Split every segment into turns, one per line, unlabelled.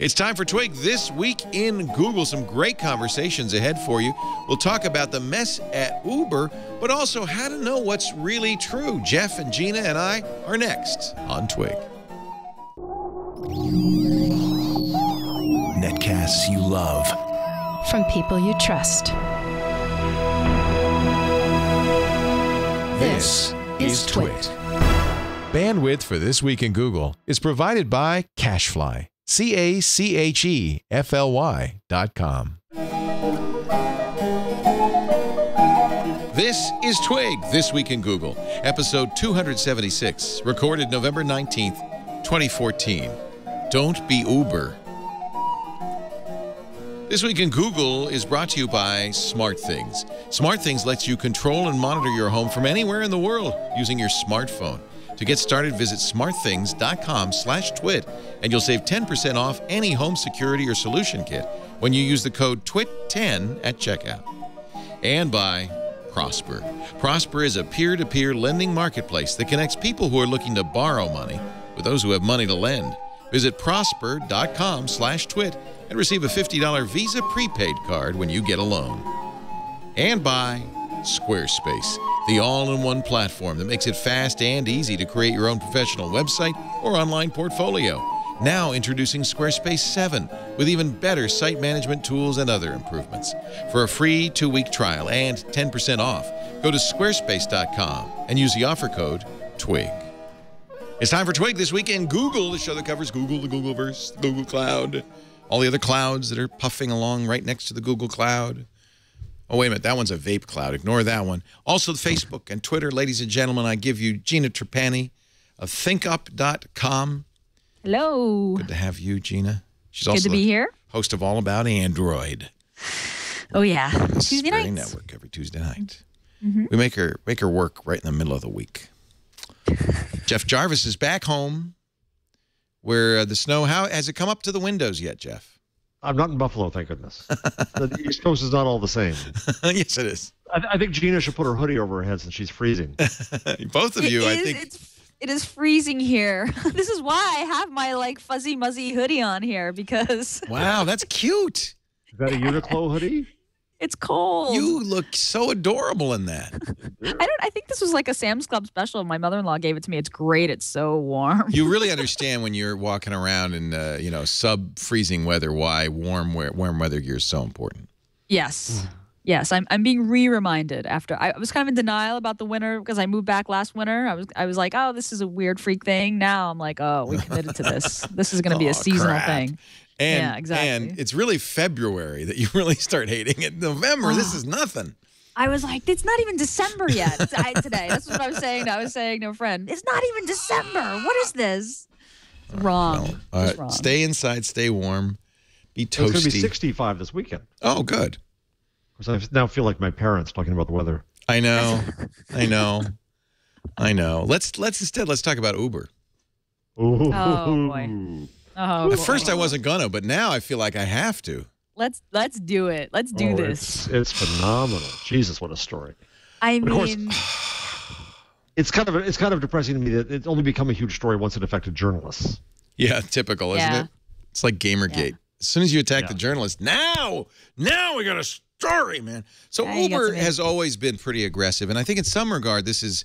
It's time for Twig This Week in Google. Some great conversations ahead for you. We'll talk about the mess at Uber, but also how to know what's really true. Jeff and Gina and I are next on Twig.
Netcasts you love.
From people you trust.
This
is Twit.
Bandwidth for This Week in Google is provided by Cachefly. C A C H E F L Y dot com. This is Twig, This Week in Google, episode 276, recorded November 19th, 2014. Don't be Uber. This Week in Google is brought to you by SmartThings. SmartThings lets you control and monitor your home from anywhere in the world using your smartphone. To get started, visit smartthings.com slash twit, and you'll save 10% off any home security or solution kit when you use the code TWIT10 at checkout. And by Prosper. Prosper is a peer-to-peer lending marketplace that connects people who are looking to borrow money with those who have money to lend. Visit prosper.com slash twit and receive a $50 Visa prepaid card when you get a loan. And by Squarespace, the all-in-one platform that makes it fast and easy to create your own professional website or online portfolio. Now introducing Squarespace 7 with even better site management tools and other improvements. For a free two-week trial and 10% off, go to squarespace.com and use the offer code TWIG. It's time for Twig this week in Google, the show that covers Google, the Googleverse, Google Cloud, all the other clouds that are puffing along right next to the Google Cloud. Oh, wait a minute. That one's a vape cloud. Ignore that one. Also, Facebook and Twitter. Ladies and gentlemen, I give you Gina Trapani of thinkup.com.
Hello.
Good to have you, Gina. She's
Good
also
to be here.
host of All About Android.
Oh yeah. Tuesday nights.
Network every Tuesday night.
Mm-hmm.
We make her make her work right in the middle of the week. Jeff Jarvis is back home where uh, the snow, how has it come up to the windows yet, Jeff?
I'm not in Buffalo, thank goodness. the East Coast is not all the same.
yes, it is.
I, I think Gina should put her hoodie over her head since she's freezing.
Both of
It
you, I think.
it's it is freezing here. this is why I have my like fuzzy muzzy hoodie on here because
Wow, that's cute.
Is that a Uniqlo hoodie?
It's cold.
You look so adorable in that.
I don't. I think this was like a Sam's Club special. My mother-in-law gave it to me. It's great. It's so warm.
You really understand when you're walking around in uh, you know sub-freezing weather why warm warm weather gear is so important.
Yes. Yes, I'm I'm being re-reminded after I was kind of in denial about the winter because I moved back last winter. I was I was like, oh, this is a weird freak thing. Now I'm like, oh, we committed to this. This is going to be
Oh,
a seasonal
crap.
thing.
And,
Yeah, exactly.
And it's really February that you really start hating it. November, this
Ah.
is nothing.
I was like, it's not even December yet today. That's what I was saying. I was saying to a friend, it's not even December. What is this? It's wrong.
Well, all right,
wrong.
stay inside, stay warm, be toasty.
It's going to be 65 this weekend.
Oh, good.
Of course, I now feel like my parents talking about the weather.
I know, I know, I know. Let's let's instead let's talk about Uber.
Ooh.
Oh, boy. Oh,
At first, I wasn't gonna, but now I feel like I have to.
let's let's do it. Let's do
Oh,
this.
It's, it's phenomenal. Jesus, what a story.
I
of course-
mean,
It's kind of it's kind of depressing to me that it's only become a huge story once it affected journalists.
Yeah, typical, isn't
Yeah.
it? It's like GamerGate. As soon as you attack
Yeah.
the journalist, now, now we got a story, man. So
Now
Uber has always been pretty aggressive, and I think in some regard, this is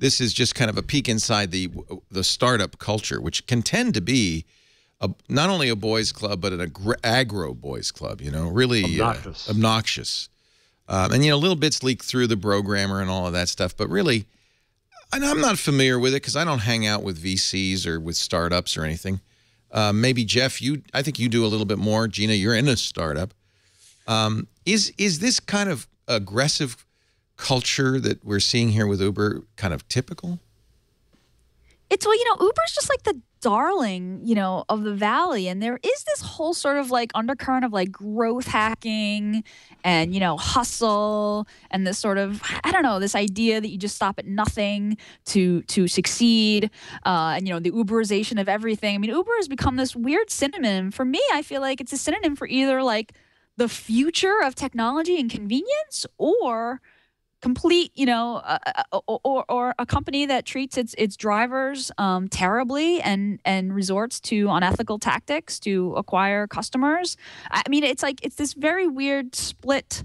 this is just kind of a peek inside the the startup culture, which can tend to be a, not only a boys' club but an agr- agro boys' club. You know, really uh,
Obnoxious.
obnoxious. Um, and you know, little bits leak through the programmer and all of that stuff, but really, and I'm not familiar with it because I don't hang out with VCs or with startups or anything. Uh, maybe Jeff, you I think you do a little bit more. Gina, you're in a startup. Um, is is this kind of aggressive culture that we're seeing here with Uber kind of typical?
it's well, you know, Uber's just like the darling, you know, of the valley, and there is this whole sort of like undercurrent of like growth hacking and you know hustle and this sort of I don't know this idea that you just stop at nothing to to succeed, uh, and you know the Uberization of everything. I mean, Uber has become this weird synonym for me. I feel like it's a synonym for either like the future of technology and convenience or complete, you know, uh, uh, or, or a company that treats its its drivers um, terribly and and resorts to unethical tactics to acquire customers. I mean, it's like it's this very weird split.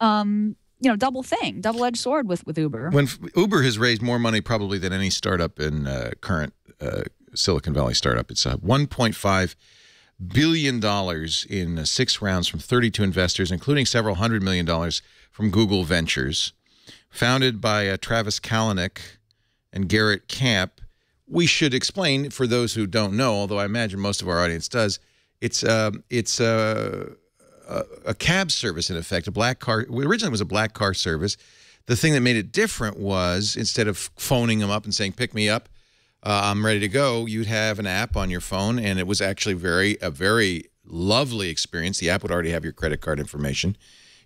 Um, you know, double thing, double-edged sword with with Uber.
When Uber has raised more money probably than any startup in uh, current uh, Silicon Valley startup, it's a 1.5 billion dollars in uh, six rounds from 32 investors, including several hundred million dollars from Google Ventures founded by uh, Travis Kalanick and Garrett Camp. We should explain for those who don't know, although I imagine most of our audience does. It's uh, it's uh, a, a cab service in effect, a black car. Originally, it was a black car service. The thing that made it different was instead of phoning them up and saying "pick me up," uh, I'm ready to go. You'd have an app on your phone, and it was actually very a very lovely experience. The app would already have your credit card information.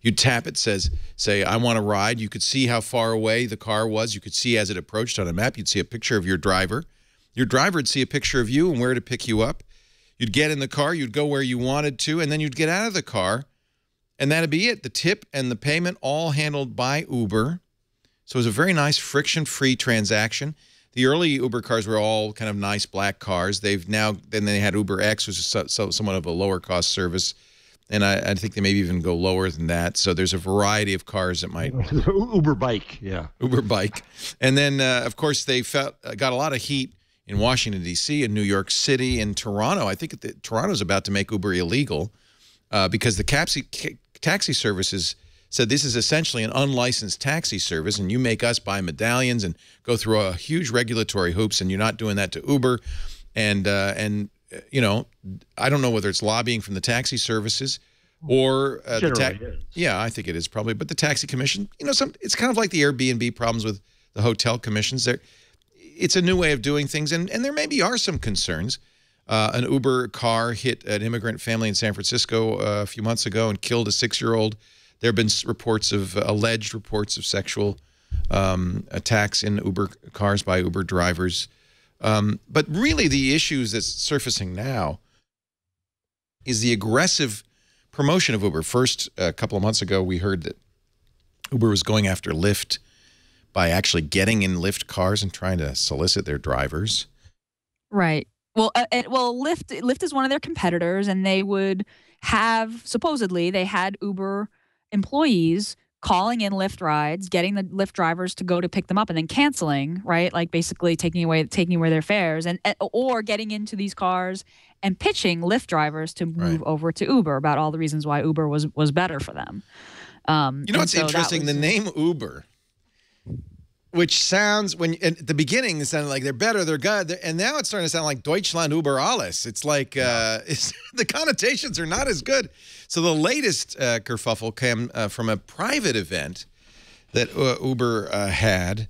You'd tap it, says, say, I want to ride. You could see how far away the car was. You could see as it approached on a map. You'd see a picture of your driver. Your driver would see a picture of you and where to pick you up. You'd get in the car. You'd go where you wanted to, and then you'd get out of the car, and that'd be it. The tip and the payment all handled by Uber. So it was a very nice friction-free transaction. The early Uber cars were all kind of nice black cars. They've now, then they had Uber X, which is so, so, somewhat of a lower cost service and I, I, think they maybe even go lower than that. So there's a variety of cars that might
Uber bike, yeah,
Uber bike, and then uh, of course they felt uh, got a lot of heat in Washington D.C., in New York City, in Toronto. I think that Toronto's about to make Uber illegal uh, because the taxi taxi services said this is essentially an unlicensed taxi service, and you make us buy medallions and go through a huge regulatory hoops, and you're not doing that to Uber, and uh, and you know, I don't know whether it's lobbying from the taxi services or uh, the yeah, I think it is probably. But the taxi commission, you know, some it's kind of like the Airbnb problems with the hotel commissions. There, it's a new way of doing things, and and there maybe are some concerns. Uh, an Uber car hit an immigrant family in San Francisco uh, a few months ago and killed a six-year-old. There have been reports of uh, alleged reports of sexual um, attacks in Uber cars by Uber drivers. Um, but really the issues that's surfacing now is the aggressive promotion of Uber. First, a couple of months ago, we heard that Uber was going after Lyft by actually getting in Lyft cars and trying to solicit their drivers.
Right. Well, uh, well, Lyft Lyft is one of their competitors, and they would have supposedly they had Uber employees calling in Lyft rides, getting the Lyft drivers to go to pick them up, and then canceling, right? Like basically taking away taking away their fares, and or getting into these cars and pitching Lyft drivers to move right. over to Uber about all the reasons why Uber was was better for them.
Um, you know what's so interesting? Was, the name Uber which sounds when at the beginning it sounded like they're better, they're good, and now it's starting to sound like Deutschland über alles. It's like uh, it's, the connotations are not as good. So the latest uh, kerfuffle came uh, from a private event that uh, Uber uh, had,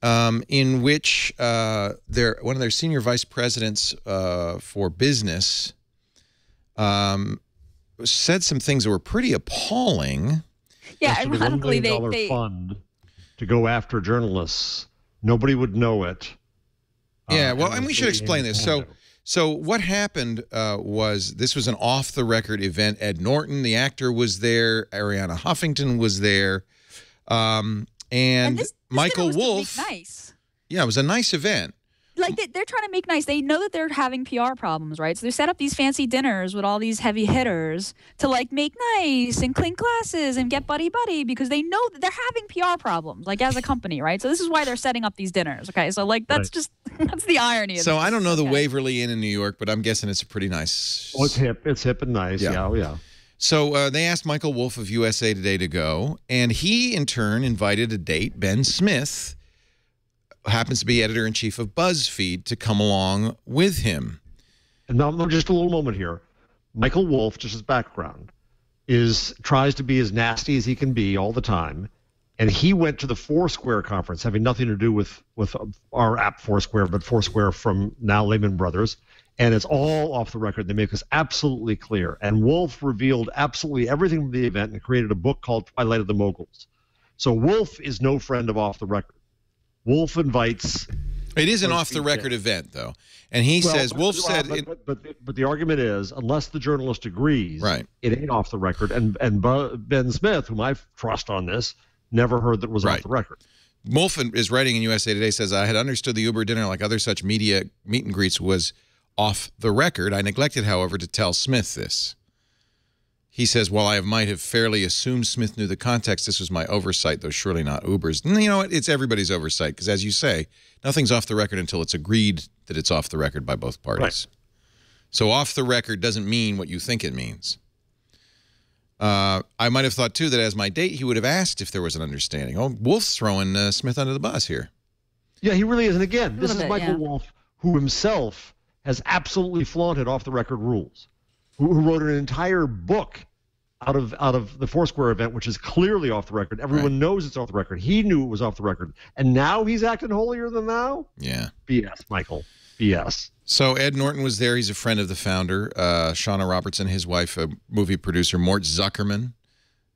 um, in which uh, their one of their senior vice presidents uh, for business um, said some things that were pretty appalling.
Yeah, ironically, they, they
fund to go after journalists. Nobody would know it.
Yeah, uh, well, and we should explain this. So, so what happened uh, was this was an off-the-record event. Ed Norton, the actor, was there. Arianna Huffington was there, um, and, and this, this Michael Wolff.
Nice.
Yeah, it was a nice event
like they, are trying to make nice. They know that they're having PR problems, right? So they set up these fancy dinners with all these heavy hitters to like make nice and clean glasses and get buddy buddy because they know that they're having PR problems, like as a company, right? So this is why they're setting up these dinners. Okay, so like that's right. just that's the irony.
so
this.
I don't know the Waverly Inn in New York, but I'm guessing it's a pretty nice.
Oh, it's hip. It's hip and nice. Yeah, yeah. Oh, yeah.
So uh, they asked Michael Wolff of USA Today to go, and he in turn invited a date, Ben Smith happens to be editor in chief of BuzzFeed, to come along with him.
And now, just a little moment here. Michael Wolff, just his background, is tries to be as nasty as he can be all the time. And he went to the Foursquare conference, having nothing to do with with our app Foursquare, but Foursquare from now Lehman Brothers. And it's all off the record. They make this absolutely clear. And Wolff revealed absolutely everything from the event and created a book called Twilight of the Moguls. So Wolff is no friend of off the record. Wolff invites.
It is an off-the-record event, though, and he well, says Wolff well, said.
But, but, but, but, the argument is, unless the journalist agrees,
right.
it ain't off the record. And and Ben Smith, whom I trust on this, never heard that was
Right.
off the record.
Wolff is writing in USA Today says I had understood the Uber dinner like other such media meet and greets was off the record. I neglected, however, to tell Smith this. He says, while I might have fairly assumed Smith knew the context, this was my oversight, though surely not Uber's. And you know what? It's everybody's oversight because, as you say, nothing's off the record until it's agreed that it's off the record by both parties. So off the record doesn't mean what you think it means. Uh, I might have thought too that as my date, he would have asked if there was an understanding. Oh, Wolff's throwing uh, Smith under the bus here.
Yeah, he really is. And again, this is
bit,
Michael
yeah.
Wolff, who himself has absolutely flaunted off the record rules, who, who wrote an entire book out of out of the Foursquare event, which is clearly off the record. Everyone knows it's off the record. He knew it was off the record, and now he's acting holier than thou.
Yeah.
BS, Michael. BS.
So Ed Norton was there. He's a friend of the founder, uh, Shauna Robertson, his wife, a movie producer, Mort Zuckerman,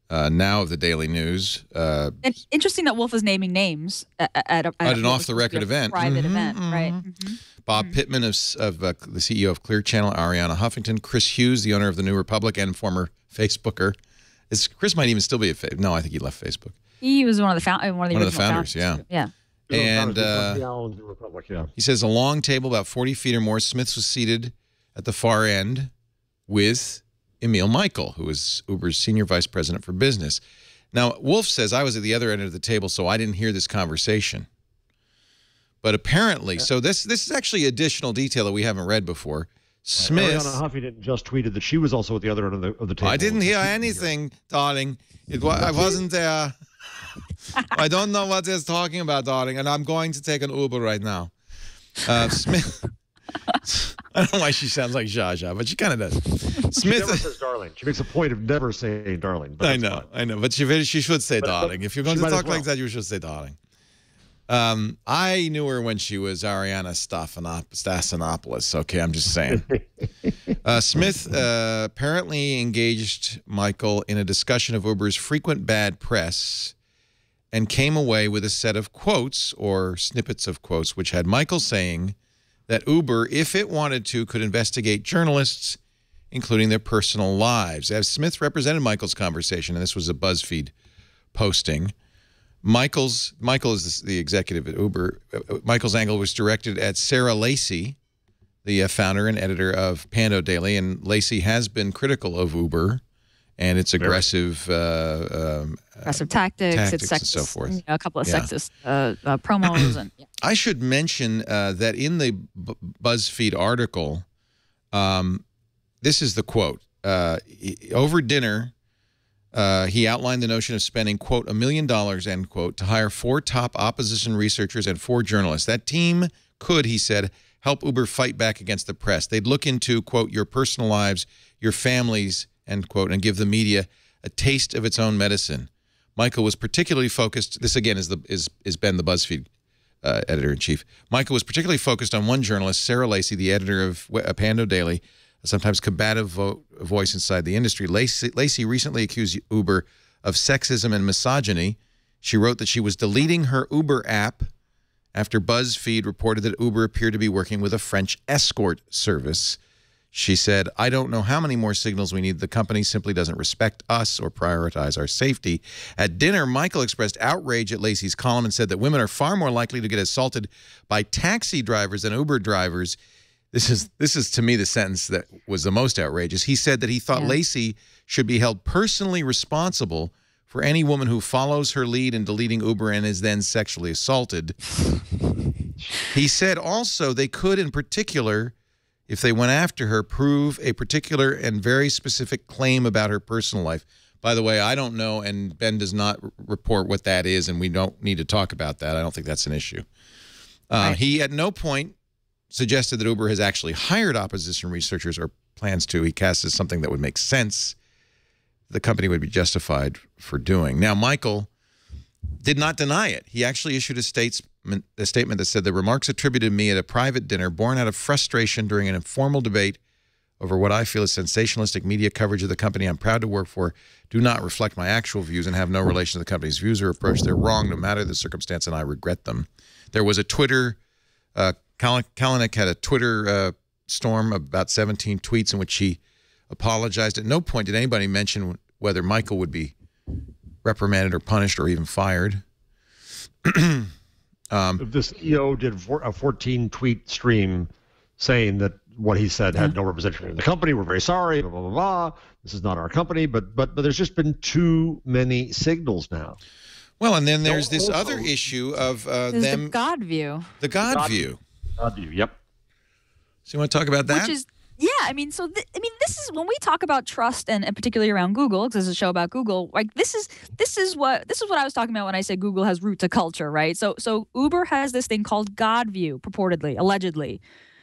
uh, now of the Daily News. Uh,
And interesting that Wolff is naming names at, at,
At
at
an
what was supposed to
off-the-record event.
private
Mhm,
event, right? Mhm.
Bob Pittman of, of uh, the CEO of Clear Channel, Arianna Huffington, Chris Hughes, the owner of the New Republic and former Facebooker. Is, Chris might even still be at Facebook. No, I think he left Facebook.
He was one of the found, one of the
One of the
original
founders, yeah.
Yeah.
And, uh,
the Allen Republic, yeah.
He says a long table about 40 feet or more. Smith was seated at the far end with Emil Michael, who is Uber's senior vice president for business. Now, Wolff says I was at the other end of the table, so I didn't hear this conversation. But apparently, so this this is actually additional detail that we haven't read before. Smith,
Arianna Huffington just tweeted that she was also at the other end of the, of the table.
I didn't hear anything, darling. It wa- I wasn't there. I don't know what they're talking about, darling, and I'm going to take an Uber right now. Uh, Smith. I don't know why she sounds like Zsa Zsa, but she kind of does.
She never
Smith.
says darling. She makes a point of never saying darling. But
I know,
fine.
I know, but she she should say
But- but
darling. If you're going to talk like that, you should say darling. Um, I knew her when she was Arianna Stassinopoulos. Okay, I'm just saying. Uh, Smith uh, apparently engaged Michael in a discussion of Uber's frequent bad press and came away with a set of quotes or snippets of quotes, which had Michael saying that Uber, if it wanted to, could investigate journalists, including their personal lives. As Smith represented Michael's conversation, and this was a BuzzFeed posting, Michael's Michael is the executive at Uber. Uh, Michael's angle was directed at Sarah Lacy, the uh, founder and editor of Pando Daily, and Lacy has been critical of Uber and its aggressive uh, um,
Aggressive tactics,
tactics
it's
and
sexist,
so forth.
you know, a couple of
Yeah.
sexist uh, uh, promos, and yeah.
I should mention uh, that in the B- BuzzFeed article, um, this is the quote. Uh, over dinner, uh, he outlined the notion of spending, quote, a million dollars, end quote, to hire four top opposition researchers and four journalists. That team could, he said, help Uber fight back against the press. They'd look into, quote, your personal lives, your families, end quote, and give the media a taste of its own medicine. Michael was particularly focused. This again is the is is Ben the BuzzFeed uh, editor in chief. Michael was particularly focused on one journalist, Sarah Lacy, the editor of uh, Pando Daily, a sometimes combative vo- voice inside the industry. Lacy, Lacy recently accused Uber of sexism and misogyny. She wrote that she was deleting her Uber app after BuzzFeed reported that Uber appeared to be working with a French escort service. She said, I don't know how many more signals we need. The company simply doesn't respect us or prioritize our safety. At dinner, Michael expressed outrage at Lacy's column and said that women are far more likely to get assaulted by taxi drivers than Uber drivers. This is this is to me the sentence that was the most outrageous. He said that he thought
Yeah.
Lacy should be held personally responsible for any woman who follows her lead in deleting Uber and is then sexually assaulted. He said also they could, in particular, if they went after her, prove a particular and very specific claim about her personal life. By the way, I don't know, and Ben does not report what that is, and we don't need to talk about that. I don't think that's an issue. Uh,
Right.
He at no point suggested that Uber has actually hired opposition researchers or plans to. He cast as something that would make sense. The company would be justified for doing. Now, Michael did not deny it. He actually issued a statement, a statement that said the remarks attributed to me at a private dinner, born out of frustration during an informal debate over what I feel is sensationalistic media coverage of the company I'm proud to work for, do not reflect my actual views and have no relation to the company's views or approach. They're wrong, no matter the circumstance, and I regret them. There was a Twitter. Uh, Kalanick had a Twitter uh, storm of about 17 tweets in which he apologized. At no point did anybody mention whether Michael would be reprimanded or punished or even fired.
Um, the CEO did a 14 tweet stream saying that what he said had no representation in the company. We're very sorry. Blah blah blah. blah. This is not our company. But but but there's just been too many signals now.
Well, and then there's this other issue of uh, them.
The God view.
The God, God view.
God. Yep.
So you want to talk about that?
Which is yeah, I mean, so th- I mean, this is when we talk about trust and, and particularly around Google, because this is a show about Google. Like this is this is what this is what I was talking about when I said Google has root to culture, right? So so Uber has this thing called God view, purportedly, allegedly,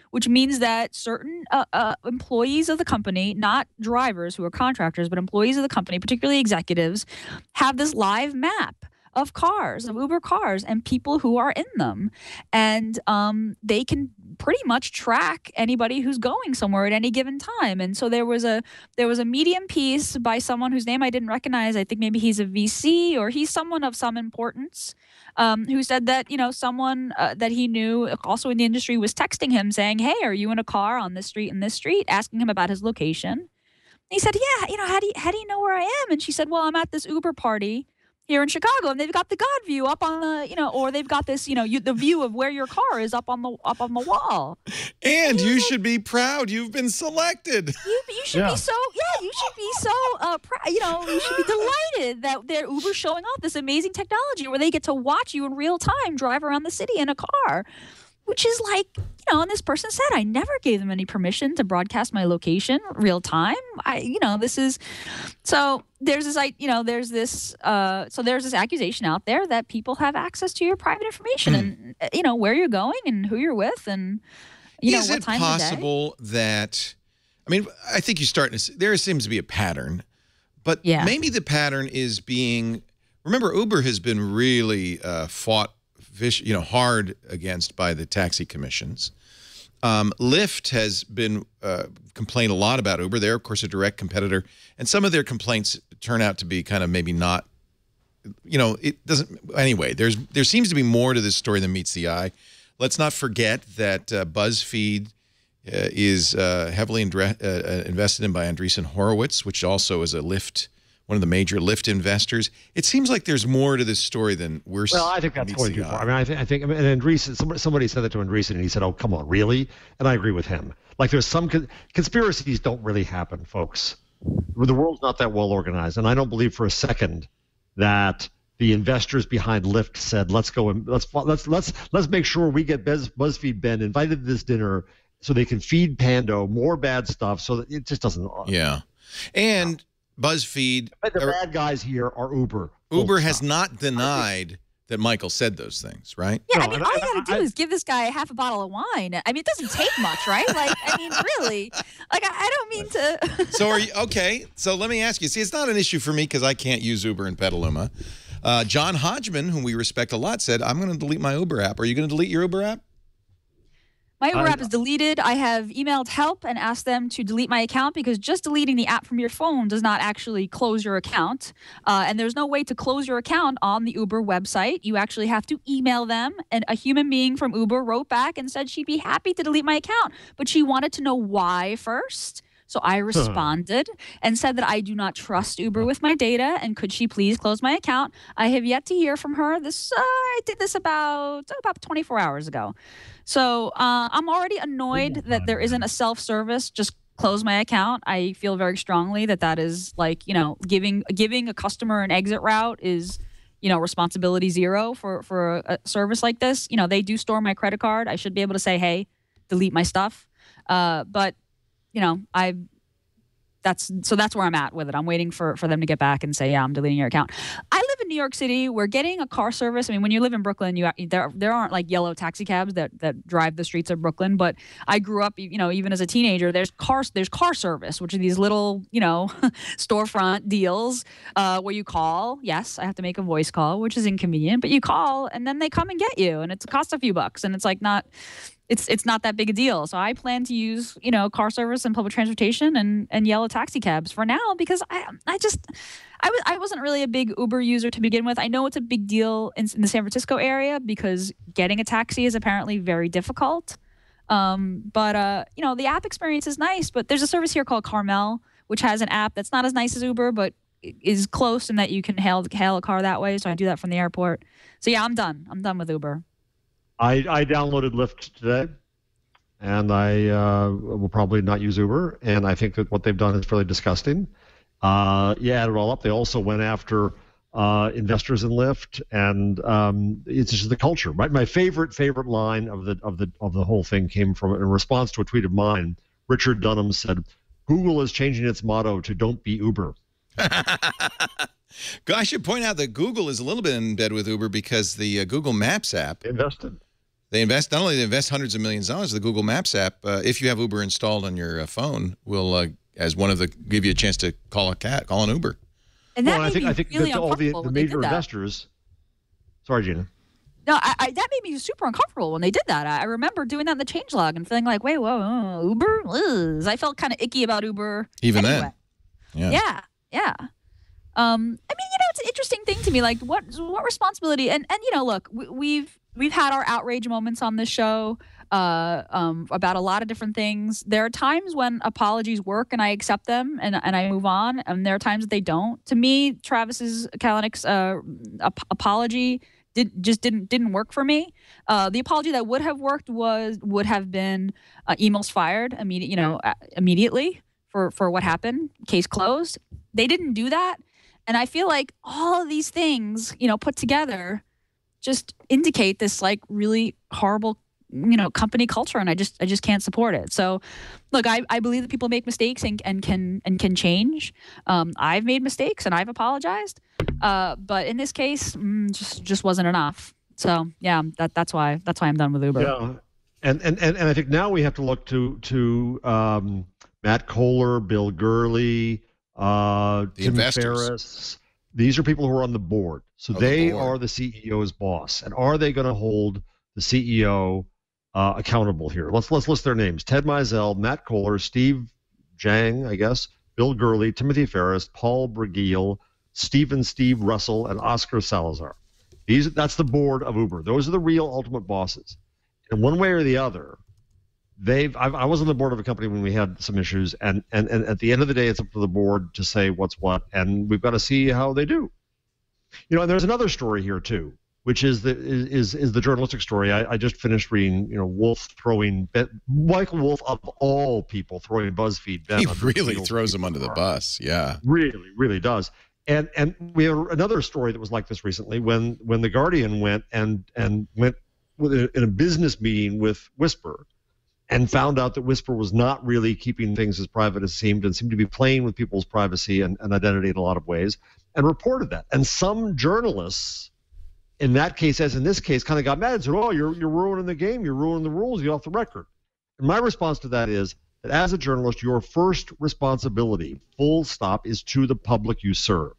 which means that certain uh, uh, employees of the company, not drivers who are contractors, but employees of the company, particularly executives, have this live map of cars, of Uber cars, and people who are in them. And um, they can pretty much track anybody who's going somewhere at any given time. And so there was a there was a medium piece by someone whose name I didn't recognize. I think maybe he's a VC or he's someone of some importance. Um, who said that you know someone uh, that he knew also in the industry was texting him saying, "Hey, are you in a car on this street in this street?" asking him about his location. he said, "Yeah, you know, how do you, how do you know where I am?" And she said, "Well, I'm at this Uber party here in Chicago, and they've got the God view up on the, you know, or they've got this, you know, you, the view of where your car is up on the up on the wall.
And you should be proud. You've been selected.
You, you should yeah. be so yeah. You should be so uh, pr- you know, you should be delighted that they're Uber showing off this amazing technology where they get to watch you in real time drive around the city in a car which is like, you know, and this person said, I never gave them any permission to broadcast my location real time. I, you know, this is so there's this, I, you know, there's this, uh, so there's this accusation out there that people have access to your private information hmm. and, uh, you know, where you're going and who you're with and, you
is
know, what time
Is it possible that, I mean, I think you're starting to, see, there seems to be a pattern, but yeah. maybe the pattern is being, remember, Uber has been really uh, fought you know, hard against by the taxi commissions. Um, Lyft has been uh, complained a lot about Uber. They're, of course, a direct competitor. And some of their complaints turn out to be kind of maybe not, you know, it doesn't, anyway, there's there seems to be more to this story than meets the eye. Let's not forget that uh, BuzzFeed uh, is uh, heavily uh, uh, invested in by Andreessen Horowitz, which also is a Lyft one of the major Lyft investors. It seems like there's more to this story than we're.
Well, I think that's going too far. I mean, I think I think I mean, and Andreessen, somebody, somebody said that to Andreessen, and he said, "Oh, come on, really?" And I agree with him. Like, there's some con- conspiracies don't really happen, folks. The world's not that well organized, and I don't believe for a second that the investors behind Lyft said, "Let's go and let's let's let's let's make sure we get Buzz, BuzzFeed Ben invited to this dinner." So they can feed Pando more bad stuff, so that it just doesn't.
Uh, yeah, and BuzzFeed.
But the bad guys here are Uber.
Uber has not denied that Michael said those things, right?
Yeah, no, I mean, all I, you got to do I, is give this guy half a bottle of wine. I mean, it doesn't take much, right? Like, I mean, really, like, I, I don't mean to.
so are you okay? So let me ask you. See, it's not an issue for me because I can't use Uber in Petaluma. Uh, John Hodgman, whom we respect a lot, said, "I'm going to delete my Uber app." Are you going to delete your Uber app?
My Uber app is deleted. I have emailed help and asked them to delete my account because just deleting the app from your phone does not actually close your account. Uh, and there's no way to close your account on the Uber website. You actually have to email them. And a human being from Uber wrote back and said she'd be happy to delete my account, but she wanted to know why first. So I responded and said that I do not trust Uber with my data and could she please close my account. I have yet to hear from her. This uh, I did this about about 24 hours ago. So uh, I'm already annoyed that there isn't a self-service. Just close my account. I feel very strongly that that is like you know giving giving a customer an exit route is you know responsibility zero for for a, service like this. You know they do store my credit card. I should be able to say hey, delete my stuff. Uh, but you know, I that's so that's where I'm at with it. I'm waiting for for them to get back and say, yeah, I'm deleting your account. I live in New York City. We're getting a car service. I mean, when you live in Brooklyn, you there there aren't like yellow taxi cabs that that drive the streets of Brooklyn. But I grew up, you know, even as a teenager, there's car there's car service, which are these little you know storefront deals uh, where you call. Yes, I have to make a voice call, which is inconvenient, but you call and then they come and get you, and it costs a few bucks, and it's like not it's it's not that big a deal. So I plan to use you know car service and public transportation and and yellow taxi cabs for now because I I just I was I wasn't really a big Uber user to begin with. I know it's a big deal in, in the San Francisco area because getting a taxi is apparently very difficult. Um, but uh, you know the app experience is nice. But there's a service here called Carmel which has an app that's not as nice as Uber, but is close and that you can hail hail a car that way. So I do that from the airport. So yeah, I'm done. I'm done with Uber.
I, I downloaded Lyft today, and I uh, will probably not use Uber. And I think that what they've done is fairly disgusting. Uh, you add it all up. They also went after uh, investors in Lyft, and um, it's just the culture. Right, my favorite favorite line of the of the of the whole thing came from in response to a tweet of mine. Richard Dunham said, "Google is changing its motto to don't be Uber."
I should point out that Google is a little bit in bed with Uber because the uh, Google Maps app
invested.
They invest not only they invest hundreds of millions of dollars. The Google Maps app, uh, if you have Uber installed on your uh, phone, will uh, as one of the give you a chance to call a cat, call an Uber.
And that
well, I think
me
I think
really
that all the, the major investors. Sorry, Gina.
No, I, I, that made me super uncomfortable when they did that. I, I remember doing that in the changelog and feeling like, wait, whoa, uh, Uber? Ugh. I felt kind of icky about Uber.
Even
anyway.
then,
Yeah, yeah. Um, I mean, you know, it's an interesting thing to me. Like, what what responsibility? And and you know, look, we, we've we've had our outrage moments on this show uh, um, about a lot of different things. There are times when apologies work and I accept them and, and I move on, and there are times that they don't. To me, Travis's Kalanick's uh, ap- apology did just didn't didn't work for me. Uh, the apology that would have worked was would have been uh, Emil's fired immediate, you know, immediately for for what happened, case closed. They didn't do that, and I feel like all of these things, you know, put together, just indicate this like really horrible you know company culture and i just i just can't support it so look i, I believe that people make mistakes and, and can and can change um, i've made mistakes and i've apologized uh, but in this case mm, just just wasn't enough so yeah that that's why that's why i'm done with uber
Yeah, and and and, and I think now we have to look to to um, Matt Cohler, Bill Gurley, uh,
The
Tim
investors.
Ferriss. These are people who are on the board, so
Oh, the
they
board.
are the CEO's boss. And are they going to hold the CEO uh, accountable here? Let's let's list their names: Ted Mizell, Matt Cohler, Steve Jang, I guess, Bill Gurley, Timothy Ferriss, Paul Brigil, Stephen Steve Russell, and Oscar Salazar. These that's the board of Uber. Those are the real ultimate bosses. And one way or the other, they've I've, I was on the board of a company when we had some issues, and, and and at the end of the day, it's up to the board to say what's what, and we've got to see how they do. You know, and there's another story here too, which is the is is the journalistic story. I, I just finished reading, you know, Wolff throwing Michael Wolff of all people throwing BuzzFeed. Ben
he really throws them under the bus. Yeah.
really really does and and we have another story that was like this recently when when the guardian went and and went with a, in a business meeting with whisper and found out that whisper was not really keeping things as private as seemed and seemed to be playing with people's privacy and, and identity in a lot of ways and reported that and some journalists in that case as in this case kind of got mad and said oh you're you're ruining the game you're ruining the rules you're off the record and my response to that is that as a journalist, your first responsibility, full stop, is to the public you serve.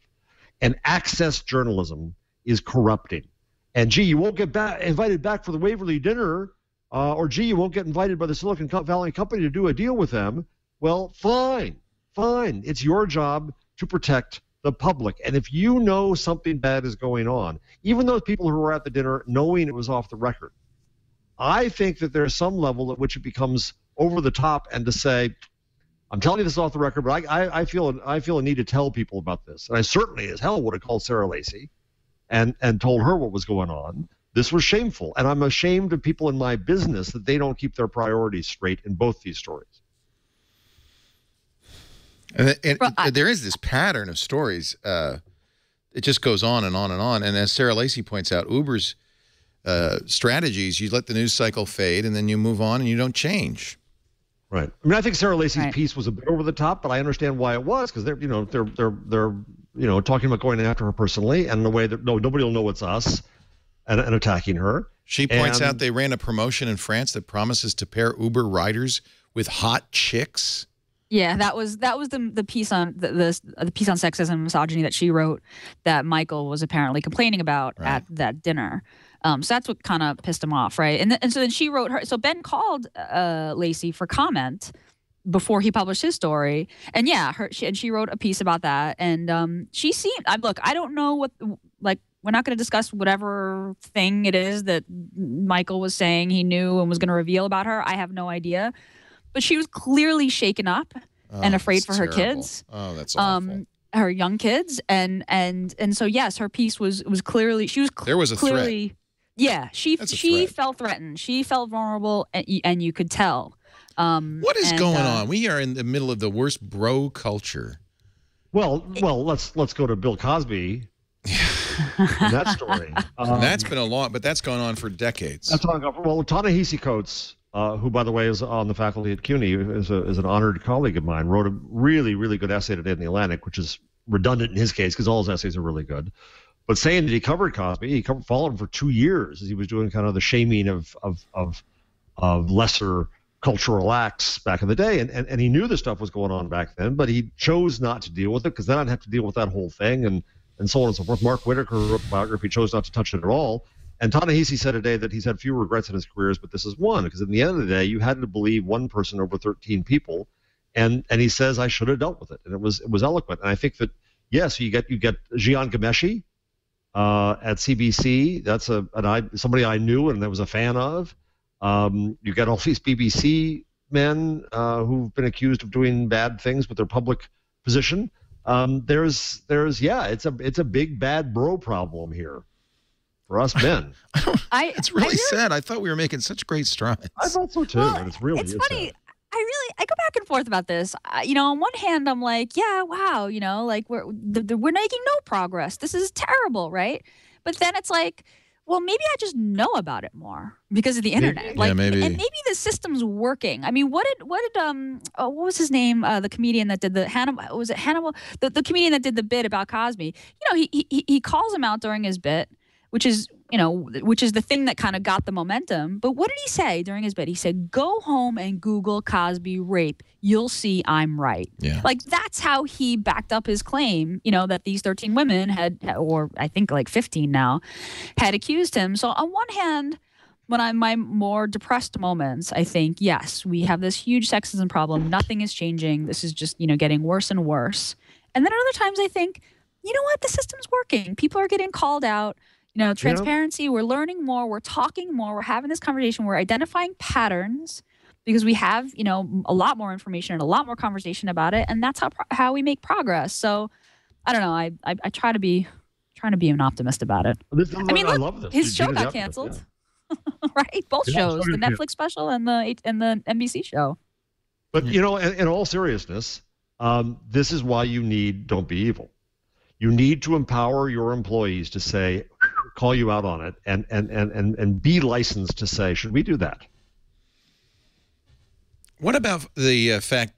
And access journalism is corrupting. And gee, you won't get back, invited back for the Waverly dinner, uh, or gee, you won't get invited by the Silicon Valley company to do a deal with them. Well, fine, fine. It's your job to protect the public. And if you know something bad is going on, even those people who were at the dinner knowing it was off the record, I think that there's some level at which it becomes over the top and to say, I'm telling you this off the record, but I, I, I feel I feel a need to tell people about this. And I certainly as hell would have called Sarah Lacy and, and told her what was going on. This was shameful. And I'm ashamed of people in my business that they don't keep their priorities straight in both these stories.
And, and
Well, I-
there is this pattern of stories. Uh, it just goes on and on and on. And as Sarah Lacy points out, Uber's uh, strategies, you let the news cycle fade and then you move on and you don't change.
Right. I mean, I think Sarah Lacy's
Right.
piece was a bit over the top, but I understand why it was because they're, you know, they're they're they're you know talking about going after her personally and in a way that no nobody will know it's us, and, and attacking her.
She points out they ran a promotion in France that promises to pair Uber riders with hot chicks.
Yeah, that was that was the the piece on the the, the piece on sexism and misogyny that she wrote that Michael was apparently complaining about
Right.
at that dinner. Um, so that's what kind of pissed him off, right? And th- and so then she wrote her. So Ben called uh, Lacy for comment before he published his story, and yeah, her she, and she wrote a piece about that. And um, she seemed. I look, I don't know what like. We're not going to discuss whatever thing it is that Michael was saying he knew and was going to reveal about her. I have no idea, but she was clearly shaken up
Oh,
And afraid
that's
for her
terrible.
kids.
Oh, that's awful.
um, her young kids, and and and so yes, her piece was was clearly she was cl-
There was a threat.
clearly yeah she she
threat.
felt threatened, she felt vulnerable, and, and you could tell. Um,
What is
and,
going
uh,
on? We are in the middle of the worst bro culture.
Well, well, let's let's go to Bill Cosby. that story. Um,
that's been a long, but that's gone on for decades.
That's on. Well, Ta-Nehisi Coates, uh, who, by the way, is on the faculty at CUNY, is, a, is an honored colleague of mine, wrote a really, really good essay today in the Atlantic, which is redundant in his case because all his essays are really good. But saying that he covered Cosby, he covered, followed him for two years as he was doing kind of the shaming of of of, of lesser cultural acts back in the day, and, and and he knew the stuff was going on back then, but he chose not to deal with it because then I'd have to deal with that whole thing and and so on and so forth. Mark Whitaker wrote biography, chose not to touch it at all. And Ta-Nehisi said today that he's had few regrets in his careers, but this is one because in the end of the day, you had to believe one person over 13 people, and and he says I should have dealt with it, and it was it was eloquent. And I think that yes, you get you get Jian Ghomeshi uh, at CBC. That's a an I somebody I knew and I was a fan of. Um, you get all these BBC men uh, who've been accused of doing bad things with their public position. Um, there's there's yeah, it's a it's a big bad bro problem here for us men.
I
It's
I
really sad. I thought we were making such great strides.
I thought so too,
Well,
but it's really
it's
is
funny.
sad.
I really I go back and forth about this. I, you know, on one hand, I'm like, yeah, wow, you know, like we're the, the, we're making no progress. This is terrible, right? But then it's like, well, maybe I just know about it more because of the internet.
Maybe.
Like,
Yeah, maybe.
and maybe the system's working. I mean, what did what did um oh, what was his name? Uh, the comedian that did the Hannibal was it Hannibal? The, the comedian that did the bit about Cosby. You know, he he he calls him out during his bit, which is you know, which is the thing that kind of got the momentum. But what did he say during his bid He said, "Go home and Google Cosby rape. You'll see I'm right."
Yeah.
Like that's how he backed up his claim, you know, that these 13 women had, or I think like 15 now, had accused him. So on one hand, when I'm my more depressed moments, I think yes, we have this huge sexism problem. Nothing is changing. This is just you know getting worse and worse. And then at other times, I think, you know what, the system's working. People are getting called out. You know, transparency. We're learning more. We're talking more. We're having this conversation. We're identifying patterns because we have you know a lot more information and a lot more conversation about it, and that's how how we make progress. So I don't know. I I, I try to be trying to be an optimist about it.
This,
I mean,
I
look,
love this.
his show got
up for this,
canceled.
yeah.
right? Both
Yeah,
shows, the
did you.
Netflix special and the and the NBC show.
But you know, in, in all seriousness, um, this is why you need don't be evil. You need to empower your employees to say, call you out on it, and and and and, and be licensed to say, should we do that?
What about the uh, fact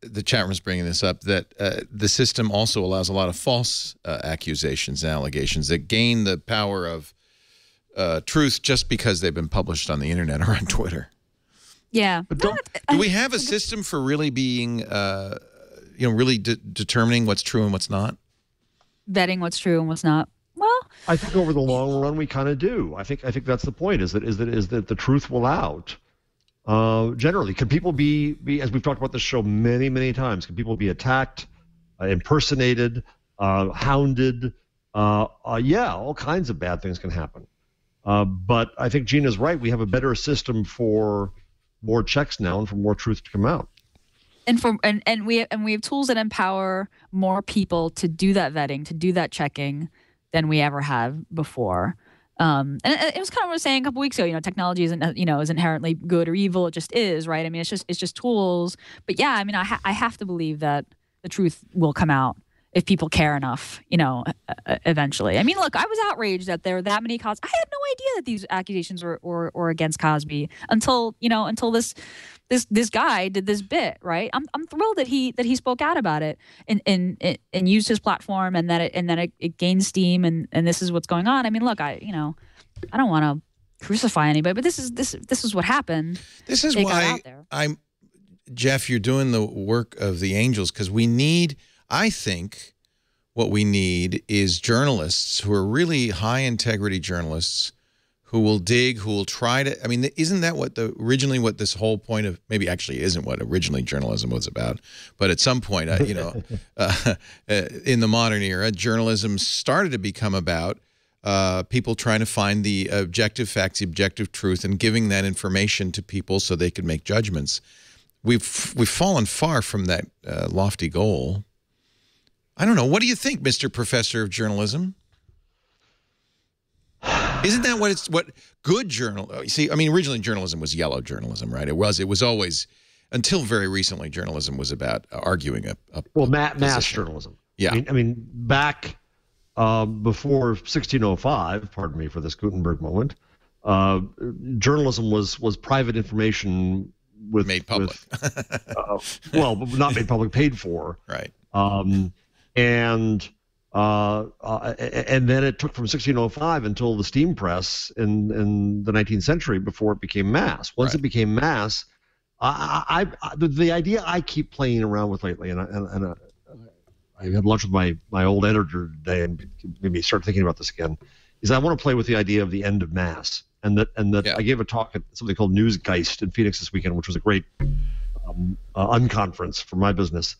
the chat room's bringing this up that uh, the system also allows a lot of false uh, accusations and allegations that gain the power of uh, truth just because they've been published on the internet or on Twitter?
Yeah.
But don't-
Do we have a system for really being, uh, you know, really de- determining what's true and what's not?
vetting what's true and what's not?
I think over the long run we kind of do. I think I think that's the point. Is that is that is that the truth will out. Uh, generally, can people be be as we've talked about this show many many times? Can people be attacked, uh, impersonated, uh, hounded? Uh, uh, yeah, all kinds of bad things can happen. Uh, but I think Gina's right. We have a better system for more checks now and for more truth to come out.
and for and, and we and we have tools that empower more people to do that vetting, to do that checking than we ever have before. Um, and it, was kind of what I was saying a couple weeks ago. You know, technology isn't uh, you know is inherently good or evil. It just is, right? I mean, it's just it's just tools. But yeah, I mean, I ha- I have to believe that the truth will come out if people care enough. You know, eventually. I mean, look, I was outraged that there were that many cause. I had no idea that these accusations were were against Cosby until you know until this this this guy did this bit right? I'm, I'm thrilled that he that he spoke out about it and and and, used his platform and that it and that it, it gained steam and and this is what's going on. I mean look i you know i don't want to crucify anybody but this is this this is what happened.
This is why. I'm, Jeff, you're doing the work of the angels because we need, I think, what we need is journalists who are really high integrity journalists who will dig, who will try to. I mean, isn't that what the originally what this whole point of maybe actually isn't what originally journalism was about, but at some point, uh, you know, uh, uh, in the modern era, journalism started to become about uh, people trying to find the objective facts, the objective truth, and giving that information to people so they could make judgments. We've we've fallen far from that uh, lofty goal. I don't know. What do you think, Mr. Professor of Journalism? Isn't that what it's what good journal? uh, See, I mean, originally journalism was yellow journalism, right? It was. It was always until very recently. Journalism was about arguing a. a
Well, ma- mass
position.
journalism.
Yeah.
I mean, I mean back um, before 1605, pardon me for this Gutenberg moment, uh, journalism was was private information with
made public,
with, uh, well, not made public, paid for.
right?
Um, and uh, uh, and then it took from 1605 until the steam press in, in the 19th century before it became mass. Once
Right.
it became mass, I, I, I the, the idea I keep playing around with lately, and I, and, and I, I had lunch with my my old editor today, and made me start thinking about this again. Is I want to play with the idea of the end of mass, and that and that
Yeah.
I gave a talk at something called Newsgeist in Phoenix this weekend, which was a great um, uh, unconference for my business.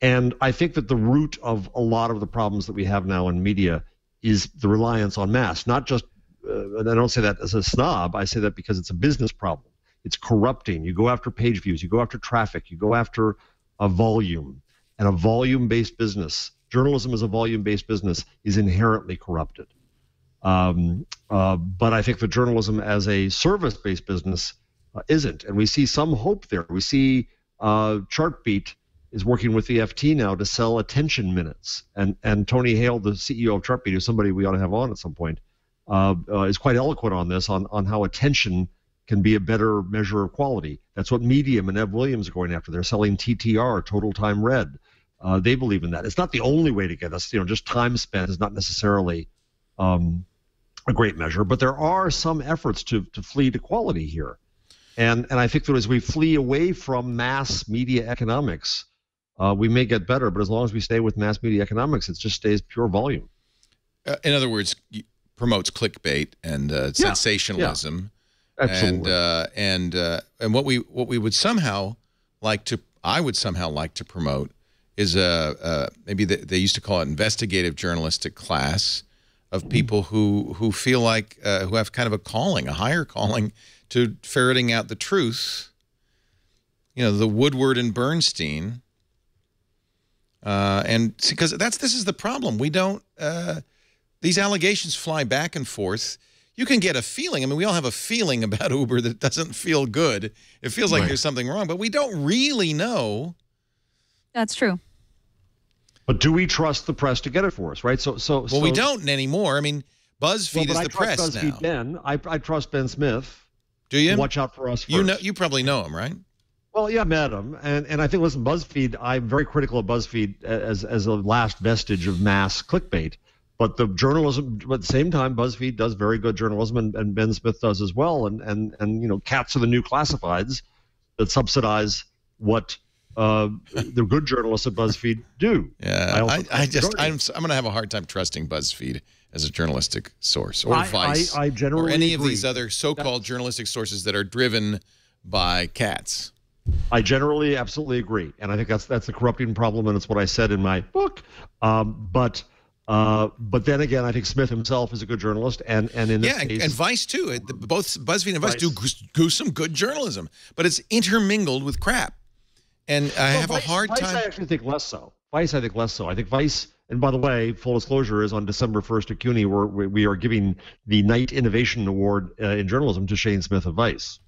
And I think that the root of a lot of the problems that we have now in media is the reliance on mass. Not just, uh, and I don't say that as a snob. I say that because it's a business problem. It's corrupting. You go after page views. You go after traffic. You go after a volume, and a volume-based business. Journalism as a volume-based business is inherently corrupted. Um, uh, but I think that journalism as a service-based business uh, isn't, and we see some hope there. We see uh, Chartbeat is working with the FT now to sell attention minutes, and and Tony Haile, the CEO of Chartbeat, who's somebody we ought to have on at some point, uh, uh, is quite eloquent on this, on on how attention can be a better measure of quality. That's what Medium and Ev Williams are going after. They're selling TTR, Total Time Read. Uh, they believe in that. It's not the only way to get us. You know, just time spent is not necessarily um, a great measure, but there are some efforts to to flee to quality here. And and I think that as we flee away from mass media economics, uh, we may get better. But as long as we stay with mass media economics, it just stays pure volume.
Uh, in other words, promotes clickbait and uh, sensationalism.
Absolutely.
and uh, and uh, and what we what we would somehow like to I would somehow like to promote is a, maybe they, they used to call it investigative journalistic class of people who who feel like uh, who have kind of a calling, a higher calling to ferreting out the truth. You know, the Woodward and Bernstein. Uh, and because that's this is the problem. We don't. Uh, these allegations fly back and forth. You can get a feeling. I mean, we all have a feeling about Uber that doesn't feel good. It feels like
Right.
there's something wrong, but we don't really know.
That's true.
but do we trust the press to get it for us? Right. So so
Well,
so,
we don't anymore. I mean, BuzzFeed
Well,
is
I
the
trust
press
BuzzFeed
now.
Ben. I, I trust Ben Smith.
Do you?
Watch out for us. First.
you know, you probably know him, right?
Well, yeah, him, and and I think listen, BuzzFeed. I'm very critical of BuzzFeed as as a last vestige of mass clickbait. But the journalism, but at the same time, BuzzFeed does very good journalism, and, and Ben Smith does as well. And and and you know, cats are the new classifieds that subsidize what uh, the good journalists at BuzzFeed do.
Yeah,
I
I, I just I'm I'm going to have a hard time trusting BuzzFeed as a journalistic source or
I-
Vice
I- I
or
generally
any of these other so-called journalistic sources that are driven by cats.
I generally absolutely agree, and I think that's that's the corrupting problem, and it's what I said in my book. Um, but uh, but then again, I think Smith himself is a good journalist, and and in this
Yeah, and,
case,
and Vice too. It- Both BuzzFeed and Vice,
Vice.
do goose- do some good journalism, but it's intermingled with crap, and I
Well,
have a hard
Vice,
time.
I actually think less so. Vice, I think less so. I think Vice, and by the way, full disclosure is on December 1st at CUNY, where we we are giving the Knight Innovation Award uh, in journalism to Shane Smith of Vice.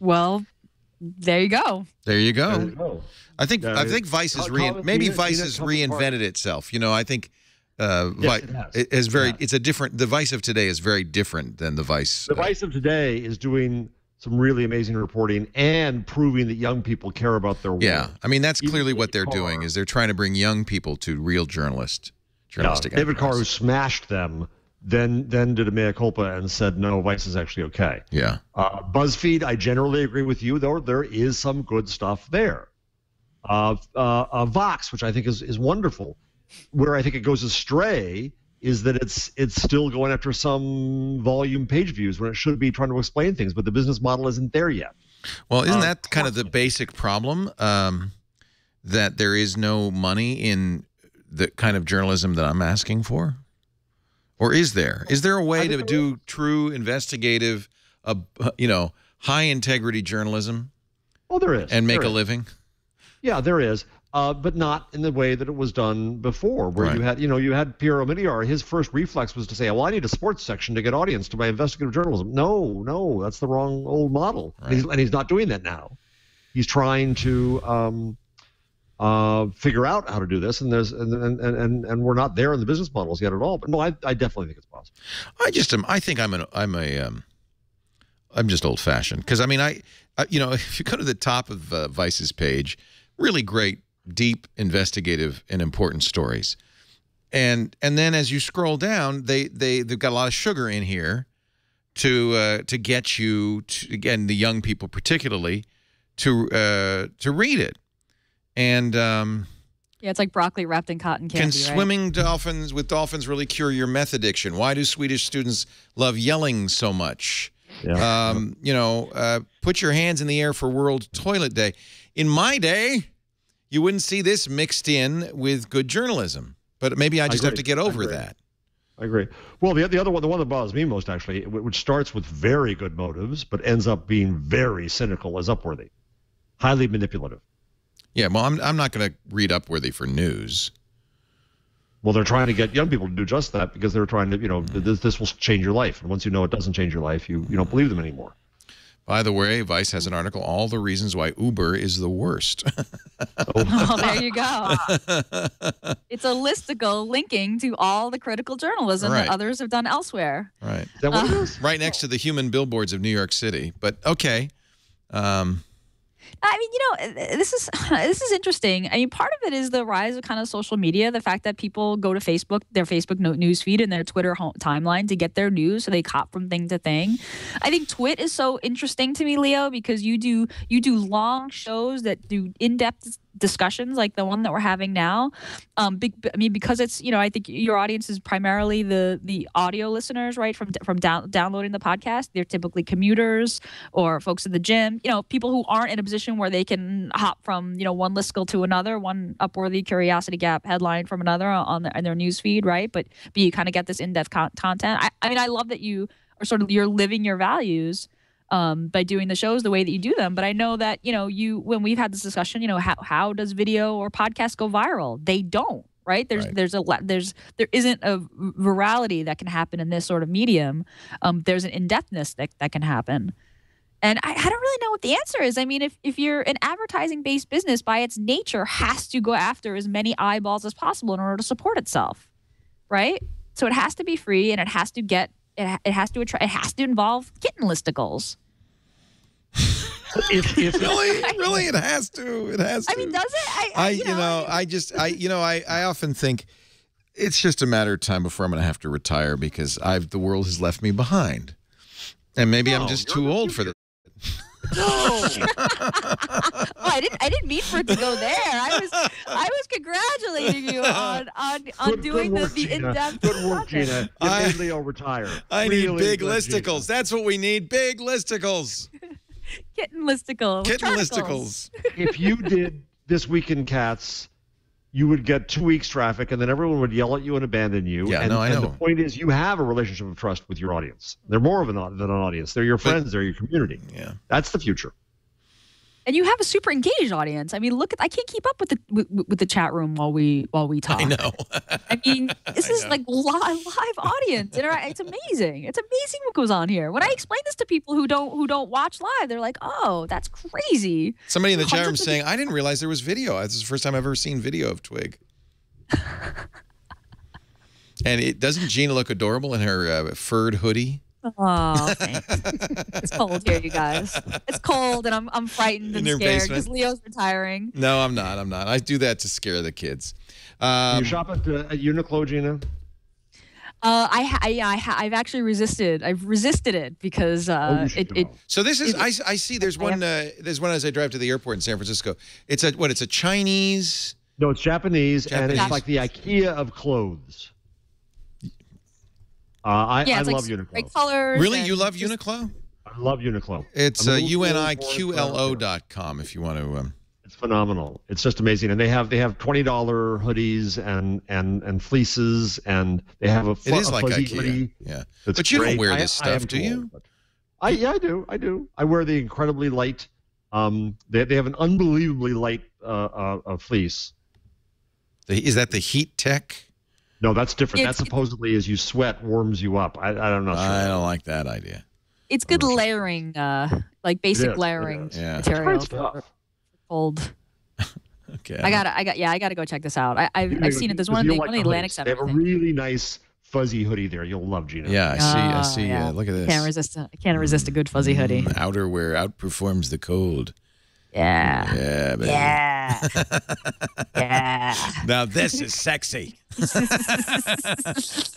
Well, there you go.
There you
There you
go.
go.
I think
Yeah,
I think Vice is
call-
rein,
call it
maybe
Tina-
Vice
Tina
has
Couple
reinvented itself. You know, I think uh,
Yes,
Vi-
it has.
it is very.
Yeah.
It's a different. The Vice of today is very different than the Vice.
The
uh,
Vice of today is doing some really amazing reporting and proving that young people care about their work.
yeah, I mean that's
Even
clearly what they're doing is they're trying to bring young people to real journalist
Yeah,
journalistic.
David Carr, who smashed them, then then did a mea culpa and said no, Vice is actually okay.
Yeah.
Uh, BuzzFeed, I generally agree with you, though there is some good stuff there. Uh, uh, uh, Vox, which I think is is wonderful, where I think it goes astray is that it's it's still going after some volume page views when it should be trying to explain things, but the business model isn't there yet.
Well, isn't
Uh,
that kind of the basic problem? Um, that there is no money in the kind of journalism that I'm asking for? Or is there? Is there a way to do true investigative, uh, you know, high integrity journalism
Oh, there is.
and make
There
a
is.
living?
Yeah, there is. uh, but not in the way that it was done before, where you had, you know, you had Pierre Omidyar. His first reflex was to say, "Well, I need a sports section to get audience to my investigative journalism." No, no, that's the wrong old model, and, he's, and he's not doing that now. He's trying to um, uh, figure out how to do this, and there's and and, and and we're not there in the business models yet at all. But no, I, I definitely think it's possible.
I just am. I think I'm an. I'm a. Um, I'm just old fashioned because I mean I, I, you know, if you go to the top of uh, Vice's page, really great, deep, investigative, and important stories, and and then as you scroll down, they they they've got a lot of sugar in here, to uh, to get you to, again the young people particularly to uh, to read it, and. Um,
Yeah, it's like broccoli wrapped in cotton candy.
can
right?
swimming dolphins with dolphins really cure your meth addiction? Why do Swedish students love yelling so much?
Yeah.
Um, you know, uh, put your hands in the air for World Toilet Day. In my day, you wouldn't see this mixed in with good journalism. But maybe I just have to get over
agree.
that.
I agree. Well, the, the other one, the one that bothers me most actually, which starts with very good motives but ends up being very cynical, is Upworthy, highly manipulative.
Yeah, well, I'm, I'm not going to read Upworthy for news.
Well, they're trying to get young people to do just that because they're trying to, you know, this, this will change your life. And once you know it doesn't change your life, you, you don't believe them anymore.
By the way, Vice has an article, All the Reasons Why Uber is the Worst.
Oh, there you go. it's a listicle linking to all the critical journalism
Right.
that others have done elsewhere.
right.
Is that what it is?
Right next to the human billboards of New York City. But okay. Um,
I mean, you know, this is this is interesting. I mean, part of it is the rise of kind of social media, the fact that people go to Facebook, their Facebook news feed, and their Twitter timeline to get their news, so they cop from thing to thing. I think Twit is so interesting to me, Leo, because you do you do long shows that do in depth discussions like the one that we're having now. Um, I mean, because it's you know, I think your audience is primarily the the audio listeners, right? From from down, downloading the podcast, they're typically commuters or folks at the gym. You know, people who aren't in a position where they can hop from you know one listicle to another, one Upworthy Curiosity Gap headline from another on, their, their news feed, right? But but you kind of get this in depth con- content. I, I mean, I love that you are sort of you're living your values um, by doing the shows the way that you do them. But I know that you know you when we've had this discussion, you know how how does video or podcast go viral? They don't. Right there's
Right.
there's a there's there isn't a virality that can happen in this sort of medium. Um, there's an in depthness that that can happen, and I, I don't really know what the answer is. I mean, if if you're an advertising based business by its nature has to go after as many eyeballs as possible in order to support itself, right? So it has to be free and it has to get it, it has to attract it has to involve kitten listicles.
if, if,
really, really, it has to. It has to.
I mean, does it? I,
I,
you
you know, I just, I, you know, I, I often think it's just a matter of time before I'm going to have to retire because I've the world has left me behind, and maybe I'm just too old for this.
No.
oh, I didn't. I didn't mean for it to go there. I was. I was congratulating you on on, on
Good-
doing
good
the,
work,
the in depth.
Good work, Gina. You
I-
made Leo retire.
I need big
good, Gina.
listicles. That's what we need. Big listicles.
Kitten listicles.
Kitten
charticles.
listicles.
if you did this week in cats, you would get two weeks traffic, and then everyone would yell at you and abandon you.
Yeah,
and,
no, I
and
know.
the point is, you have a relationship of trust with your audience. They're more of an than an audience. They're your friends. they're your community.
Yeah.
That's the future.
And you have a super engaged audience. I mean, look at. I can't keep up with the with, with the chat room while we while we talk.
I know.
I mean, this
I
is
know.
like live, live audience. It's amazing. It's amazing what goes on here. When I explain this to people who don't who don't watch live, they're like, "Oh, that's crazy."
Somebody in the chat room saying, "I didn't realize there was video. This is the first time I've ever seen video of Twig." and it doesn't Gina look adorable in her uh, furred hoodie?
Oh, it's cold here, you guys. It's cold, and I'm I'm frightened
In
and scared because Leo's retiring.
No, I'm not. I'm not. I do that to scare the kids.
Do
Um,
you shop at, uh, at Uniqlo, Gina?
Uh, I, ha- I, I ha- I've actually resisted. I've resisted it because
Oh,
uh,
you should
it, it
so this is
Is
I, I see. There's
I
one. Uh, there's one as I drive to the airport in San Francisco. It's a what? It's a Chinese.
No, it's Japanese, and it's like the IKEA of clothes. Uh, I,
yeah,
I
it's
love
like
Uniqlo.
bright colors.
Really, you love
just-
Uniqlo?
I love Uniqlo.
It's
I'm
uh,
a little old for it, but-
UNIQLO.com if you want to. Um,
It's phenomenal. It's just amazing, and they have they have twenty dollar hoodies and and and fleeces, and they have a,
it
fu- a
like
fuzzy
IKEA. Yeah.
that's
But you don't wear
I-
this
I am
stuff, do
too
you?
I yeah, I do. I do. I wear the incredibly light. Um, they they have an unbelievably light uh, uh, uh, fleece.
The, is that the heat tech?
No, that's different.
It's-
that supposedly, as you sweat, warms you up. I, I don't know.
I don't like that idea.
It's good layering, uh, like basic
is,
layering
is.
Yeah.
material
Great
for
stuff.
cold.
Okay.
I got, to I got, yeah, I got to go check this out. I, I've, I've seen it. There's one of
You'll
the,
like
one the Atlantic
hoodies.
Center.
They have a really nice fuzzy hoodie there. You'll love Gina.
Yeah, I see. I
Ah,
see.
yeah.
Yeah. Look at this.
Can't resist. A, I can't resist a good fuzzy hoodie.
Mm, outerwear outperforms the cold.
Yeah.
Yeah, baby.
Yeah. yeah.
Now this is sexy.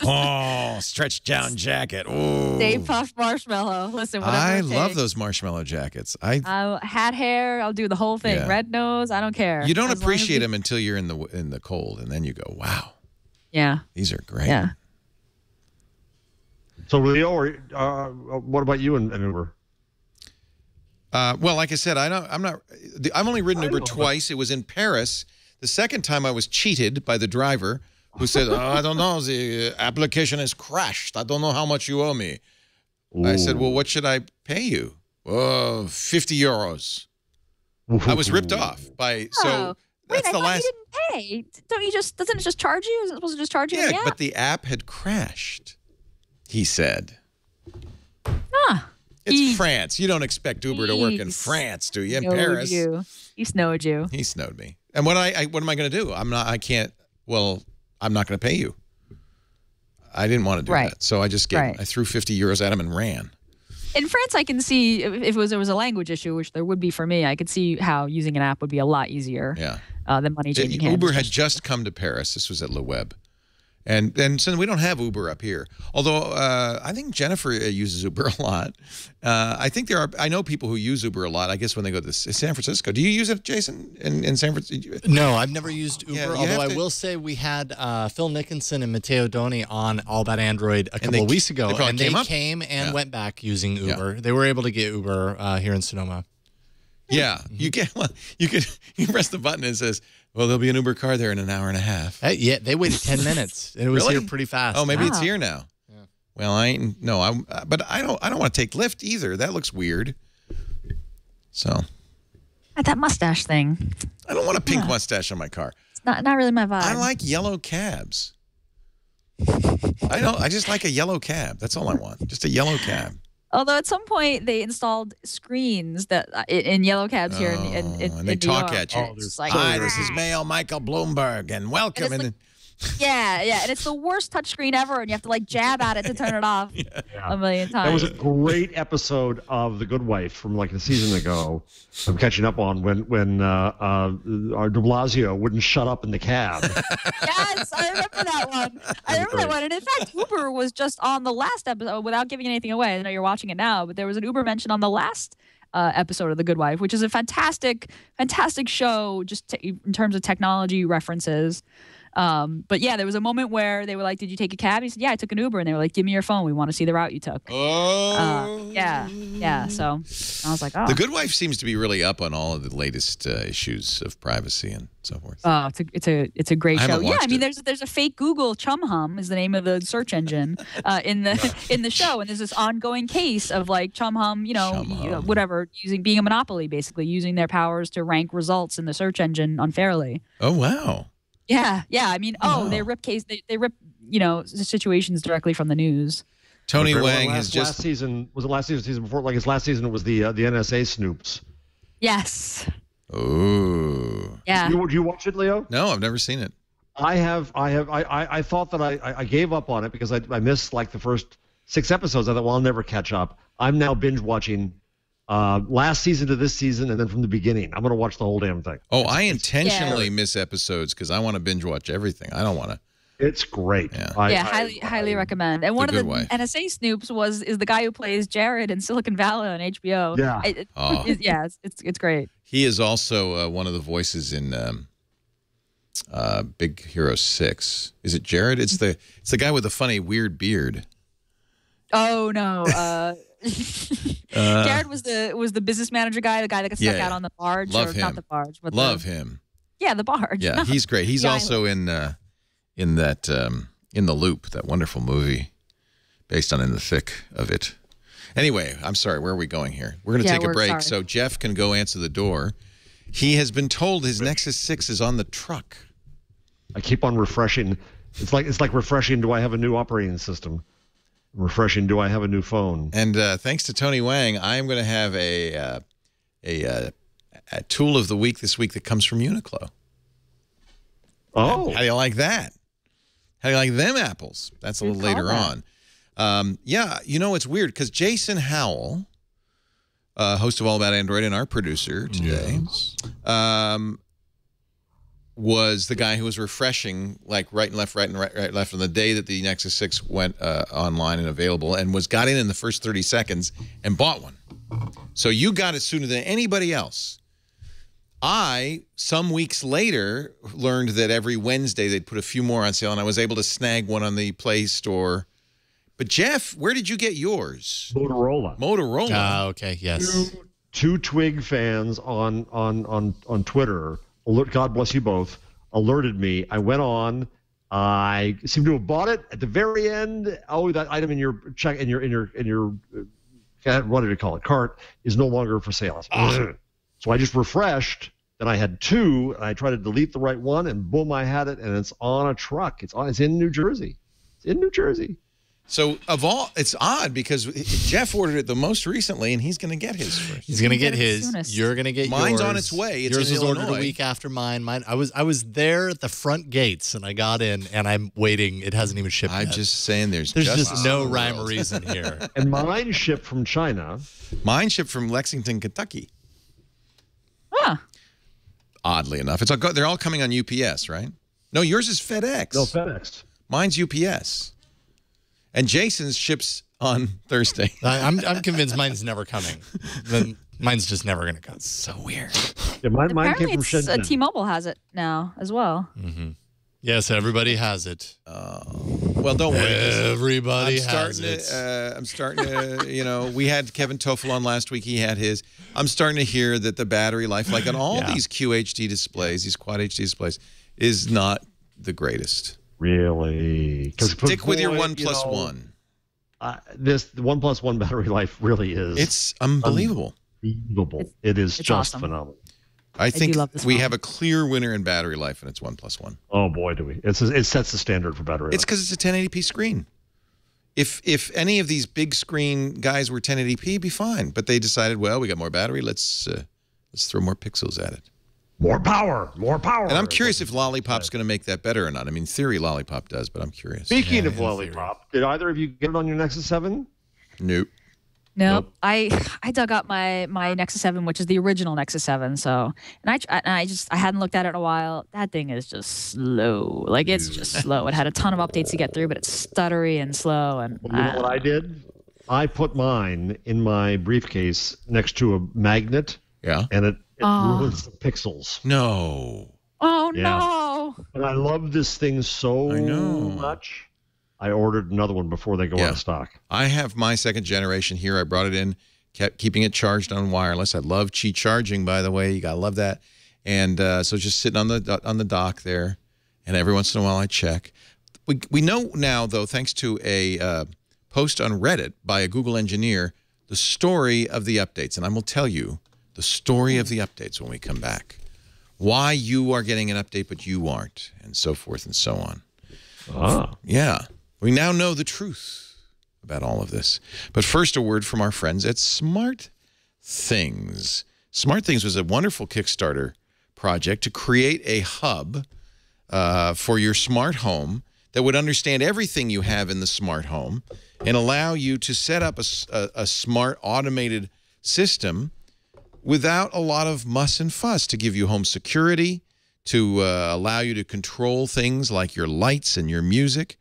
oh, stretch down jacket. Oh,
Stay puffed marshmallow. Listen, whatever
I
it
love those marshmallow jackets. I
Uh, hat hair. I'll do the whole thing.
Yeah.
Red nose. I don't care.
you don't
As
appreciate
we-
them until you're in the in the cold, and then you go, "Wow,
Yeah.
these are great."
Yeah.
So Leo, or uh, what about you and, and Uber?
Uh, well, like I said, I don't. I'm not. the- I've only ridden Uber twice. It was in Paris. The second time, I was cheated by the driver, who said, oh, "I don't know. The application has crashed. I don't know how much you owe me." I said, "Well, what should I pay you?" Oh, 50 euros. I was ripped off by. So
Oh. Wait,
that's
I
the
thought
last.
you didn't pay. Don't you just? Doesn't it just charge you? Is it supposed to just charge you?
Yeah,
Yeah.
but the app had crashed. He said.
Ah.
It's
He-
France. You don't expect Uber to work in France, do you? In Paris.
You. He snowed you.
He snowed me. And what I, I what am I going to do? I'm not. I can't. Well, I'm not going to pay you. I didn't want to do
Right.
that, so I just gave.
Right.
I threw 50 euros at him and ran.
In France, I can see if it was there was a language issue, which there would be for me. I could see how using an app would be a lot easier
Yeah.
uh, than money changing.
Uber had just come to Paris. This was at Le Web. And and so we don't have Uber up here. Although uh, I think Jennifer uh, uses Uber a lot. Uh, I think there are. I know people who use Uber a lot. I guess when they go to San Francisco. Do you use it, Jason? In, in San Francisco?
No, I've never used Uber.
Yeah,
although I will say we had uh, Phil Nickinson and Matteo Doni on All About Android a couple
they-
of weeks ago,
they
and
came
they
up?
came and
Yeah.
went back using Uber. They were able to get Uber uh, here in Sonoma.
Yeah. You get. Well, you could. You press the button and it says, "Well, there'll be an Uber car there in an hour and a half."
Hey, yeah, they waited ten minutes, and it was
Really?
here pretty fast.
Oh, maybe it's here now. Well, I ain't. No, I'm. uh, But I don't. I don't want to take Lyft either. That looks weird. So
Uh, that mustache thing.
I don't want a pink mustache on my car.
It's not not really my vibe.
I like yellow cabs. I don't. I just like a yellow cab. That's all I want. Just a yellow cab.
Although at some point they installed screens that uh, in, in yellow cabs here in, in, in,
Oh, and
in
they
New
talk
York.
at you.
And it's like,
Hi, this is Mayor Michael Bloomberg, and welcome.
it's
And,
like- yeah, yeah, and it's the worst touchscreen ever, and you have to like jab at it to turn it off a million times.
That was a great episode of The Good Wife from like a season ago. I'm catching up on when when uh, uh, our De Blasio wouldn't shut up in the cab.
yes, I remember that one. I remember that one. And in fact, Uber was just on the last episode without giving anything away. I know you're watching it now, but there was an Uber mention on the last uh, episode of The Good Wife, which is a fantastic, fantastic show just to, in terms of technology references. Um, but yeah, there was a moment where they were like, "Did you take a cab?" He said, "Yeah, I took an Uber," and they were like, "Give me your phone. We want to see the route you took."
oh.
Uh, yeah, yeah. So I was like, "Oh,
The Good Wife seems to be really up on all of the latest uh, issues of privacy and so forth.
Oh, it's a it's a it's a great
I
show. Yeah, I mean,
it.
there's there's a fake Google Chum Hum is the name of the search engine uh, in the in the show, and there's this ongoing case of like Chum Hum, you know,
Chum
you know,
Hum.
whatever, using being a monopoly, basically using their powers to rank results in the search engine unfairly.
Oh wow.
Yeah, yeah. I mean, oh, they rip case, they, they rip you know situations directly from the news.
Tony
Remember
Wang
last,
has just
last season was it last season season before like his last season it was the uh, the NSA snoops.
Yes.
Oh.
Yeah.
You, did you watch it, Leo?
No, I've never seen it.
I have, I have, I, I, I thought that I, I- I gave up on it because I, I missed like the first six episodes. I thought, well, I'll never catch up. I'm now binge watching uh, last season to this season, and then from the beginning. I'm going to watch the whole damn thing.
Oh, I intentionally miss episodes because I want to binge watch everything. I don't want to.
It's great.
Yeah.
I-
yeah,
I-
highly, highly recommend. And one of
Good
the
Wife.
NSA snoops was is the guy who plays Jared in Silicon Valley on HBO.
Yeah.
I- it-
Oh.
it- yeah, it's, it's it's great.
He is also uh, one of the voices in um, uh, Big Hero Six. Is it Jared? It's the it's the guy with the funny weird beard.
Oh no, uh,
Uh,
Jared was the was the business manager guy, the guy that got stuck
Yeah,
out on the barge,
Love
or
him.
not the barge, but
Love
the,
him.
Yeah, the barge.
Yeah, he's great. He's
Yeah,
also in uh, in that um, in the Loop, that wonderful movie based on In the Thick of It. Anyway, I'm sorry. Where are we going here? We're going to
Yeah,
take a break
sorry.
so Jeff can go answer the door, He has been told his Nexus 6 is on the truck.
I keep on refreshing. It's like it's like refreshing. Do I have a new operating system? Refreshing. Do I have a new phone?
And uh, thanks to Tony Wang, I am going to have a uh, a, uh, a tool of the week this week that comes from Uniqlo.
Oh,
How do you like that? How do you like them apples? That's a
Good
little later
callback.
on. Um, yeah, you know it's weird because Jason Howell, uh, host of All About Android and our producer today, um, was the guy who was refreshing like right and left, right and right, right left on the day that the Nexus Six went uh, online and available, and was got in in the first thirty seconds and bought one. So you got it sooner than anybody else. I, some weeks later, learned that every Wednesday they'd put a few more on sale, and I was able to snag one on the Play Store. But Jeff, where did you get yours?
Motorola.
Motorola.
Ah, okay. Yes.
Two Twig fans on on on on Twitter. Alert, God bless you both. Alerted me. I went on. I seem to have bought it at the very end. Oh, that item in your check in your in your in your uh, what do you call it? Cart is no longer for sale. So I just refreshed. Then I had two, and I tried to delete the right one, and boom, I had it, and it's on a truck. It's on. It's in New Jersey. It's in New Jersey.
So of all, it's odd because Jeff ordered it the most recently, and he's going to get his first.
He's gonna
Get
get his.
soonest.
You're gonna get
Mine's
yours.
on its way. It's
yours
in
was ordered a week after mine. Mine. I was I was there at the front gates and I got in and I'm waiting. It hasn't even shipped.
I'm
yet.
just saying, there's
There's
justice
just no
the
rhyme or reason here.
And mine shipped from China.
Mine shipped from Lexington, Kentucky.
Huh.
Oddly enough, it's all they're all coming on UPS, right? No, yours is FedEx.
No FedEx.
Mine's UPS, and Jason's ships on Thursday.
I, I'm I'm convinced mine's never coming. Then mine's just never gonna come.
so weird.
Yeah, mine, mine
Apparently,
came from
it's, uh,
Shenzhen.
T-Mobile has it now as well.
Yes, everybody has it.
Well, don't worry. 'cause
Everybody
I'm
has
starting
it.
to. Uh, I'm starting to. You know, we had Kevin Tofel on last week. He had his. I'm starting to hear that the battery life, like on all
Yeah.
these QHD displays, these Quad HD displays, is not the greatest.
Really? 'Cause
Stick with your
boy,
One
you
Plus
know,
One.
Uh, this the One Plus One battery life really is
It's unbelievable.
unbelievable. It is
it's
just
awesome.
phenomenal.
I think
love this
we
phone.
have a clear winner in battery life, and it's One Plus One.
Oh boy, do we! It's it sets the standard for battery
It's
life.
because it's a 1080p screen. If if any of these big screen guys were 1080p, it'd be fine. But they decided, well, we got more battery. Let's uh, let's throw more pixels at it.
More power, more power.
And I'm curious if Lollipop's going to make that better or not. I mean, theory Lollipop does, but I'm curious.
Speaking
Yeah,
of
in
lollipop, did either of you get it on your Nexus Seven?
Nope.
Nope. I I dug up my my Nexus 7, which is the original Nexus 7. So, and I and I just I hadn't looked at it in a while. That thing is just slow. Like it's just slow. It had a ton of updates to get through, but it's stuttery and slow. And
You know what uh, I did? I put mine in my briefcase next to a magnet,
Yeah.
and it, it
Oh.
ruins the pixels.
No.
oh
Yeah.
no.
And I love this thing so
I know.
much. I ordered another one before they go
Yeah.
out of stock.
I have my second generation here. I brought it in, kept keeping it charged on wireless. I love Qi charging, by the way. You gotta love that. And uh, so just sitting on the on the dock there, and every once in a while I check. We we know now though, thanks to a uh, post on Reddit by a Google engineer, the story of the updates, and I will tell you the story of the updates when we come back. Why you are getting an update but you aren't, and so forth and so on.
Ah.
Yeah. We now know the truth about all of this. But first, a word from our friends at Smart Things. Smart Things was a wonderful Kickstarter project to create a hub uh, for your smart home that would understand everything you have in the smart home and allow you to set up a smart automated system without a lot of muss and fuss to give you home security, to uh, allow you to control things like your lights and your music.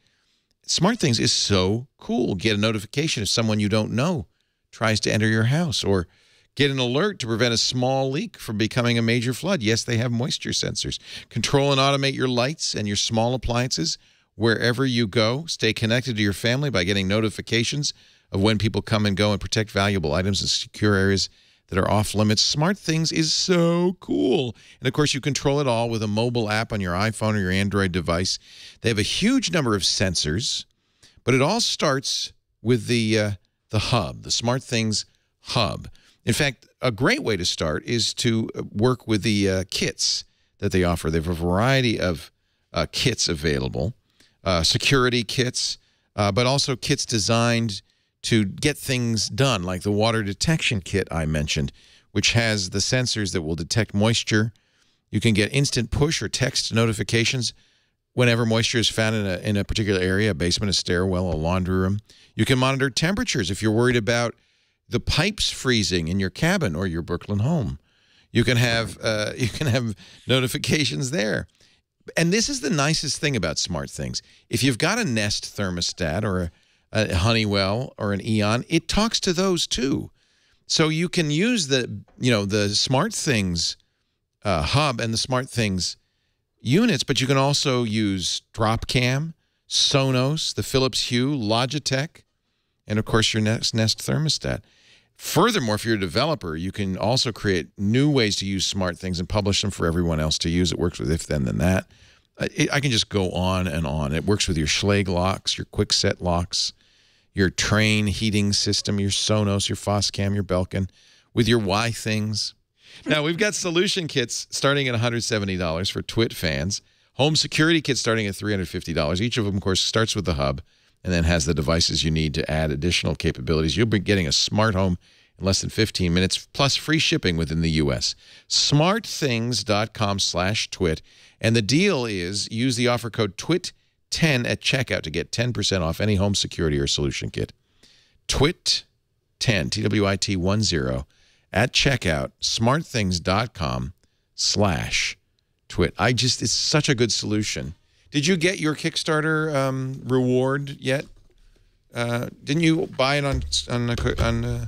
Smart Things is so cool. Get a notification if someone you don't know tries to enter your house or get an alert to prevent a small leak from becoming a major flood. Yes, they have moisture sensors. Control and automate your lights and your small appliances wherever you go. Stay connected to your family by getting notifications of when people come and go and protect valuable items in secure areas that are off limits. Smart Things is so cool. And of course, you control it all with a mobile app on your iPhone or your Android device. They have a huge number of sensors, but it all starts with the uh, the hub, the Smart Things hub. In fact, a great way to start is to work with the uh, kits that they offer. They have a variety of uh, kits available, uh, security kits, uh, but also kits designed to get things done, like the water detection kit I mentioned, which has the sensors that will detect moisture. You can get instant push or text notifications whenever moisture is found in a, in a particular area, a basement, a stairwell, a laundry room. You can monitor temperatures if you're worried about the pipes freezing in your cabin or your Brooklyn home. You can have uh, you can have notifications there. And this is the nicest thing about smart things. If you've got a Nest thermostat or a, a Honeywell or an Eon, it talks to those too. So you can use the you know the smart things uh, hub and the smart things units, but you can also use Dropcam, Sonos, the Philips Hue, Logitech, and of course your Nest, Nest thermostat. Furthermore, if you're a developer, you can also create new ways to use smart things and publish them for everyone else to use. It works with if, then, then that. It, I can just go on and on. It works with your Schlage locks, your Kwikset locks, your Trane heating system, your Sonos, your Foscam, your Belkin, with your Y things. Now, we've got solution kits starting at $170 for TWiT fans, home security kits starting at $350. Each of them, of course, starts with the hub and then has the devices you need to add additional capabilities. You'll be getting a smart home in less than 15 minutes, plus free shipping within the U.S. Smartthings.com slash twit. And the deal is use the offer code TWIT10 at checkout to get 10% off any home security or solution kit. TWIT10, T-W-I-T 1-0, at checkout, smartthings.com slash twit. I just, it's such a good solution. Did you get your Kickstarter um, reward yet? Uh, didn't you buy it on on on? Uh,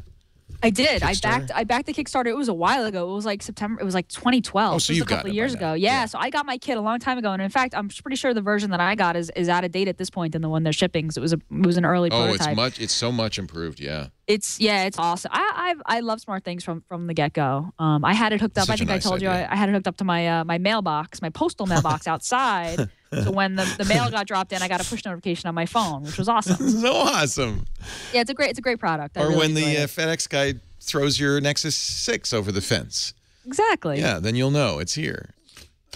I did. I backed. I backed the Kickstarter. It was a while ago. It was like September. It was like 2012.
Oh, so
it was
you
a couple
got
years ago. Yeah,
Yeah.
So I got my kit a long time ago, and in fact, I'm pretty sure the version that I got is, is out of date at this point than the one they're shipping. So it was a it was an early
oh,
prototype.
it's much. It's so much improved. Yeah.
It's yeah, it's awesome. I I, I love smart things from from the get go. Um, I had it hooked up.
Such
I think
nice
I told you. I, I had it hooked up to my uh, my mailbox, my postal mailbox outside. so when the, the mail got dropped in, I got a push notification on my phone, which was awesome.
so awesome.
Yeah, it's a great it's a great product. I
or
really
when the uh. FedEx guy throws your Nexus 6 over the fence.
exactly.
Yeah, then you'll know it's here.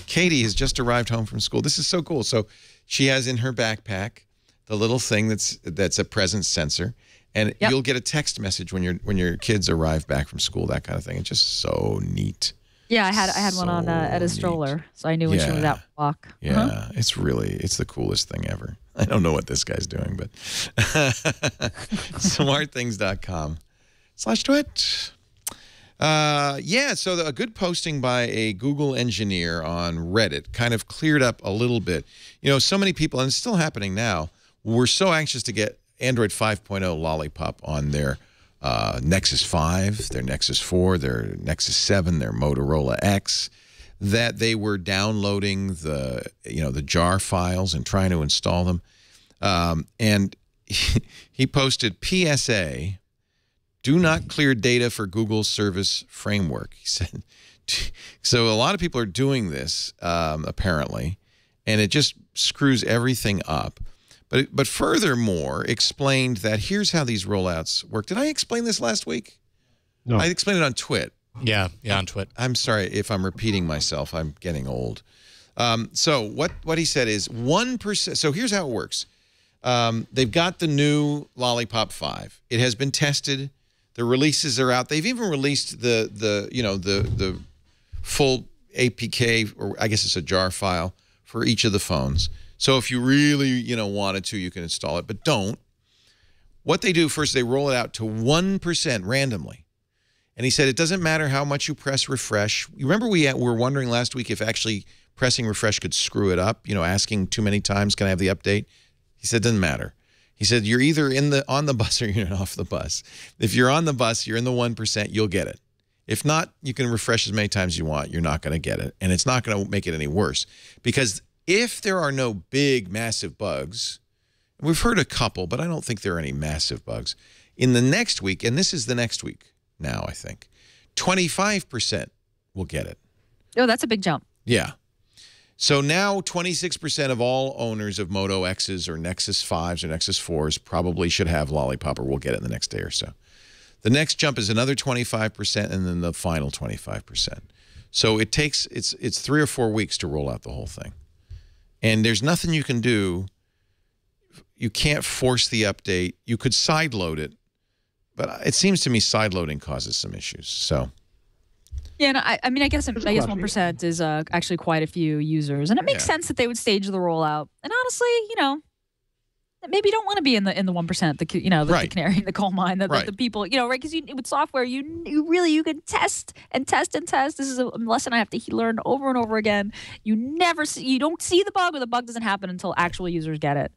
Katie has just arrived home from school. This is so cool. So she has in her backpack the little thing that's that's a presence sensor, and
Yep.
you'll get a text message when your when your kids arrive back from school. That kind of thing. It's just so neat.
Yeah, I had I had one on uh, at a stroller, so I knew when she was
Yeah.
out walk.
Yeah,
Uh-huh.
it's really it's the coolest thing ever. I don't know what this guy's doing, but smartthings.com slash twit. Uh, yeah, so the, a good posting by a Google engineer on Reddit kind of cleared up a little bit. You know, so many people, and it's still happening now, were so anxious to get Android 5.0 Lollipop on their uh, Nexus 5, their Nexus 4, their Nexus 7, their Motorola X, that they were downloading the, you know, the jar files and trying to install them. Um, and he posted PSA do not clear data for Google Service Framework. He said, so a lot of people are doing this um, apparently, and it just screws everything up. But but furthermore, explained that here's how these rollouts work. Did I explain this last week?
No.
I explained it on Twit.
Yeah, yeah, on Twit.
I'm sorry if I'm repeating myself. I'm getting old. Um, so what what he said is one percent. So here's how it works. Um, they've got the new Lollipop Five. It has been tested. The releases are out. They've even released the the you know the the full APK or I guess it's a jar file for each of the phones. So if you really you know wanted to, you can install it, but don't. What they do first, they roll it out to one percent randomly. And he said it doesn't matter how much you press refresh. You remember we uh, were wondering last week if actually pressing refresh could screw it up. You know, asking too many times, can I have the update? He said doesn't matter. He said you're either in the on the bus or you're off the bus. If you're on the bus, you're in the one percent, you'll get it. If not, you can refresh as many times as you want. You're not going to get it, and it's not going to make it any worse because if there are no big, massive bugs, we've heard a couple, but I don't think there are any massive bugs. In the next week, and this is the next week now, I think, 25% will get it.
Oh, that's a big jump.
Yeah. So now 26% of all owners of Moto X's or Nexus 5s or Nexus 4s probably should have Lollipop or will get it in the next day or so. The next jump is another 25%, and then the final 25%. So it takes it's it's three or four weeks to roll out the whole thing, and there's nothing you can do. You can't force the update. You could sideload it, but it seems to me sideloading causes some issues. So
Yeah, no, I, I mean, I guess I guess one percent is uh, actually quite a few users, and it makes
Yeah.
sense that they would stage the rollout. And honestly, you know, maybe you don't want to be in the in the one percent, the you know, the, the canary in the coal mine, that
Right.
the people, you know, right? Because you with software, you you really you can test and test and test. This is a lesson I have to learn over and over again. You never see, you don't see the bug, or the bug doesn't happen until actual users get it.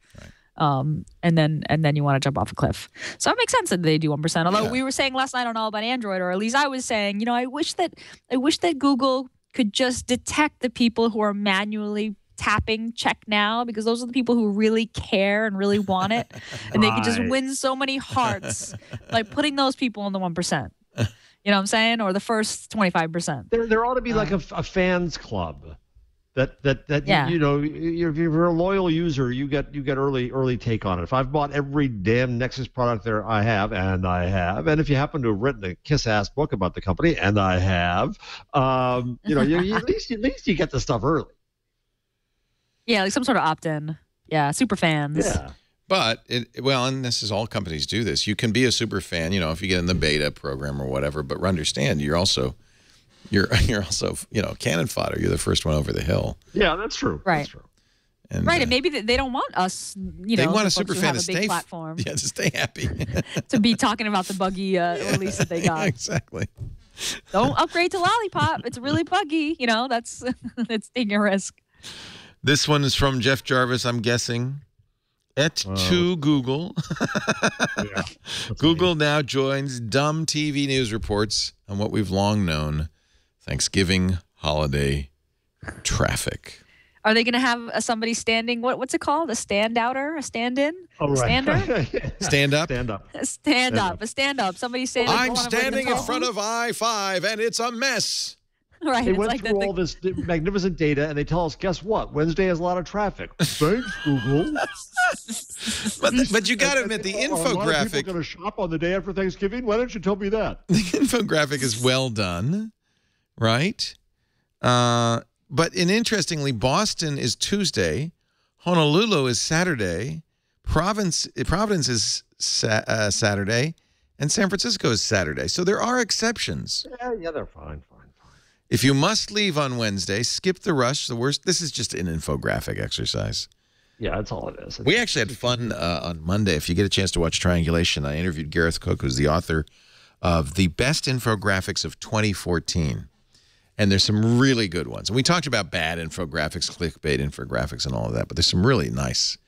Um, and then and then you want to jump off a cliff. So it makes sense that they do one percent. Although
Yeah.
we were saying last night on All About Android, or at least I was saying, you know, I wish that I wish that Google could just detect the people who are manually tapping check now because those are the people who really care and really want it and they could just win so many hearts by putting those people in the 1%. You know what I'm saying? Or the first 25%.
There, there ought to be like a, a fans club. That that that
Yeah.
you, you know, if you're a loyal user, you get you get early early take on it. If I've bought every damn Nexus product there I have, and I have, and if you happen to have written a kiss ass book about the company, and I have, um, you know, you, you- at least at least you get the stuff early.
Yeah, like some sort of opt-in. Yeah, super fans.
Yeah.
But it well, and this is all companies do this. You can be a super fan, you know, if you get in the beta program or whatever. But understand, you're also you're you're also you know cannon fodder. You're the first one over the hill.
Yeah, that's true.
Right.
That's true.
And,
Right,
uh,
and maybe they don't want us, you know,
they want a super
folks who
fan
have
to
a big
stay
platform
Yeah, to stay happy.
to be talking about the buggy uh, release that they got.
Yeah, exactly.
Don't upgrade to Lollipop. It's really buggy. You know, that's that's taking a risk.
This one is from Jeff Jarvis. I'm guessing. Et to Google.
Yeah.
Google now joins dumb TV news reports on what we've long known Thanksgiving holiday traffic.
Are they going to have uh, somebody standing? What what's it called? A standouter? A stand-in?
Oh, right.
Stander?
Stand up.
Stand up.
A stand up. A stand up. Somebody standing.
I'm standing in front of I 5 and it's a mess.
Right.
They
it's
went
like
through
the-
all this magnificent data, and they tell us, guess what? Wednesday has a lot of traffic. Thanks, Google.
But, but you got to admit, the
Are a lot of people
infographic,
going to shop on the day after Thanksgiving? Why don't you tell me that?
the infographic is well done, right? Uh, but and interestingly, Boston is Tuesday, Honolulu is Saturday, Province Providence is sa- uh, Saturday, and San Francisco is Saturday. So there are exceptions.
Yeah, yeah, they're fine, fine, fine.
If you must leave on Wednesday, skip the rush. The worst. This is just an infographic exercise.
Yeah, that's all it is.
We actually had fun uh, on Monday. If you get a chance to watch Triangulation, I interviewed Gareth Cook, who's the author of the best infographics of 2014. And there's some really good ones. And we talked about bad infographics, clickbait infographics, and all of that, but there's some really nice.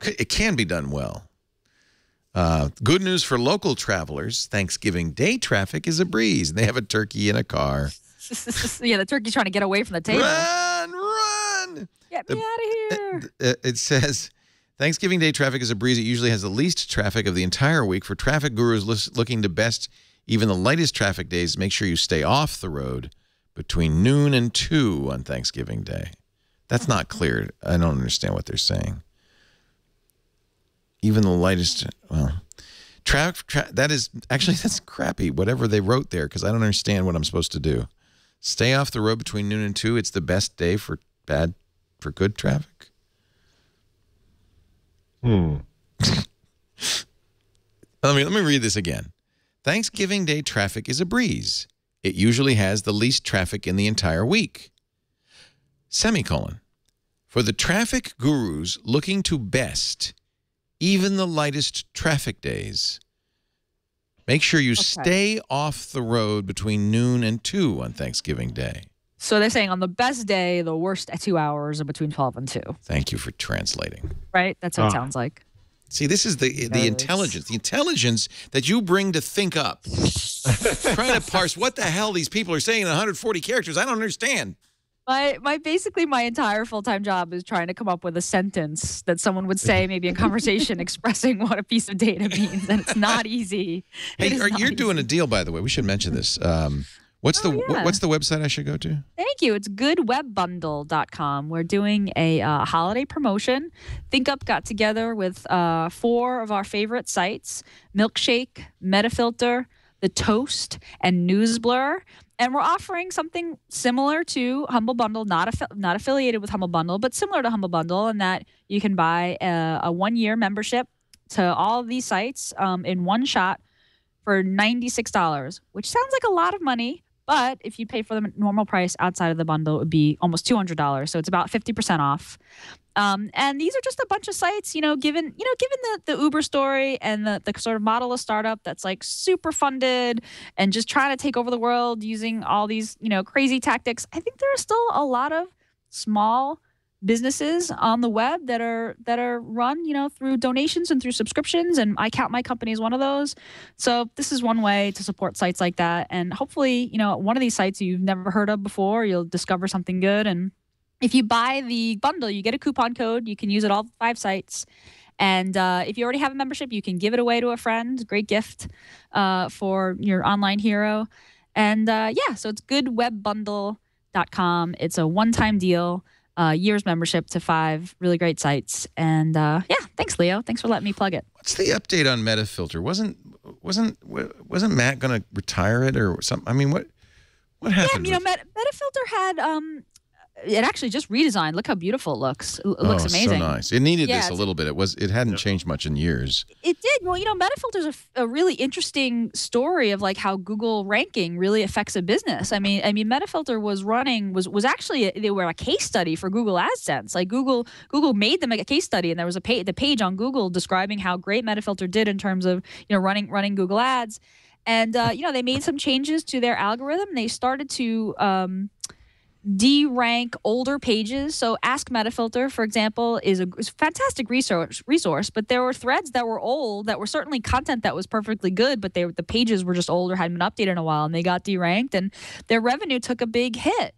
It can be done well. Uh, good news for local travelers Thanksgiving Day traffic is a breeze. and They have a turkey in a car.
yeah, the turkey's trying to get away from the table.
Run, run!
Get me out of here.
Uh, it says Thanksgiving Day traffic is a breeze. It usually has the least traffic of the entire week. For traffic gurus looking to best even the lightest traffic days, make sure you stay off the road between noon and 2 on Thanksgiving Day. That's not clear. I don't understand what they're saying. Even the lightest, well, tra- tra- that is actually that's crappy. Whatever they wrote there, because I don't understand what I'm supposed to do. Stay off the road between noon and two. It's the best day for bad, for good traffic.
Hmm.
Let me let me read this again. Thanksgiving Day traffic is a breeze. It usually has the least traffic in the entire week. Semicolon. For the traffic gurus looking to best even the lightest traffic days, make sure you stay off the road between noon and 2 on Thanksgiving Day.
So they're saying on the best day, the worst two hours are between 12 and 2,
Thank you for translating.
right? That's what
Ah.
it sounds like.
See, this is the the
Yes.
intelligence, the intelligence that you bring to think up. Trying to parse what the hell these people are saying in 140 characters. I don't understand.
My, my basically my entire full time job is trying to come up with a sentence that someone would say maybe in conversation expressing what a piece of data means, and it's not easy.
Hey, are,
not
you're doing a deal, by the way. We should mention this. Um, what's the
Oh,
what-
yeah.
what's the website I should go to?
Thank you. It's goodwebbundle.com. We're doing a uh, holiday promotion. ThinkUp got together with uh, four of our favorite sites Mlkshk, Metafilter, The Toast, and Newsblur. And we're offering something similar to Humble Bundle, not affi- not affiliated with Humble Bundle, but similar to Humble Bundle, in that you can buy a, a one year membership to all of these sites um, in one shot for $96, which sounds like a lot of money. But if you pay for the normal price outside of the bundle, it would be almost $200. So it's about 50% off. Um, and these are just a bunch of sites, you know, given, you know, given the, the Uber story and the, the sort of model of startup that's like super funded and just trying to take over the world using all these, you know, crazy tactics. I think there are still a lot of small businesses on the web that are that are run you know through donations and through subscriptions and i count my company as one of those. So this is one way to support sites like that. And hopefully you know one of these sites you've never heard of before you'll discover something good. And if you buy the bundle you get a coupon code. You can use it all five sites. And uh, if you already have a membership you can give it away to a friend. Great gift uh, for your online hero. And uh, yeah so it's goodwebbundle.com it's a one-time deal uh, year's membership to five really great sites. And uh, yeah, thanks, Leo. Thanks for letting me plug it.
What's the update on Metafilter? Wasn't wasn't wasn't Matt going to retire it or something? I mean, what what happened?
Yeah, you know, Met- Metafilter had um, it actually just redesigned. Look how beautiful it looks. It looks
oh,
amazing.
So nice. It needed
Yeah,
this a little bit. It was it hadn't changed much in years.
It did. Well, you know, Metafilter's a really interesting story of like how Google ranking really affects a business. I mean, I mean, Metafilter was running was was actually a, they were a case study for Google AdSense. Like Google Google made them a case study, and there was a page the page on Google describing how great Metafilter did in terms of you know running running Google Ads. And uh, you know, they made some changes to their algorithm. They started to um, de-rank older pages. So Ask Metafilter, for example, is a, fantastic resource. Resource, but there were threads that were old that were certainly content that was perfectly good, but they the pages were just old or hadn't been updated in a while, and they got deranked, and their revenue took a big hit.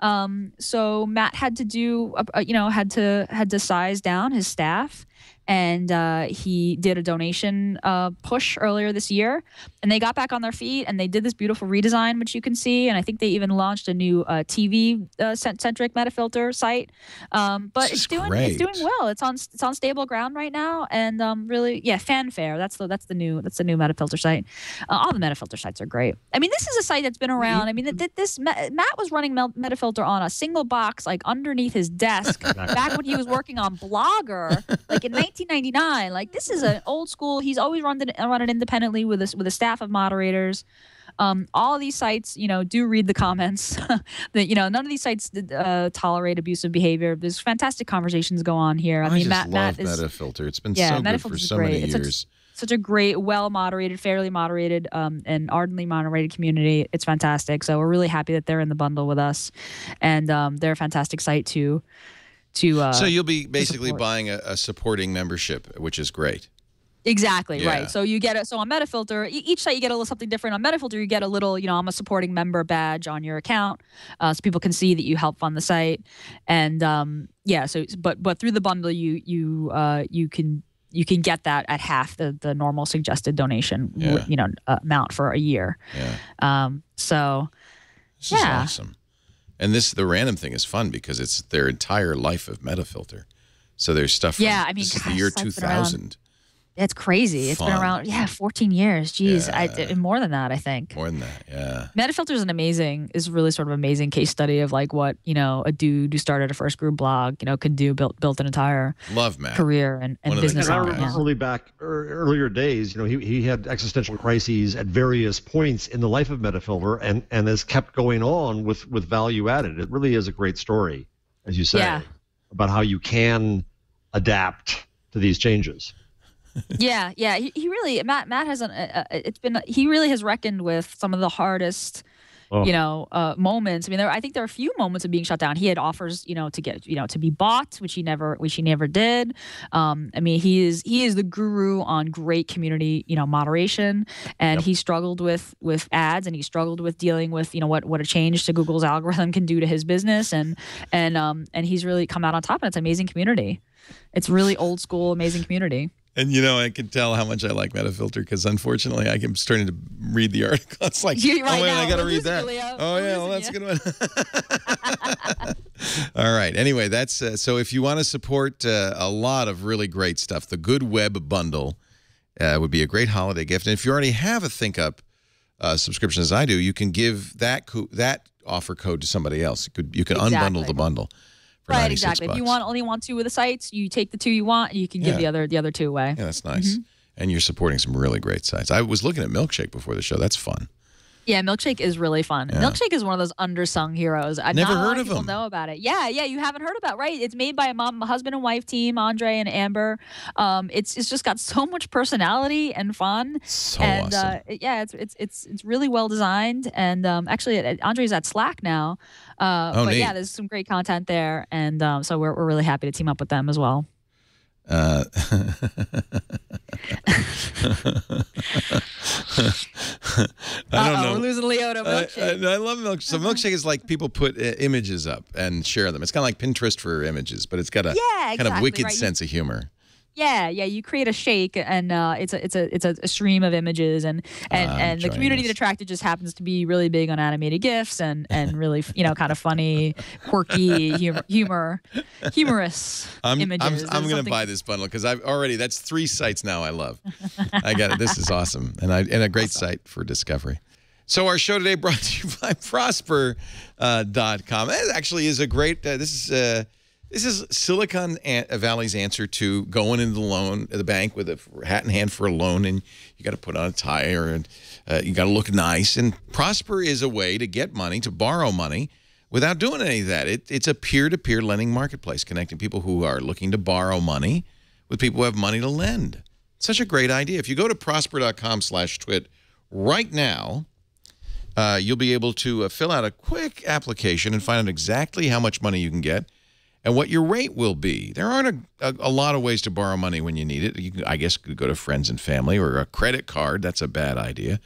Um, so Matt had to do, uh, uh, you know, had to had to size down his staff, and uh, he did a donation uh, push earlier this year, and they got back on their feet, and they did this beautiful redesign, which you can see, and I think they even launched a new uh, TV uh, centric metafilter site. Um, but
This
it's doing
great.
it's doing well. It's on it's on stable ground right now, and um, really, yeah, fanfare. That's the that's the new that's the new metafilter site. Uh, all the metafilter sites are great. I mean, this is a site that's been around. I mean, th- th- this Matt was running metafilter on a single box, like underneath his desk, back when he was working on Blogger, like in 1999. Like this is an old school. He's always run it run it independently with a with a staff of moderators. Um, all these sites, you know, do read the comments. that you know, none of these sites uh, tolerate abusive behavior. There's fantastic conversations go on here. I,
I
mean,
just
Matt,
love
Matt is
Metafilter. It's been
Yeah,
so good for so
great.
many
It's such-
years.
such a great, well moderated, fairly moderated, um, and ardently moderated community. It's fantastic. So we're really happy that they're in the bundle with us, and um, they're a fantastic site to to. Uh,
so you'll be basically buying a, a supporting membership, which is great.
Exactly
Yeah.
right. So you get it. So on Metafilter, each site you get a little something different. On Metafilter, you get a little, you know, I'm a supporting member badge on your account, uh, so people can see that you help fund the site. And um, yeah, so but but through the bundle, you you uh, you can you can get that at half the the normal suggested donation,
Yeah.
you know, uh, amount for a year.
Yeah.
Um, so
This is
Yeah.
awesome. And this the random thing is fun because it's their entire life of Metafilter. So there's stuff from
Yeah, I mean,
this is the year
that's been around.
2000.
It's crazy. It's been around, yeah, 14 years. Jeez, I, more than that, I think.
More than that, yeah.
Metafilter is an amazing, is really sort of amazing case study of like what you know a dude who started a first group blog, you know, could do built built an entire
Love Matt.
career and, and
of
business
And I
it.
remember.
Yeah.
early back er, earlier days, you know, he, he had existential crises at various points in the life of Metafilter and, and has kept going on with, with value added. It really is a great story, as you say,
Yeah.
about how you can adapt to these changes.
Yeah, yeah. He, he really Matt Matt hasn't. Uh, uh, it's been he really has reckoned with some of the hardest.
Oh.
You know, uh, moments. I mean, there. I think there are a few moments of being shut down. He had offers, you know, to get, you know, to be bought, which he never, which he never did. Um, I mean, he is he is the guru on great community, you know, moderation, and
Yep.
he struggled with with ads, and he struggled with dealing with, you know, what what a change to Google's algorithm can do to his business, and and um and he's really come out on top, and it's an amazing community. It's really old school, amazing community.
And you know, I can tell how much I like Metafilter because unfortunately, I am starting to read the article. It's like,
right
oh,
now,
I got to read that.
Leo.
Oh,
We're
yeah, well, that's
losing
a good one. All right. Anyway, that's uh, so if you want to support uh, a lot of really great stuff, the Good Web Bundle uh, would be a great holiday gift. And if you already have a ThinkUp uh, subscription as I do, you can give that co- that offer code to somebody else. You could you can unbundle the bundle
Right,
96
exactly. If you want only want two of the sites, you take the two you want, and you can give
Yeah.
the other the other two away.
Yeah, that's nice.
Mm-hmm.
And you're supporting some really great sites. I was looking at Mlkshk before the show. That's fun.
Yeah, Mlkshk is really fun.
Yeah.
Mlkshk is one of those undersung heroes. I've
Never
not a lot
heard of him.
Know about it? Yeah, yeah. You haven't heard about right? It's made by a mom, husband and wife team, Andre and Amber. Um, it's it's just got so much personality and fun.
So
and
awesome.
uh, yeah, it's it's it's it's really well designed. And um, actually, Andre's at Slack now. Uh,
Oh,
but yeah, there's some great content there, and um, so we're we're really happy to team up with them as well.
Uh, I don't know.
We're losing Leo to
I,
Mlkshk.
I, I love Mlkshk. So Mlkshk is like people put uh, images up and share them. It's kind of like Pinterest for images, but it's got a
yeah,
kind of wicked
right.
Sense of humor.
Yeah, yeah. You create a shake, and uh, it's a it's a it's a, stream of images, and and
I'm
and the community that attracted just happens to be really big on animated gifs and and really you know kind of funny, quirky humor, humor humorous
I'm
images.
I'm, I'm going to
something-
buy this bundle because I've already that's three sites now I love. I got it. This is awesome, and I and a great site for discovery. So our show today brought to you by Prosper uh, dot com. It actually is a great. Uh, this is uh, this is Silicon Valley's answer to going into the loan the bank with a hat in hand for a loan, and you got to put on a tie or and uh, you got to look nice. And Prosper is a way to get money to borrow money without doing any of that. It, it's a peer-to-peer lending marketplace connecting people who are looking to borrow money with people who have money to lend. Such a great idea. If you go to prosper.com slash twit right now, uh, you'll be able to uh, fill out a quick application and find out exactly how much money you can get and what your rate will be. There aren't a, a, a lot of ways to borrow money when you need it. You I guess, could go to friends and family or a credit card. That's a bad idea.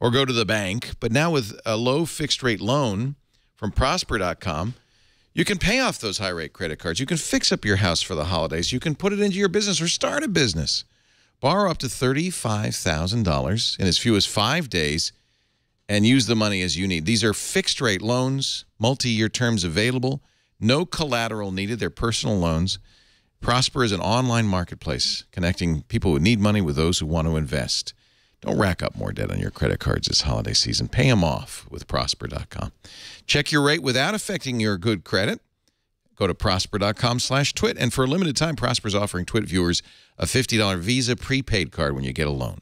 Or go to the bank. But now with a low fixed rate loan from prosper.com, you can pay off those high rate credit cards. You can fix up your house for the holidays. You can put it into your business or start a business. Borrow up to $35,000 in as few as five days and use the money as you need. These are fixed rate loans, multi year terms available, no collateral needed. They're personal loans. Prosper is an online marketplace connecting people who need money with those who want to invest. Don't rack up more debt on your credit cards this holiday season. Pay them off with prosper.com. Check your rate without affecting your good credit. Go to prosper.com slash twit. And for a limited time, Prosper is offering twit viewers a $50 Visa prepaid card when you get a loan.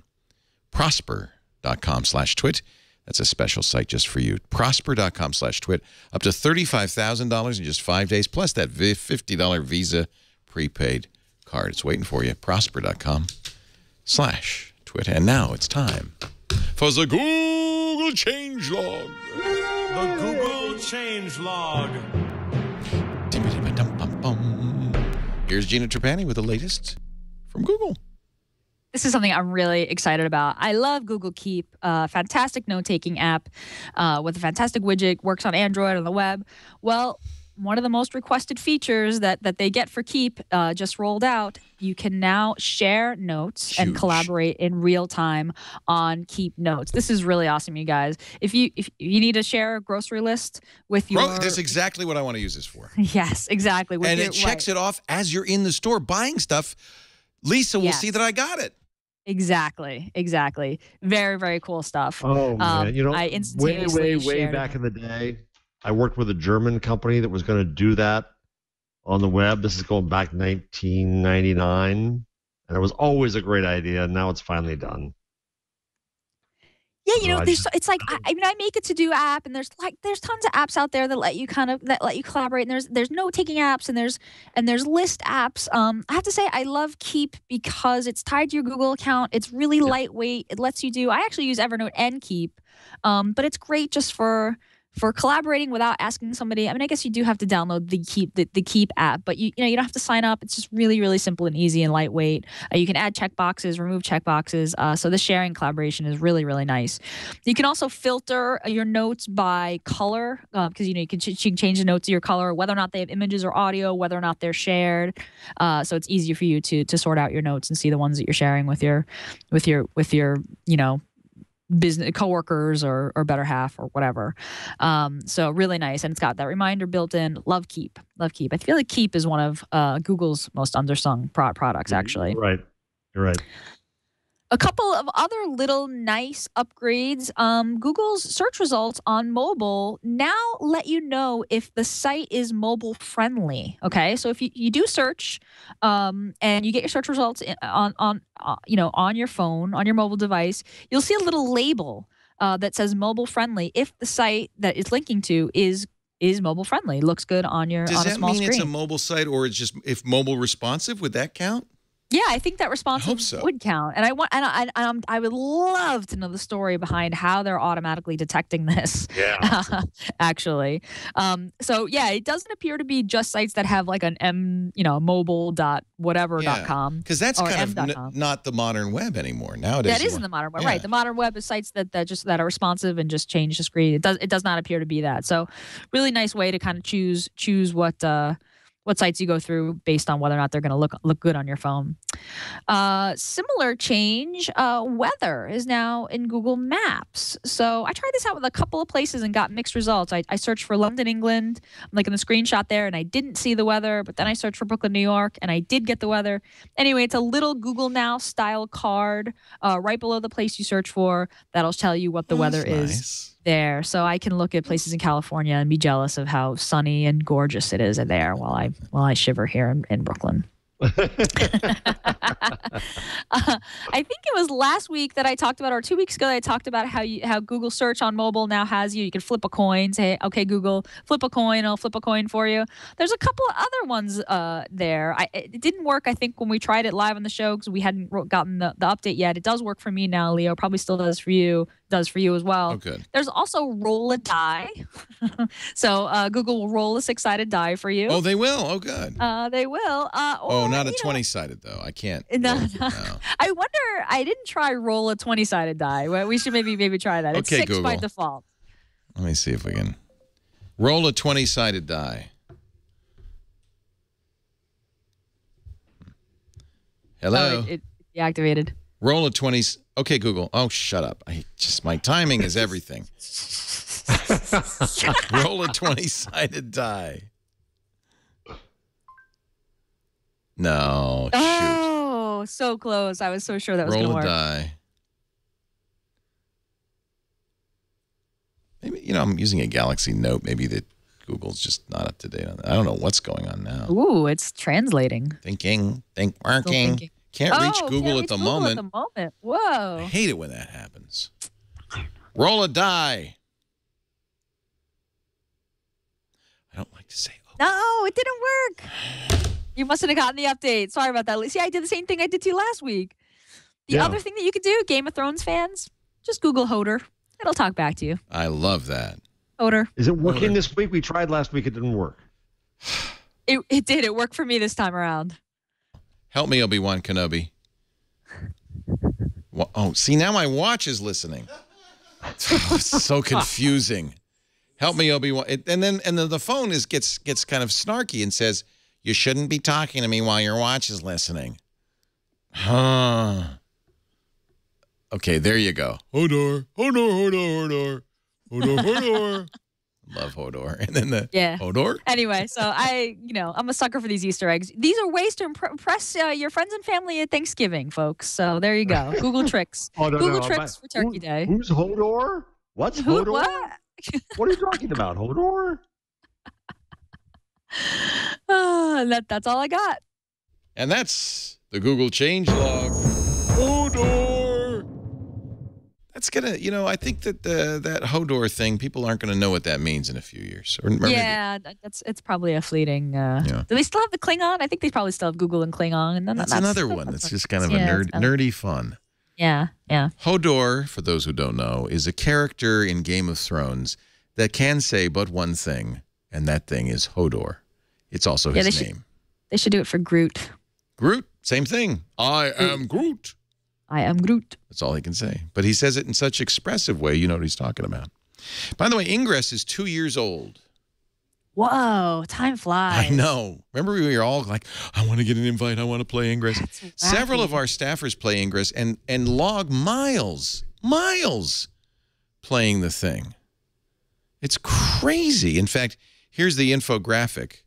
Prosper.com slash twit. That's a special site just for you. Prosper.com slash twit. Up to $35,000 in just five days, plus that $50 Visa prepaid card. It's waiting for you. Prosper.com slash twit. And now it's time for the Google Change Log.
The Google Change Log.
Here's Gina Trapani with the latest from Google.
This is something I'm really excited about. I love Google Keep, a fantastic note taking app uh, with a fantastic widget, works on Android on the web. Well, one of the most requested features that, that they get for Keep uh, just rolled out. You can now share notes and collaborate in real time on Keep Notes. This is really awesome, you guys. If you if you need to share a grocery list with your
Bro, that's exactly what I want to use this for.
yes, exactly. With
and
your,
it checks
right.
it off as you're in the store buying stuff. Lisa will
Yes.
see that I got it.
Exactly, exactly. Very, very cool stuff.
Oh man,
Um,
you know,
I
way,
instantaneously
way, way
shared
back in the day, I worked with a German company that was going to do that on the web. This is going back 1999, and it was always a great idea. And now it's finally done.
Yeah, you know, there's it's like I, I mean, I make a to do app, and there's like there's tons of apps out there that let you kind of that let you collaborate. And there's there's note taking apps, and there's and there's list apps. Um, I have to say, I love Keep because it's tied to your Google account. It's really lightweight. It lets you do. I actually use Evernote and Keep, um, but it's great just for for collaborating without asking somebody. I mean, I guess you do have to download the Keep the, the Keep app, but you you know you don't have to sign up. It's just really really simple and easy and lightweight. Uh, you can add checkboxes, remove checkboxes. Uh, so the sharing collaboration is really really nice. You can also filter your notes by color because you know you can, ch- you can change the notes to your color, whether or not they have images or audio, whether or not they're shared. Uh, so it's easier for you to to sort out your notes and see the ones that you're sharing with your with your with your you know business coworkers or or better half or whatever. Um, so really nice, and it's got that reminder built in. Love Keep, love Keep. I feel like Keep is one of uh, Google's most undersung pro- products actually.
Right. You're right.
A couple of other little nice upgrades. Um, Google's search results on mobile now let you know if the site is mobile friendly. Okay, so if you, you do search um, and you get your search results on on uh, you know on your phone on your mobile device, you'll see a little label uh, that says mobile friendly if the site that it's linking to is is mobile friendly. Looks good on your
Does
on a
that
small
mean
screen.
it's a mobile site or it's just if mobile responsive? Would that count?
Yeah, I think that responsive
so.
would count, and I want, and I, I'm- I would love to know the story behind how they're automatically detecting this.
Yeah.
actually, um, so yeah, it doesn't appear to be just sites that have like an m, you know, mobile dot whatever
Yeah.
dot com.
Because that's kind of n- not the modern web anymore. Nowadays,
That
you
is in the modern web,
Yeah.
right? The modern web is sites that, that just that are responsive and just change the screen. It does it does not appear to be that. So, really nice way to kind of choose choose what uh, what sites you go through based on whether or not they're going to look look good on your phone. Uh, similar change, uh, weather is now in Google Maps. So I tried this out with a couple of places and got mixed results. I, I searched for London, England, I'm like in the screenshot there, and I didn't see the weather. But then I searched for Brooklyn, New York, and I did get the weather. Anyway, it's a little Google Now style card uh, right below the place you search for that'll tell you what the
Oh,
weather
that's
is
nice.
There. So I can look at places in California and be jealous of how sunny and gorgeous it is there while I while I shiver here in, in Brooklyn. Uh, I think it was last week that I talked about, or two weeks ago, that I talked about how you, how Google Search on mobile now has you. You can flip a coin, say, "Okay, Google, flip a coin." I'll flip a coin for you. There's a couple of other ones uh, there. I, it didn't work, I think, when we tried it live on the show because we hadn't gotten the, the update yet. It does work for me now, Leo. Probably still does for you. Does for you as well.
Oh, good.
There's also roll a die. so uh, Google will roll a six sided die for you.
Oh, they will. Oh, good.
uh, they will. Uh,
oh, not a 20 sided, though. I can't.
No,
roll-
no. I wonder. I didn't try roll a twenty sided die. We should maybe maybe try that. It's
Okay,
six by default.
Let me see if we can roll a 20 sided die. Hello.
Oh, it, it deactivated.
roll a 20. Okay, Google. Oh, shut up. I just my timing is everything. roll a 20 sided die. No, shoot.
Oh, so close. I was so sure that was
roll a
work.
die. Maybe you know I'm using a Galaxy Note. Maybe that Google's just not up to date on that. I don't know what's going on now.
Ooh, it's translating.
Thinking, think, working.
Thinking.
Can't reach
Oh,
Google
can't
at the
Google
moment.
At the moment.
I
Whoa.
hate it when that happens. Roll a die. I don't like to say. Oh,
No, it didn't work. You mustn't have gotten the update. Sorry about that. See, I did the same thing I did to you last week. The
Yeah.
other thing that you could do, Game of Thrones fans, just Google Hodor. It'll talk back to you.
I love that.
Hodor.
Is it working
Hold on.
this week? We tried last week. It didn't work.
It, it did. It worked for me this time around.
Help me, Obi Wan Kenobi. Wha- Oh, see now my watch is listening. it's so confusing. Help me, Obi Wan. And then and then the phone is gets gets kind of snarky and says, "You shouldn't be talking to me while your watch is listening." Huh. Okay, there you go. Hodor, Hodor, Hodor, Hodor, Hodor, Hodor. Love Hodor. And then the
Yeah.
Hodor.
Anyway, so I, you know, I'm a sucker for these Easter eggs. These are ways to impre- impress uh, your friends and family at Thanksgiving, folks. So there you go. Google tricks.
Oh, no,
Google
no,
tricks
I'm-
for Turkey
who-
Day.
Who's Hodor? What's
Who-
Hodor?
what?
What are you talking about, Hodor?
Ah, that, that's all I got.
And that's the Google change log. That's gonna, you know, I think that the that Hodor thing, people aren't gonna know what that means in a few years. Or maybe-
yeah, that- that's it's probably a fleeting. Uh,
Yeah.
Do they still have the Klingon? I think they probably still have Google and Klingon. And then
that's,
that's
another one. That's just kind of a nerd, nerdy fun.
Yeah, yeah.
Hodor, for those who don't know, is a character in Game of Thrones that can say but one thing, and that thing is Hodor. It's also
Yeah,
his
they should-
name.
They should do it for Groot.
Groot, same thing. I am Groot.
I am Groot.
That's all he can say. But he says it in such expressive way, you know what he's talking about. By the way, Ingress is two years old.
Whoa, time flies.
I know. Remember, we were all like, I want to get an invite. I want to play Ingress. Several of our staffers play Ingress and, and log miles, miles playing the thing. It's crazy. In fact, here's the infographic.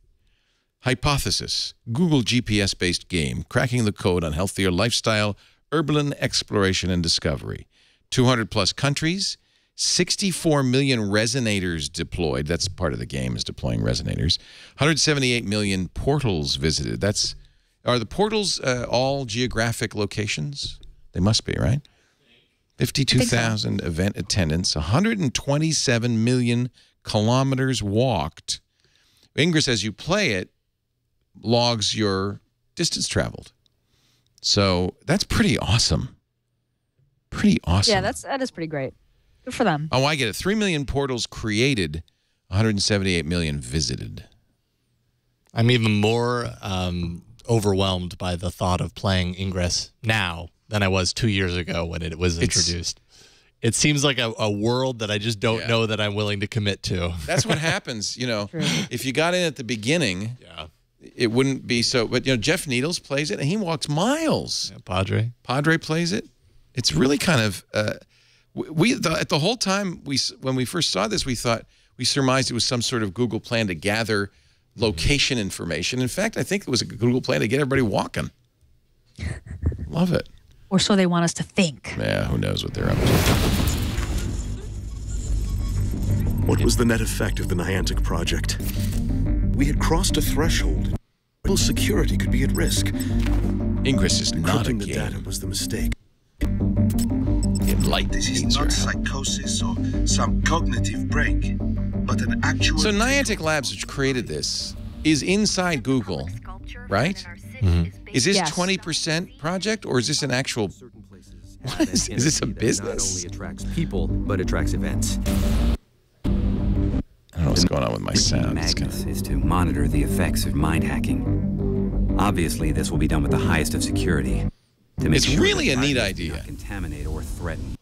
Hypothesis Google GPS based game, cracking the code on healthier lifestyle, urban exploration and discovery. 200 plus countries, 64 million resonators deployed. That's part of the game is deploying resonators. 178 million portals visited. That's are the portals uh, all geographic locations? They must be, right? 52,000 event attendance, 127 million kilometers walked. Ingress, as you play it, logs your distance traveled. So that's pretty awesome. Pretty awesome.
Yeah, that's that is pretty great. Good for them.
Oh, I get it. 3 million portals created, 178 million visited.
I'm even more um, overwhelmed by the thought of playing Ingress now than I was two years ago when it was
It's-
introduced. it seems like a, a world that I just don't
Yeah.
know that I'm willing to commit to.
That's what happens, you know. If you got in at the beginning,
Yeah.
It wouldn't be so. But, you know, Jeff Needles plays it and he walks miles.
Padre.
Padre plays it. It's really kind of uh, we- we the, at the whole time we when we first saw this we thought we surmised it was some sort of Google plan to gather location information. In fact, I think it was a Google plan to get everybody walking. Love it.
Or so they want us to think.
Yeah, who knows what they're up to.
What was the net effect of the Niantic project? We had crossed a threshold. Real security could be at risk.
Ingress is not a
Encrypting the data
game.
was the mistake.
It light
This is not
you're
psychosis or some cognitive break, but an actual.
So Niantic Labs, which created this, is inside Google, right? Mm-hmm. Is this 20% project or is this an actual? What is, is this a business?
Not
business?
only attracts people, but attracts events.
I don't know what's going on with my sound.
Magnus is to monitor the effects of mind hacking. Obviously, this will be done with the highest of security. To make
It's
sure
really a neat idea.
not Contaminate or threaten.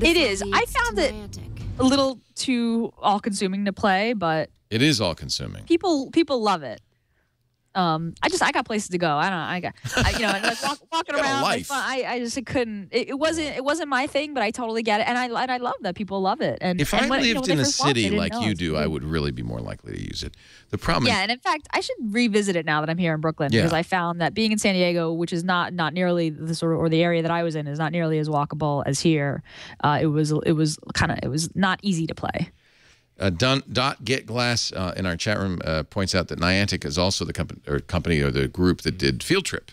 It is. I found it a little too all-consuming to play, but
It is all consuming.
people people love it. Um, I just I got places to go. I don't. I got I, you know like walk, walking
You got a
around. like,
life.
I I just couldn't. It, it wasn't it wasn't my thing, but I totally get it, and I and I love that people love it. And
If
and
I
when, you know,
lived in a
first launched, they
city like you do, I would really be more likely to use it. The problem
Yeah,
is,
and in fact, I should revisit it now that I'm here in Brooklyn
Yeah.
because I found that being in San Diego, which is not not nearly the sort of or the area that I was in, is not nearly as walkable as here. Uh, it was it was kind of it was not easy to play.
Uh, Dun, Dot Get Glass uh, in our chat room uh, points out that Niantic is also the company or company or the group that did Field Trip,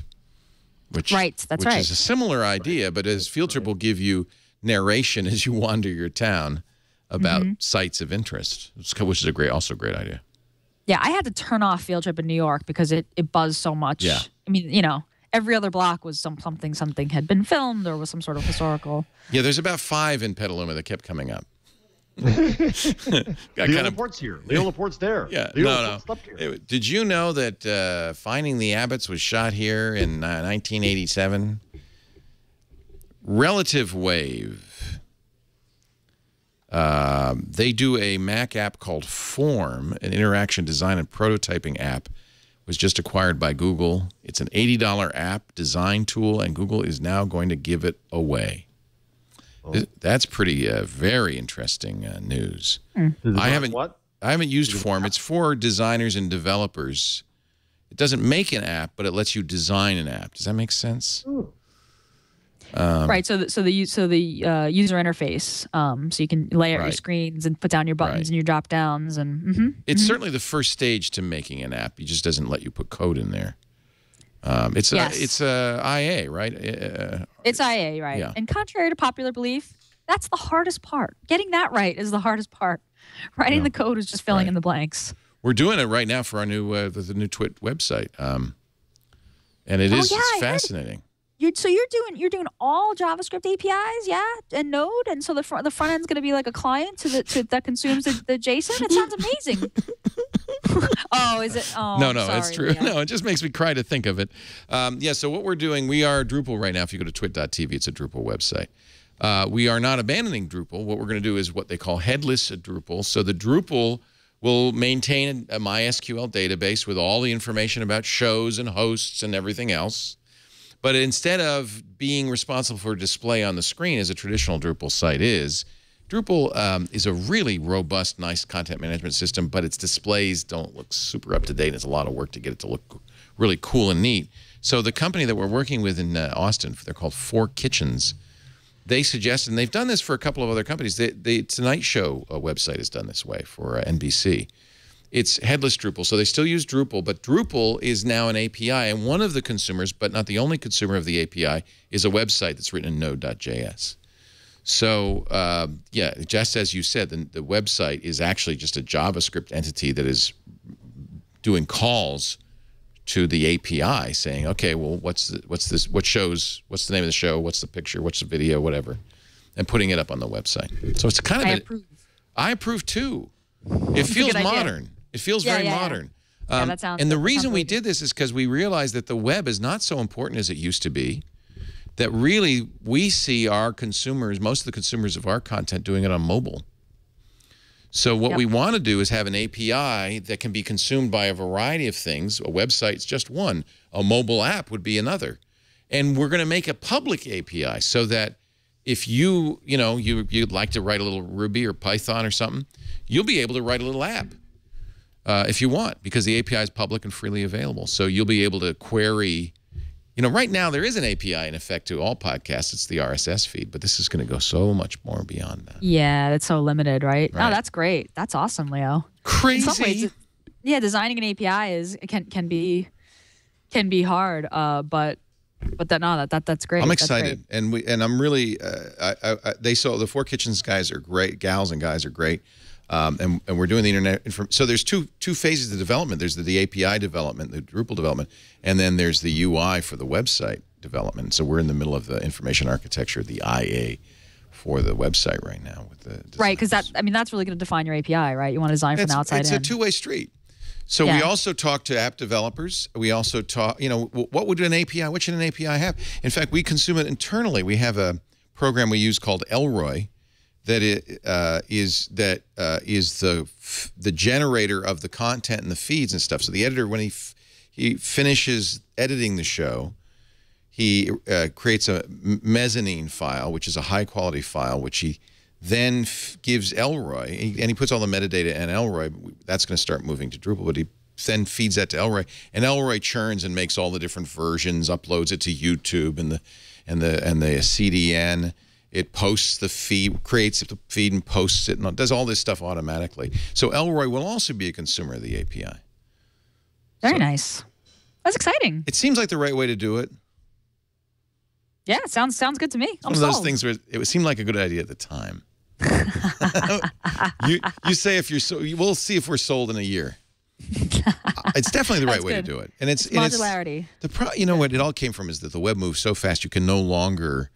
which
Right, that's
which
right.
is a similar idea, but as Field Trip will give you narration as you wander your town about
Mm-hmm.
sites of interest, which is a great, also a great idea.
Yeah, I had to turn off Field Trip in New York because it, it buzzed so much.
Yeah.
I mean, you know, every other block was some something something had been filmed or was some sort of historical.
Yeah, there's about five in Petaluma that kept coming up. Got
Leo
kind of
Laporte's here. Leo Laporte's there.
Yeah,
Leo
no, no.
Slept here.
It- did you know that uh, Finding the Abbotts was shot here in uh, 1987? Relative Wave. Um, they do a Mac app called Form, an interaction design and prototyping app. Was just acquired by Google. It's an $80 app design tool, and Google is now going to give it away. Th- That's pretty uh, very interesting uh, news. I haven't
What?
I haven't used Form. It's for designers and developers. It doesn't make an app, but it lets you design an app. Does that make sense? Um,
right. So the, so the so the uh, user interface. Um, so you can lay out your screens and put down your buttons
Right.
and your drop downs and. mhm.
It's certainly the first stage to making an app. It just doesn't let you put code in there. Um, it's
Yes.
a, it's a IA, right? Uh,
It's IA, right?
Yeah.
And contrary to popular belief, that's the hardest part. Getting that right is the hardest part. Writing the code is just filling
Right.
in the blanks.
we're doing it right now for our new uh, the, the new Twit website, um, and it
Oh,
is
yeah,
it's fascinating.
You're, so you're doing you're doing all JavaScript APIs, yeah, and Node, and so the front the front end's going to be like a client to the to, that consumes the, the JSON. It sounds amazing. oh, is it? Oh,
no, no, it's true.
Leah.
No, it just makes me cry to think of it. Um, yeah, so what we're doing, we are Drupal right now. If you go to twit.tv, it's a Drupal website. Uh, we are not abandoning Drupal. What we're going to do is what they call headless Drupal. So the Drupal will maintain a MySQL database with all the information about shows and hosts and everything else. But instead of being responsible for display on the screen as a traditional Drupal site is, Drupal um, is a really robust, nice content management system, but its displays don't look super up to date. It's a lot of work to get it to look really cool and neat. So the company that we're working with in uh, Austin, they're called Four Kitchens. They suggested, and they've done this for a couple of other companies. The, the Tonight Show uh, website has done this way for uh, NBC. It's headless Drupal, so they still use Drupal, but Drupal is now an API, and one of the consumers, but not the only consumer of the API, is a website that's written in Node.js. So uh, yeah, just as you said, the, the website is actually just a JavaScript entity that is doing calls to the API, saying, okay, well, what's the, what's this? What shows? What's the name of the show? What's the picture? What's the video? Whatever, and putting it up on the website. So it's kind of
I
a-
approve.
I approve too. It feels
modern. idea.
It feels
Yeah,
very
yeah,
modern. Um,
that sounds-
and the reason we did this is because we realized that the web is not so important as it used to be. That really we see our consumers, most of the consumers of our content, doing it on mobile. So what
Yep.
we want to do is have an API that can be consumed by a variety of things. A website's just one. A mobile app would be another. And we're going to make a public API so that if you, you know, you you'd like to write a little Ruby or Python or something, you'll be able to write a little app uh, if you want because the API is public and freely available. So you'll be able to query. You know, right now there is an API in effect to all podcasts. It's the RSS feed, but this is going to go so much more beyond that.
Yeah, that's so limited, right?
Right.
Oh, that's great. That's awesome, Leo.
Crazy.
In some ways, yeah, designing an API is can can be can be hard, uh, but but that no, that, that that's great.
I'm
That's great.
excited, and we and I'm really. Uh, I, I, I, they saw the Four Kitchens guys are great. Gals and guys are great, um, and and we're doing the internet. So there's two two phases of development. There's the, the API development, the Drupal development, and then there's the UI for the website development. So we're in the middle of the information architecture, the IA, for the website right now with the
Right, because that I mean that's really going to define your API, right? You want to design from
it's,
the outside
it's
in.
a two-way street. So we also talk to app developers. We also talk, you know, what would an API, what should an API have? In fact, we consume it internally. We have a program we use called Elroy that it, uh, is that uh, is the the generator of the content and the feeds and stuff. So the editor, when he he finishes editing the show, he uh, creates a mezzanine file, which is a high quality file, which he then gives Elroy, and he puts all the metadata in Elroy. That's going to start moving to Drupal, but he then feeds that to Elroy, and Elroy churns and makes all the different versions, uploads it to YouTube and the and the and the CDN. It posts the feed, creates the feed, and posts it, and does all this stuff automatically. So Elroy will also be a consumer of the API.
Very nice. That's exciting.
It seems like the right way to do it.
Yeah, sounds sounds good to me. I'm
one of those things where it seemed like a good idea at the time. you you say if you're so we'll see if we're sold in a year. it's definitely the right way
good.
to do it, and it's,
It's
and it's
modularity.
the pro, you know what it all came from is that the web moves so fast you can no longer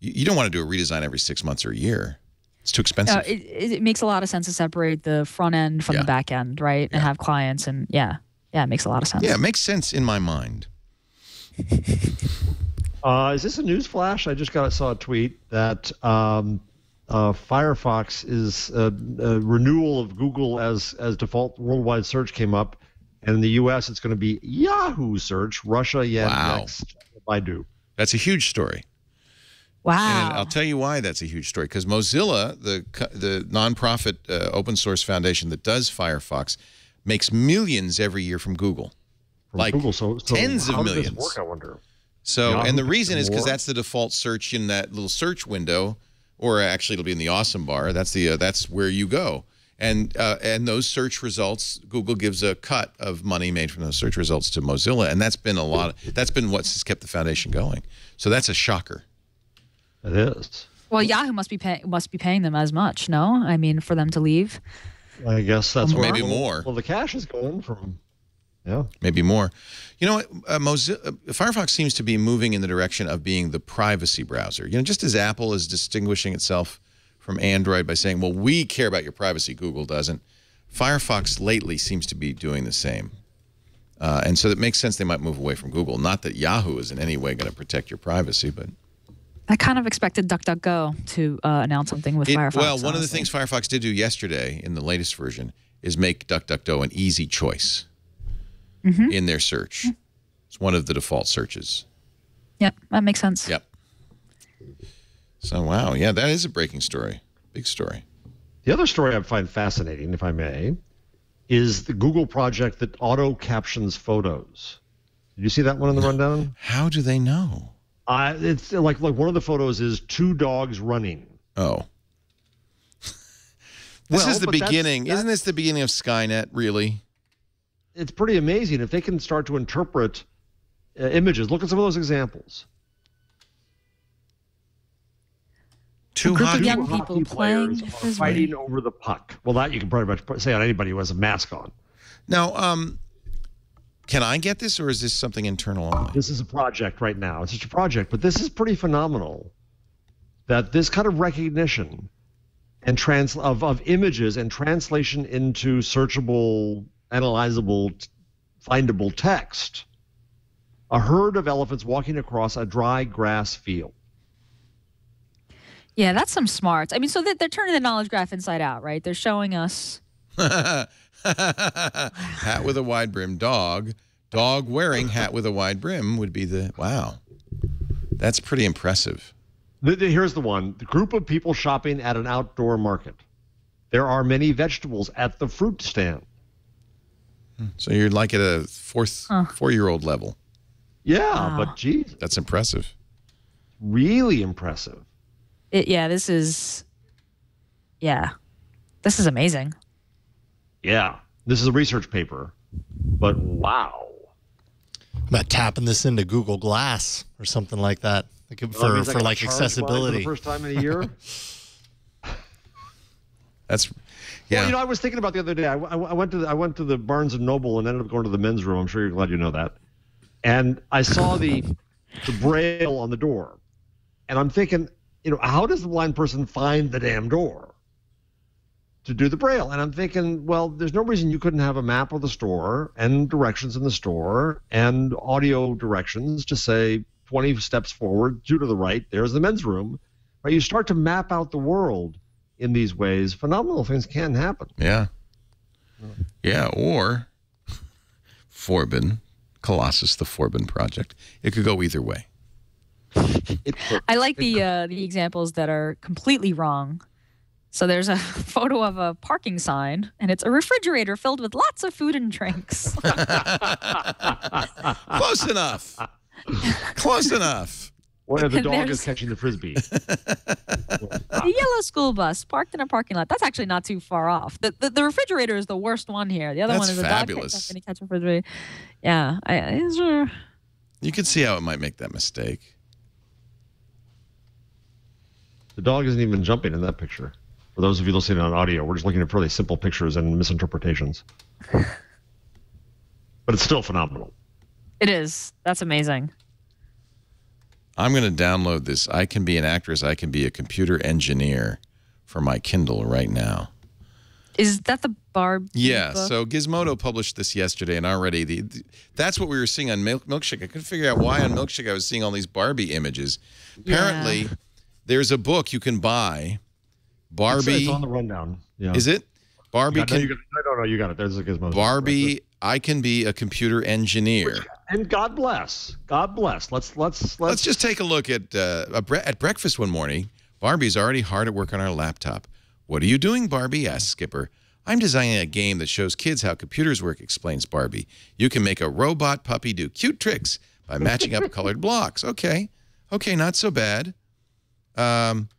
you, you don't want to do a redesign every six months or a year. It's too expensive.
Uh, it, it it makes a lot of sense to separate the front end from
Yeah.
the back end, right? And have clients and yeah, yeah, it makes a lot of sense.
yeah, it makes sense in my mind.
Uh, is this a news flash? I just got saw a tweet that um, uh, Firefox is uh, a renewal of Google as as default worldwide search came up, and in the U.S. it's going to be Yahoo search, Russia, Yandex, Baidu.
That's a huge story.
Wow.
And I'll tell you why that's a huge story. Because Mozilla, the the nonprofit uh, open source foundation that does Firefox, makes millions every year from Google,
From
like
Google. So, so
tens of
how does this
millions.
work, I wonder.
So,
Yahoo
and the reason is because that's the default search in that little search window, or actually it'll be in the awesome bar. That's the uh, that's where you go. And uh, and those search results, Google gives a cut of money made from those search results to Mozilla, and that's been a lot. Of, that's been what's kept the foundation going. So that's a shocker.
It is.
well, Yahoo must be pay- must be paying them as much, no? I mean, for them to leave.
I guess that's where
Maybe more.
Well, the cash is going from. Yeah.
maybe more. You know? Uh, Mozilla, uh, Firefox seems to be moving in the direction of being the privacy browser. You know, just as Apple is distinguishing itself from Android by saying, "Well, we care about your privacy," Google doesn't. Firefox lately seems to be doing the same, uh, and so it makes sense they might move away from Google. Not that Yahoo is in any way going to protect your privacy, but
I kind of expected DuckDuckGo to uh, announce something with
It-
Firefox.
well, one of the things Firefox did do yesterday in the latest version is make DuckDuckGo an easy choice
Mm-hmm.
in their search. It's one of the default searches.
Yep, that makes sense.
Yep. So wow, yeah, that is a breaking story. Big story.
The other story I find fascinating, if I may, is the Google project that auto captions photos. Did you see that one in the rundown?
How do they know?
Uh, it's like like one of the photos is two dogs running.
Oh. This
Well,
is the
but that's-
beginning. Isn't this the beginning of Skynet, really?
It's pretty amazing if they can start to interpret uh, images. Look at some of those examples.
Two
group of
hockey-
young
Two
people
hockey
playing
players are
frisbee.
fighting over the puck. Well, that you can pretty much say on anybody who has a mask on.
Now, um, can I get this, or is this something internal only?
This is a project right now. It's just a project, but this is pretty phenomenal. That this kind of recognition and trans of, of images and translation into searchable, analyzable, findable text. A herd of elephants walking across a dry grass field.
Yeah, that's some smarts. I mean, so they're, they're turning the knowledge graph inside out, right? They're showing us.
hat with a wide brim dog. Dog wearing hat with a wide brim would be the wow. That's pretty impressive.
The- the- here's the one: the group of people shopping at an outdoor market. There are many vegetables at the fruit stand. Hmm.
So you're like at a fourth four year old level.
Yeah, but geez,
That's impressive.
really impressive.
It, yeah, this is. Yeah, this is amazing.
Yeah, this is a research paper, but wow.
about tapping this into Google Glass or something like that like
Well, that
for,
means
for like accessibility.
For the first time in a year.
That's
Well,
yeah.
you know, I was thinking about the other day. I, I, I went to the, I went to the Barnes and Noble and ended up going to the men's room. I'm sure you're glad you know that. And I saw the the braille on the door, and I'm thinking, you know, how does the blind person find the damn door to do the braille? And I'm thinking, well, there's no reason you couldn't have a map of the store and directions in the store and audio directions to say 20 steps forward, two to the right. There's the men's room. Right? You start to map out the world in these ways. Phenomenal things can happen.
Yeah. Yeah, or Forbin, Colossus, the Forbin project. It could go either way.
I like the uh, the examples that are completely wrong. So there's a photo of a parking sign, and it's a refrigerator filled with lots of food and drinks.
Close enough. Close enough.
Or the dog is catching the frisbee.
the yellow school bus parked in a parking lot. That's actually not too far off. The the, the refrigerator is the worst one here. The other
That's
one is a
fabulous.
dog catching catch a frisbee. Yeah, I, I, these are-
You can see how it might make that mistake.
The dog isn't even jumping in that picture. For those of you listening on audio, we're just looking at fairly simple pictures and misinterpretations. but it's still phenomenal.
it is. That's amazing.
I'm going to download this. I can be an actress. I can be a computer engineer for my Kindle right now.
Is that the Barb?
Yeah.
book?
So Gizmodo published this yesterday, and already the, the that's what we were seeing on Milk, Mlkshk. I couldn't figure out why on Mlkshk I was seeing all these Barbie images. Apparently, there's a book you can buy.
It's,
Barbie.
it's on the rundown. Yeah.
Is it? Barbie
no,
can.
you got, no, no, no, you got it. There's a gizmo.
Barbie, I can be a computer engineer.
And God bless. God bless. Let's let's let's,
Let's just take a look at uh, a bre- at breakfast one morning. Barbie's already hard at work on our laptop. What are you doing, Barbie? asked Skipper. I'm designing a game that shows kids how computers work, explains Barbie. You can make a robot puppy do cute tricks by matching up colored blocks. Okay. Okay, not so bad. Um,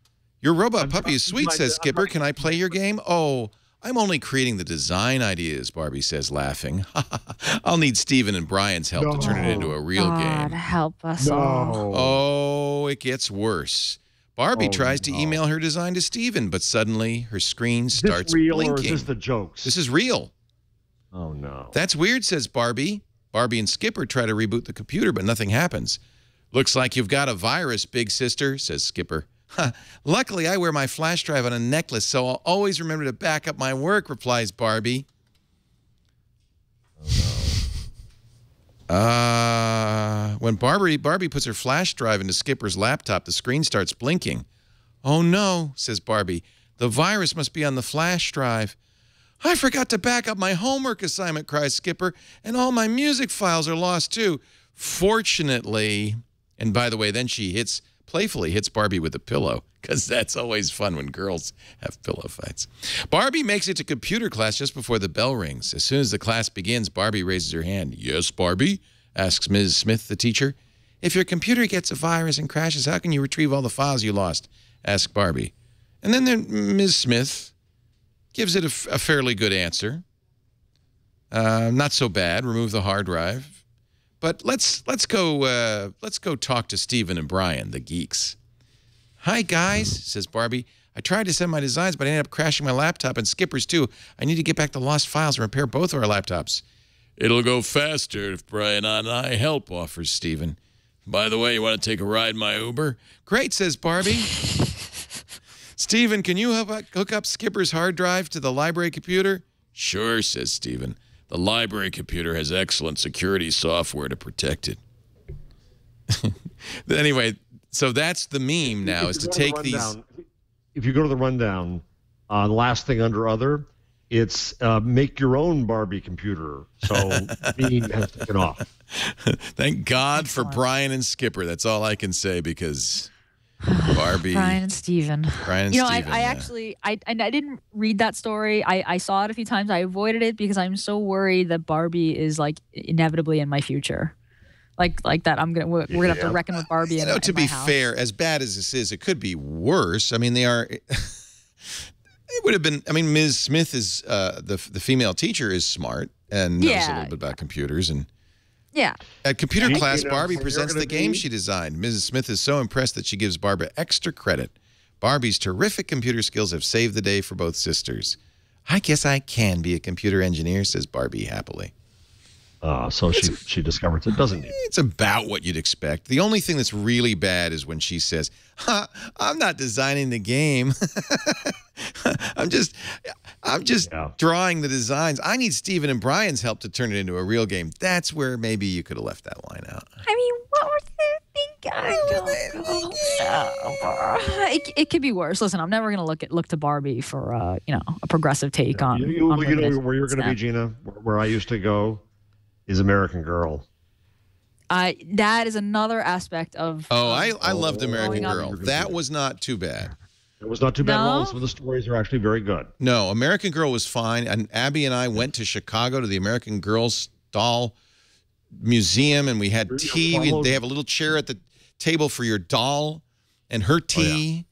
your robot puppy is sweet, says Skipper. Can I play your game? Oh, I'm only creating the design ideas, Barbie says, laughing. I'll need Steven and Brian's help to turn it into a real game.
God
game.
help us all.
Oh, it gets worse. Barbie
Oh,
tries to email her design to Steven, but suddenly her screen
is
starts
this real or
blinking.
is this the jokes?
This is real.
oh no.
That's weird, says Barbie. Barbie and Skipper try to reboot the computer, but nothing happens. Looks like you've got a virus, big sister, says Skipper. "Huh, Luckily, I wear my flash drive on a necklace, so I'll always remember to back up my work, replies Barbie. Uh, when Barbie, Barbie puts her flash drive into Skipper's laptop, the screen starts blinking. Oh no, says Barbie. The virus must be on the flash drive. I forgot to back up my homework assignment, cries Skipper, and all my music files are lost too. Fortunately, and by the way, then she hits playfully hits Barbie with a pillow because that's always fun when girls have pillow fights. Barbie makes it to computer class just before the bell rings. As soon as the class begins, Barbie raises her hand. Yes, Barbie? asks Ms. Smith, the teacher. If your computer gets a virus and crashes, how can you retrieve all the files you lost? asks Barbie. And then there, Ms. Smith gives it a fairly good answer. Uh, not so bad. Remove the hard drive. But let's let's go uh, let's go talk to Stephen and Brian, the geeks. Hi guys, says Barbie. I tried to send my designs, but I ended up crashing my laptop and Skipper's too. I need to get back the lost files and repair both of our laptops. It'll go faster if Brian and I help, offers Stephen. By the way, you want to take a ride in my Uber? Great, says Barbie. Stephen, can you help hook up Skipper's hard drive to the library computer? Sure, says Stephen. The library computer has excellent security software to protect it. anyway, so that's the meme now is to
If you go
take
the
these.
If you go to the rundown, uh, the last thing under other, it's uh, make your own Barbie computer. So meme has taken off.
Thank God for Brian and Skipper. That's all I can say because Barbie,
Brian and Steven.
Brian and
you know,
Steven,
I, I
yeah.
actually, I, and I didn't read that story. I, I saw it a few times. I avoided it because I'm so worried that Barbie is like inevitably in my future, like like that. I'm gonna we're, we're gonna have to reckon with Barbie.
You
in,
know,
in
to
my
be
house.
fair, as bad as this is, it could be worse. I mean, they are. It would have been. I mean, Ms. Smith is uh, the the female teacher is smart and knows a little bit about computers. And
yeah,
at computer
You
class,
know,
Barbie
where
presents
gonna
the game she designed. Mrs. Smith is so impressed that she gives Barbara extra credit. Barbie's terrific computer skills have saved the day for both sisters. I guess I can be a computer engineer, says Barbie happily.
Uh, so she she discovers it doesn't need.
It's about what you'd expect. The only thing that's really bad is when she says, huh, "I'm not designing the game. I'm just, I'm just
Yeah.
drawing the designs. I need Steven and Brian's help to turn it into a real game." That's where maybe you could have left that line out.
I mean, what were they thinking? I don't know. It, it could be worse. Listen, I'm never gonna look at look to Barbie for uh, you know a progressive take on.
You, you,
on
you know where you're going to be, Gina? Where, where I used to go is American Girl.
I that is another aspect of.
Oh,
of
I, I loved American Girl. That was not too bad.
It was not too bad at all.
No?
Some of the stories are actually very good.
No, American Girl was fine. And Abby and I went to Chicago to the American Girls doll museum, and we had tea. We- they have a little chair at the table for your doll and her oh, tea.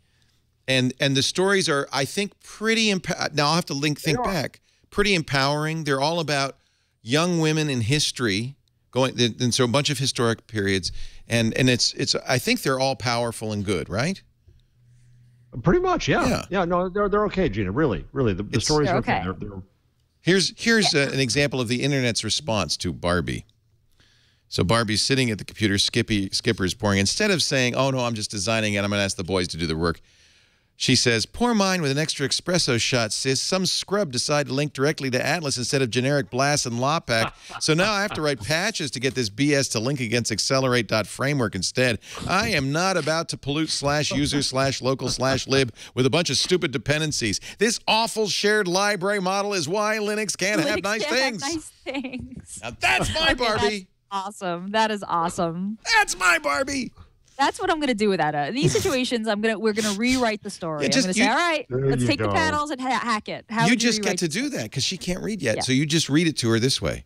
And and the stories are, I think, pretty. Emp- now I'll have to link think back. Pretty empowering. They're all about young women in history, going and so a bunch of historic periods. And and it's it's. I think they're all powerful and good, right?
Pretty much, yeah.
Yeah.
Yeah, no, they're, they're okay, Gina. Really, really. The, the stories
They're
okay.
okay.
They're, they're,
Here's here's uh, an example of the internet's response to Barbie. So Barbie's sitting at the computer. Skippy Skipper's pouring. Instead of saying, "Oh no, I'm just designing it. I'm going to ask the boys to do the work," she says, "Pour mine with an extra espresso shot, sis. Some scrub decided to link directly to Atlas instead of generic BLAS and LAPACK. So now I have to write patches to get this BS to link against accelerate.framework instead. I am not about to pollute slash user slash local slash lib with a bunch of stupid dependencies. This awful shared library model is why Linux can't have nice
can't have
things.
Nice things.
Now that's my
Okay,
Barbie.
Awesome. That is awesome.
That's my Barbie.
That's what I'm gonna do with that. Uh, in these situations, I'm gonna we're gonna rewrite the story.
Yeah, just-
I'm gonna say, all right, let's
you
take the
go.
panels and ha- hack it. How
you just get to do that because she can't read yet.
Yeah.
So you just read it to her this way.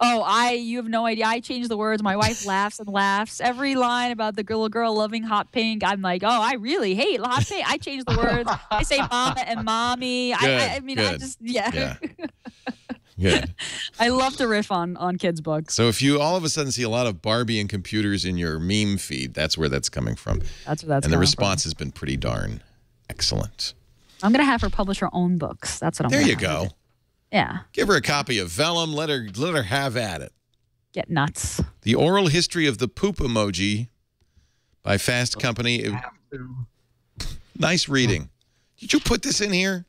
Oh, I you have no idea. I change the words. My wife laughs and laughs. Every line about the little girl loving hot pink, I'm like, oh, I really hate hot pink. I change the words. I say mama and mommy. I, I, I
Good,
mean, I
good.
just yeah.
Yeah. Good.
I love to riff on on kids' books.
So if you all of a sudden see a lot of Barbie and computers in your meme feed, that's where that's coming from.
That's what that's.
and the
coming
response has been pretty darn excellent.
I'm gonna have her publish her own books. That's what I'm.
There you go.
do. Yeah.
Give her a copy of Vellum. Let her let her have at it.
Get nuts.
The Oral History of the Poop Emoji by Fast Company. Nice reading. Did you put this in here?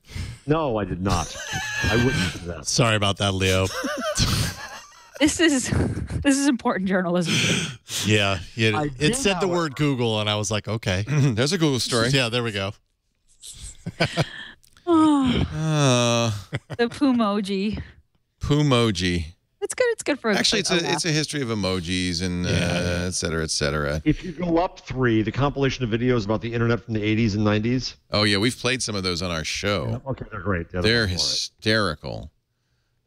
No, I did not. I wouldn't do that.
Sorry about that, Leo.
This is this is important journalism.
Yeah, yeah.
I
It said the word Google, and I was like, okay.
There's a Google story.
Yeah, there we go.
oh,
Uh,
the Pumoji.
Poomoji.
It's good. It's good for
Actually, it's a
laugh.
it's a history of emojis and uh,
Yeah.
et cetera, et cetera.
If you go up three, the compilation of videos about the internet from the 80s and 90s.
Oh yeah, we've played some of those on our show.
Okay, they're great. Yeah,
They're
all right.
hysterical.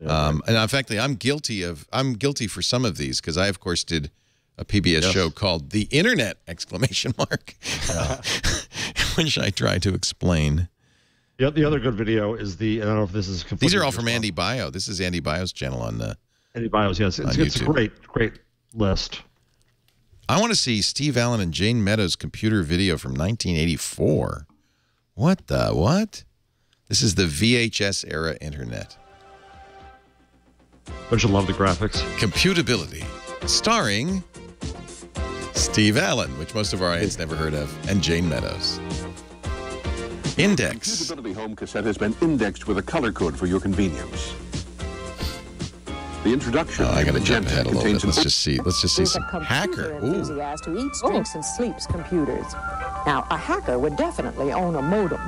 Um, and in fact, I'm guilty of I'm guilty for some of these because I, of course, did a PBS
Yes.
show called "The Internet!" exclamation mark, which I try to explain.
The, the other good video is the. I don't know if this is.
These are all from Andy Baio. This is Andy Baio's channel on the.
Andy Baio's. Yes, it's, it's a great, great list.
I want to see Steve Allen and Jayne Meadows computer video from 1984. What the what? This is the VHS era internet.
Don't you love the graphics?
Computability, starring Steve Allen, which most of our audience never heard of, and Jayne Meadows. Index.
Computability home cassette has been indexed with a color code for your convenience. The introduction
Oh, I got to jump ahead a little bit. Let's just see. Let's just see some hacker. Ooh.
enthusiast who eats, drinks, and sleeps computers. Now, a hacker would definitely own a modem.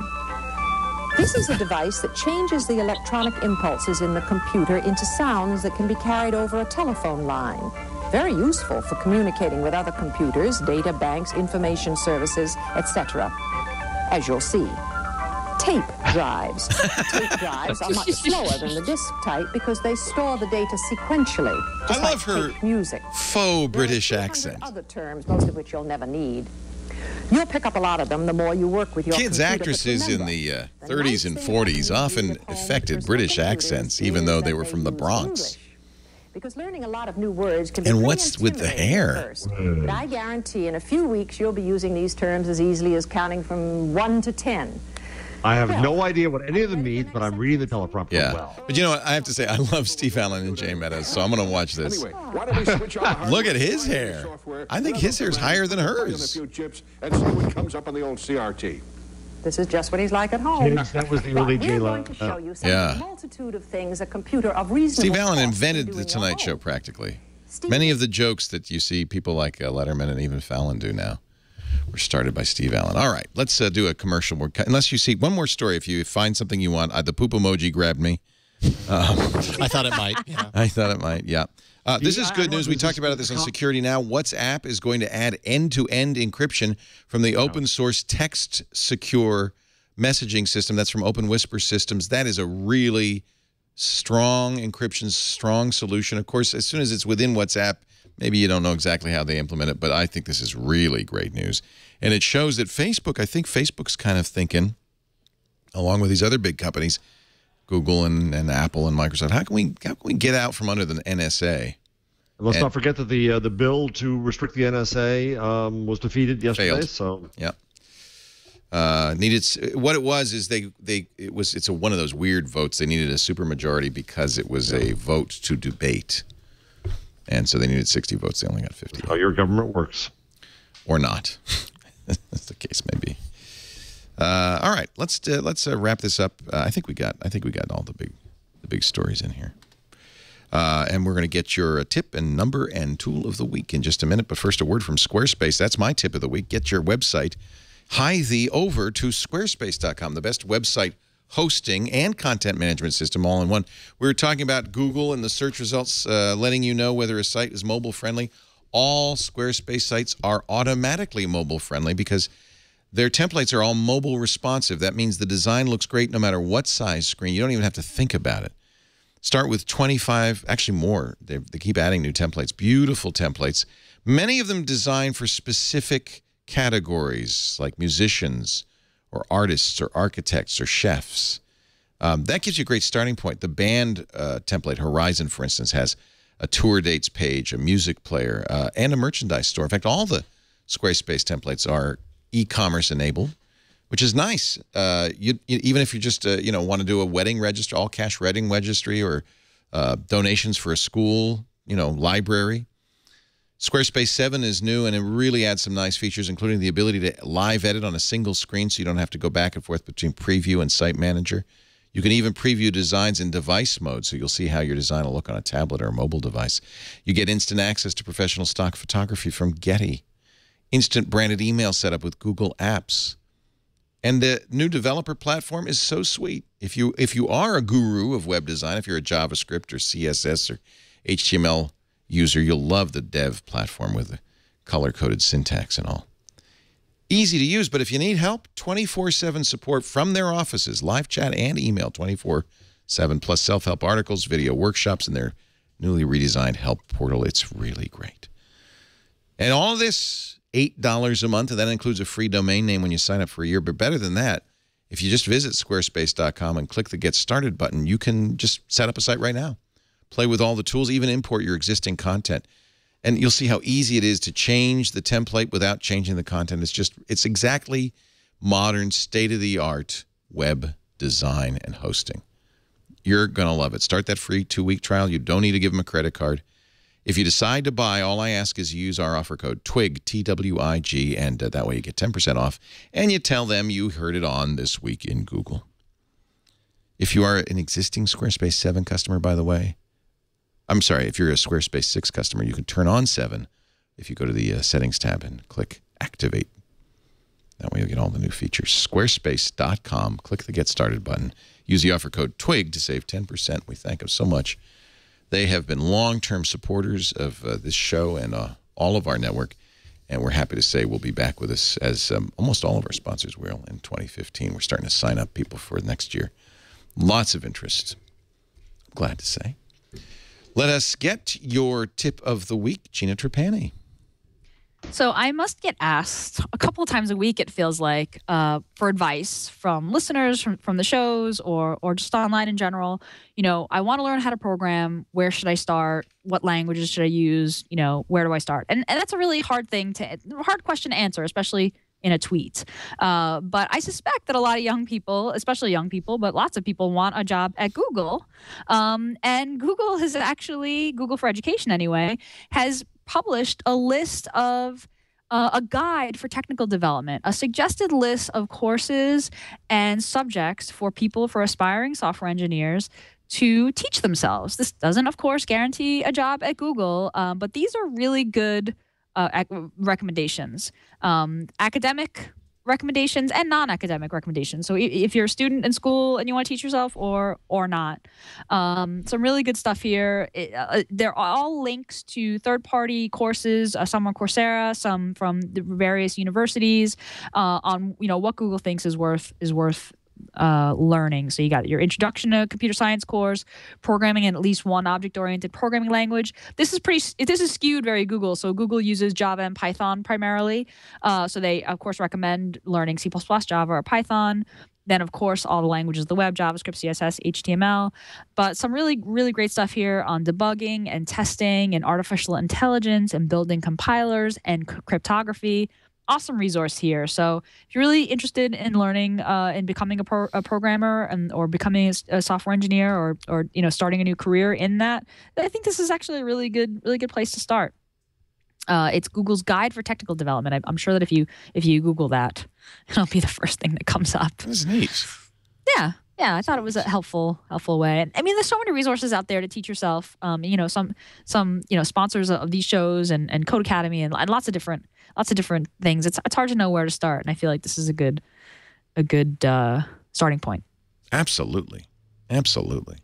This is a device that changes the electronic impulses in the computer into sounds that can be carried over a telephone line. Very useful for communicating with other computers, data banks, information services, etc. As you'll see. Tape drives. Tape drives are much slower than the disk type because they store the data sequentially.
I love
like
her
music.
faux British
There are 200
accent.
Other terms, most of which you'll never need. You'll pick up a lot of them the more you work with your
Kids actresses in the uh, 30s and 40s often affected British accents, even though they were from the Bronx.
English. Because learning a lot of new words can be
And what's with the hair?
first. But I guarantee in a few weeks you'll be using these terms as easily as counting from one to ten.
I have no idea what any of them mean, but I'm reading the teleprompter
Yeah.
well.
But you know what? I have to say, I love Steve Allen and Jayne Meadows, so I'm going to watch this.
Anyway, why don't we switch on
Look at his hair. I think his
up
hair's
the
higher than
plug in a
hers.
and see what comes up on the old CRT.
This is just what he's like at home.
Yes, that was the early
we're
J-Lo.
going to show you some
Yeah.
multitude of things a computer of reasonable
Steve Allen invented the Tonight Show practically.
Steve-
Many of the jokes that you see people like uh, Letterman and even Fallon do now were started by Steve Allen. All right, let's uh, do a commercial. Cut- Unless you see one more story, if you find something you want, uh, the poop emoji grabbed me.
I thought it might. Yeah.
I thought it might. Yeah. Uh, this is good news. We talked about this on Security Now. WhatsApp is going to add end-to-end encryption from the open source text secure messaging system. That's from Open Whisper Systems. That is a really strong encryption, strong solution. Of course, as soon as it's within WhatsApp, maybe you don't know exactly how they implement it, but I think this is really great news. And it shows that Facebook, I think Facebook's kind of thinking, along with these other big companies, Google and, and Apple and Microsoft, how can we how can we get out from under the NSA?
And let's
And-
not forget that the uh, the bill to restrict the NSA um, was defeated yesterday.
Failed.
So
Yeah. Uh, needed what it was is they they it was it's a one of those weird votes. They needed a supermajority because it was a vote to debate, and so they needed sixty votes. They only got fifty,
how your government works.
or not. That's the case, maybe. Uh, all right, let's uh, let's uh, wrap this up. Uh, I think we got I think we got all the big the big stories in here. Uh, and we're going to get your uh, tip and number and tool of the week in just a minute. But first, a word from Squarespace. That's my tip of the week. Get your website, hie thee over to squarespace.com, the best website hosting and content management system all in one. We were talking about Google and the search results uh, letting you know whether a site is mobile friendly. All Squarespace sites are automatically mobile friendly because their templates are all mobile responsive. That means the design looks great no matter what size screen. You don't even have to think about it. Start with 25, actually more. They, they keep adding new templates, beautiful templates. Many of them designed for specific categories like musicians or artists or architects or chefs. Um, that gives you a great starting point. The band uh, template, Horizon, for instance, has a tour dates page, a music player, uh, and a merchandise store. In fact, all the Squarespace templates are e-commerce enabled, which is nice. Uh, you, you, even if you just uh, you know want to do a wedding register, all cash wedding registry, or uh, donations for a school, you know, library. Squarespace 7 is new and it really adds some nice features, including the ability to live edit on a single screen so you don't have to go back and forth between preview and site manager. You can even preview designs in device mode, so you'll see how your design will look on a tablet or a mobile device. You get instant access to professional stock photography from Getty, instant branded email setup with Google Apps. And the new developer platform is so sweet. If you if you are a guru of web design, if you're a JavaScript or CSS or HTML user, you'll love the dev platform with the color-coded syntax and all. Easy to use, but if you need help, 24/7 support from their offices, live chat and email 24/7 plus self-help articles, video workshops, and their newly redesigned help portal. It's really great. And all this, $8 a month, and that includes a free domain name when you sign up for a year. But better than that, if you just visit squarespace.com and click the Get Started button, you can just set up a site right now. Play with all the tools, even import your existing content. And you'll see how easy it is to change the template without changing the content. It's just, it's exactly modern, state-of-the-art web design and hosting. You're going to love it. Start that free two-week trial. You don't need to give them a credit card. If you decide to buy, all I ask is use our offer code TWIG, T-W-I-G, and uh, that way you get 10% off. And you tell them you heard it on This Week in Google. If you are an existing Squarespace 7 customer, by the way, I'm sorry, if you're a Squarespace 6 customer, you can turn on 7 if you go to the uh, Settings tab and click Activate. That way you'll get all the new features. Squarespace.com. Click the Get Started button. Use the offer code TWIG to save 10%. We thank them so much. They have been long-term supporters of uh, this show and uh, all of our network, and we're happy to say we'll be back with us as um, almost all of our sponsors will in 2015. We're starting to sign up people for next year. Lots of interest. Glad to say. Let us get your tip of the week, Gina Trapani.
So I must get asked a couple of times a week. It feels like uh, for advice from listeners from, from the shows or or just online in general. You know, I want to learn how to program. Where should I start? What languages should I use? You know, where do I start? And and that's a really hard thing to hard question to answer, especially in a tweet. Uh, but I suspect that a lot of young people, especially young people, but lots of people want a job at Google. Um, and Google has actually, Google for Education anyway, has published a list of uh, a guide for technical development, a suggested list of courses and subjects for people, for aspiring software engineers to teach themselves. This doesn't, of course, guarantee a job at Google, um, but these are really good uh, ac- recommendations. Um, academic recommendations and non-academic recommendations. So if you're a student in school and you want to teach yourself or or not, um, some really good stuff here. It, uh, they're all links to third-party courses. Uh, some on Coursera, some from the various universities uh, on you know what Google thinks is worth is worth uh, learning. So you got your introduction to computer science course, programming in at least one object-oriented programming language. This is pretty. This is skewed very Google. So Google uses Java and Python primarily. Uh, so they of course recommend learning C++, Java, or Python. Then, of course, all the languages of the web JavaScript, CSS, HTML. But some really, really great stuff here on debugging and testing and artificial intelligence and building compilers and cryptography awesome resource here. So if you're really interested in learning uh, and becoming a, pro- a programmer and or becoming a, a, software engineer or or you know starting a new career in that, I think this is actually a really good really good place to start. Uh, it's Google's Guide for Technical Development. I, am sure that if you if you Google that, it'll be the first thing that comes up.
That's neat.
Yeah, yeah, I thought it was a helpful helpful way. I mean, there's so many resources out there to teach yourself. Um, you know, some some you know sponsors of these shows and and Codecademy and, and lots of different lots of different things. It's it's hard to know where to start, and I feel like this is a good a good uh, starting point.
Absolutely, absolutely.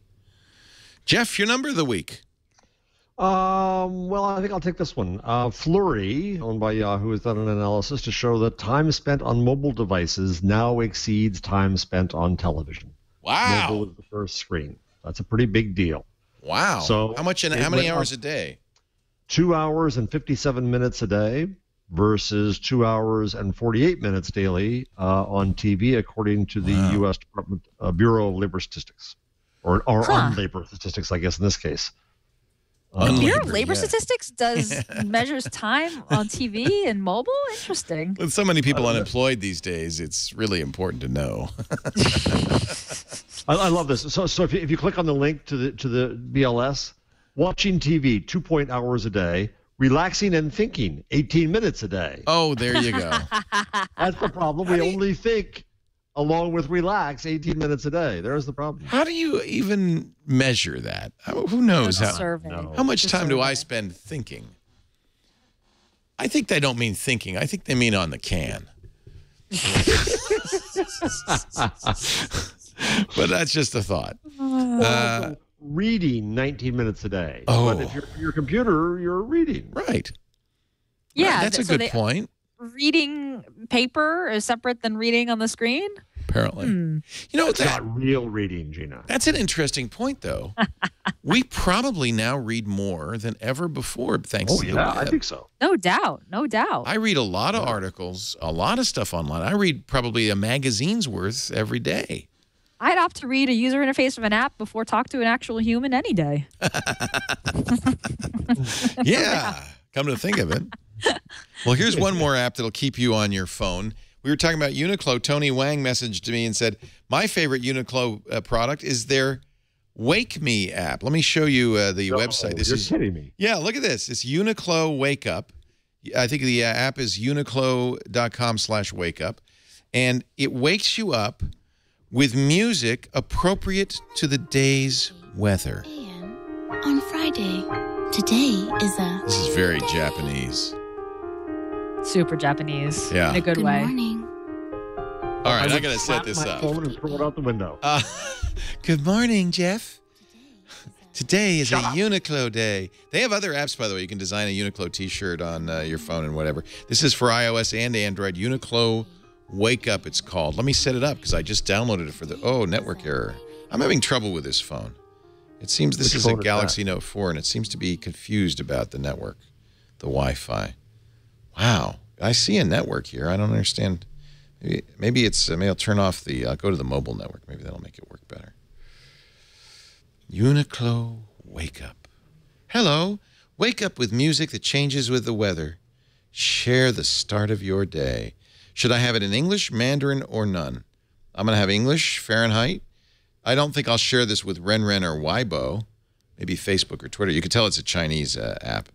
Jeff, your number of the week.
Um, well, I think I'll take this one. Uh, Flurry, owned by Yahoo, has done an analysis to show that time spent on mobile devices now exceeds time spent on television.
Wow.
Mobile is the first screen. That's a pretty big deal.
Wow. So how much in how many hours a day?
Two hours and fifty-seven minutes a day versus two hours and forty-eight minutes daily uh, on TV, according to the wow. U.S. Department uh, Bureau of Labor Statistics, or or huh. on labor statistics, I guess in this case.
Um, Bureau of Labor yeah. Statistics does measures time on TV and mobile. Interesting.
With so many people unemployed these days, it's really important to know.
I, I, love this. So, so if you, if you click on the link to the to the BLS, watching TV two point hours a day, relaxing and thinking 18 minutes a day.
Oh, there you go.
That's the problem. We only think along with relax 18 minutes a day. There's the problem.
How do you even measure that? Who knows how, how much time do I spend thinking? I think they don't mean thinking. I think they mean on the can. but that's just a thought.
Uh, reading 19 minutes a day.
Oh.
But if you're your computer, you're reading.
Right.
Yeah.
Right. That's a
so
good point.
Reading paper is separate than reading on the screen?
apparently.
Hmm.
You know,
It's not real reading, Gina.
that's an interesting point, though. we probably now read more than ever before, thanks
Oh
to the
yeah, I think so.
No doubt. No doubt.
I read a lot of articles, a lot of stuff online. I read probably a magazine's worth every day.
I'd opt to read a user interface of an app before talk to an actual human any day.
Yeah, come to think of it. Well, here's one more app that'll keep you on your phone. We were talking about Uniqlo. Tony Wang messaged me and said, My favorite Uniqlo uh, product is their Wake Me app. Let me show you uh, the website. This
You're
is
kidding me.
Yeah, look at this. It's Uniqlo Wake Up. I think the uh, app is uniqlo.com slash wake up. And it wakes you up with music appropriate to the day's weather.
On Friday, today is a
This is very Japanese.
Super Japanese.
Yeah.
In a good,
good
way.
morning.
All right,
I
I
would
got to set this up.
Phone and throw it out the window.
Uh, good morning, Jeff. Today is a Uniqlo day. They have other apps, by the way. You can design a Uniqlo T-shirt on uh, your phone and whatever. This is for iOS and Android. Uniqlo Wake Up, it's called. Let me set it up because I just downloaded it for the. Oh, network error. I'm having trouble with this phone. It seems this
Which
is a
is
Galaxy Note 4, and it seems to be confused about the network, the Wi-Fi. Wow, I see a network here. I don't understand. Maybe, maybe it's. Uh, maybe I'll turn off the. I'll go to the mobile network. Maybe that'll make it work better. Uniqlo Wake Up. Hello. Wake up with music that changes with the weather. Share the start of your day. Should I have it in English, Mandarin, or none? I'm going to have English, Fahrenheit. I don't think I'll share this with Renren or Weibo. Maybe Facebook or Twitter. You can tell it's a Chinese uh, app.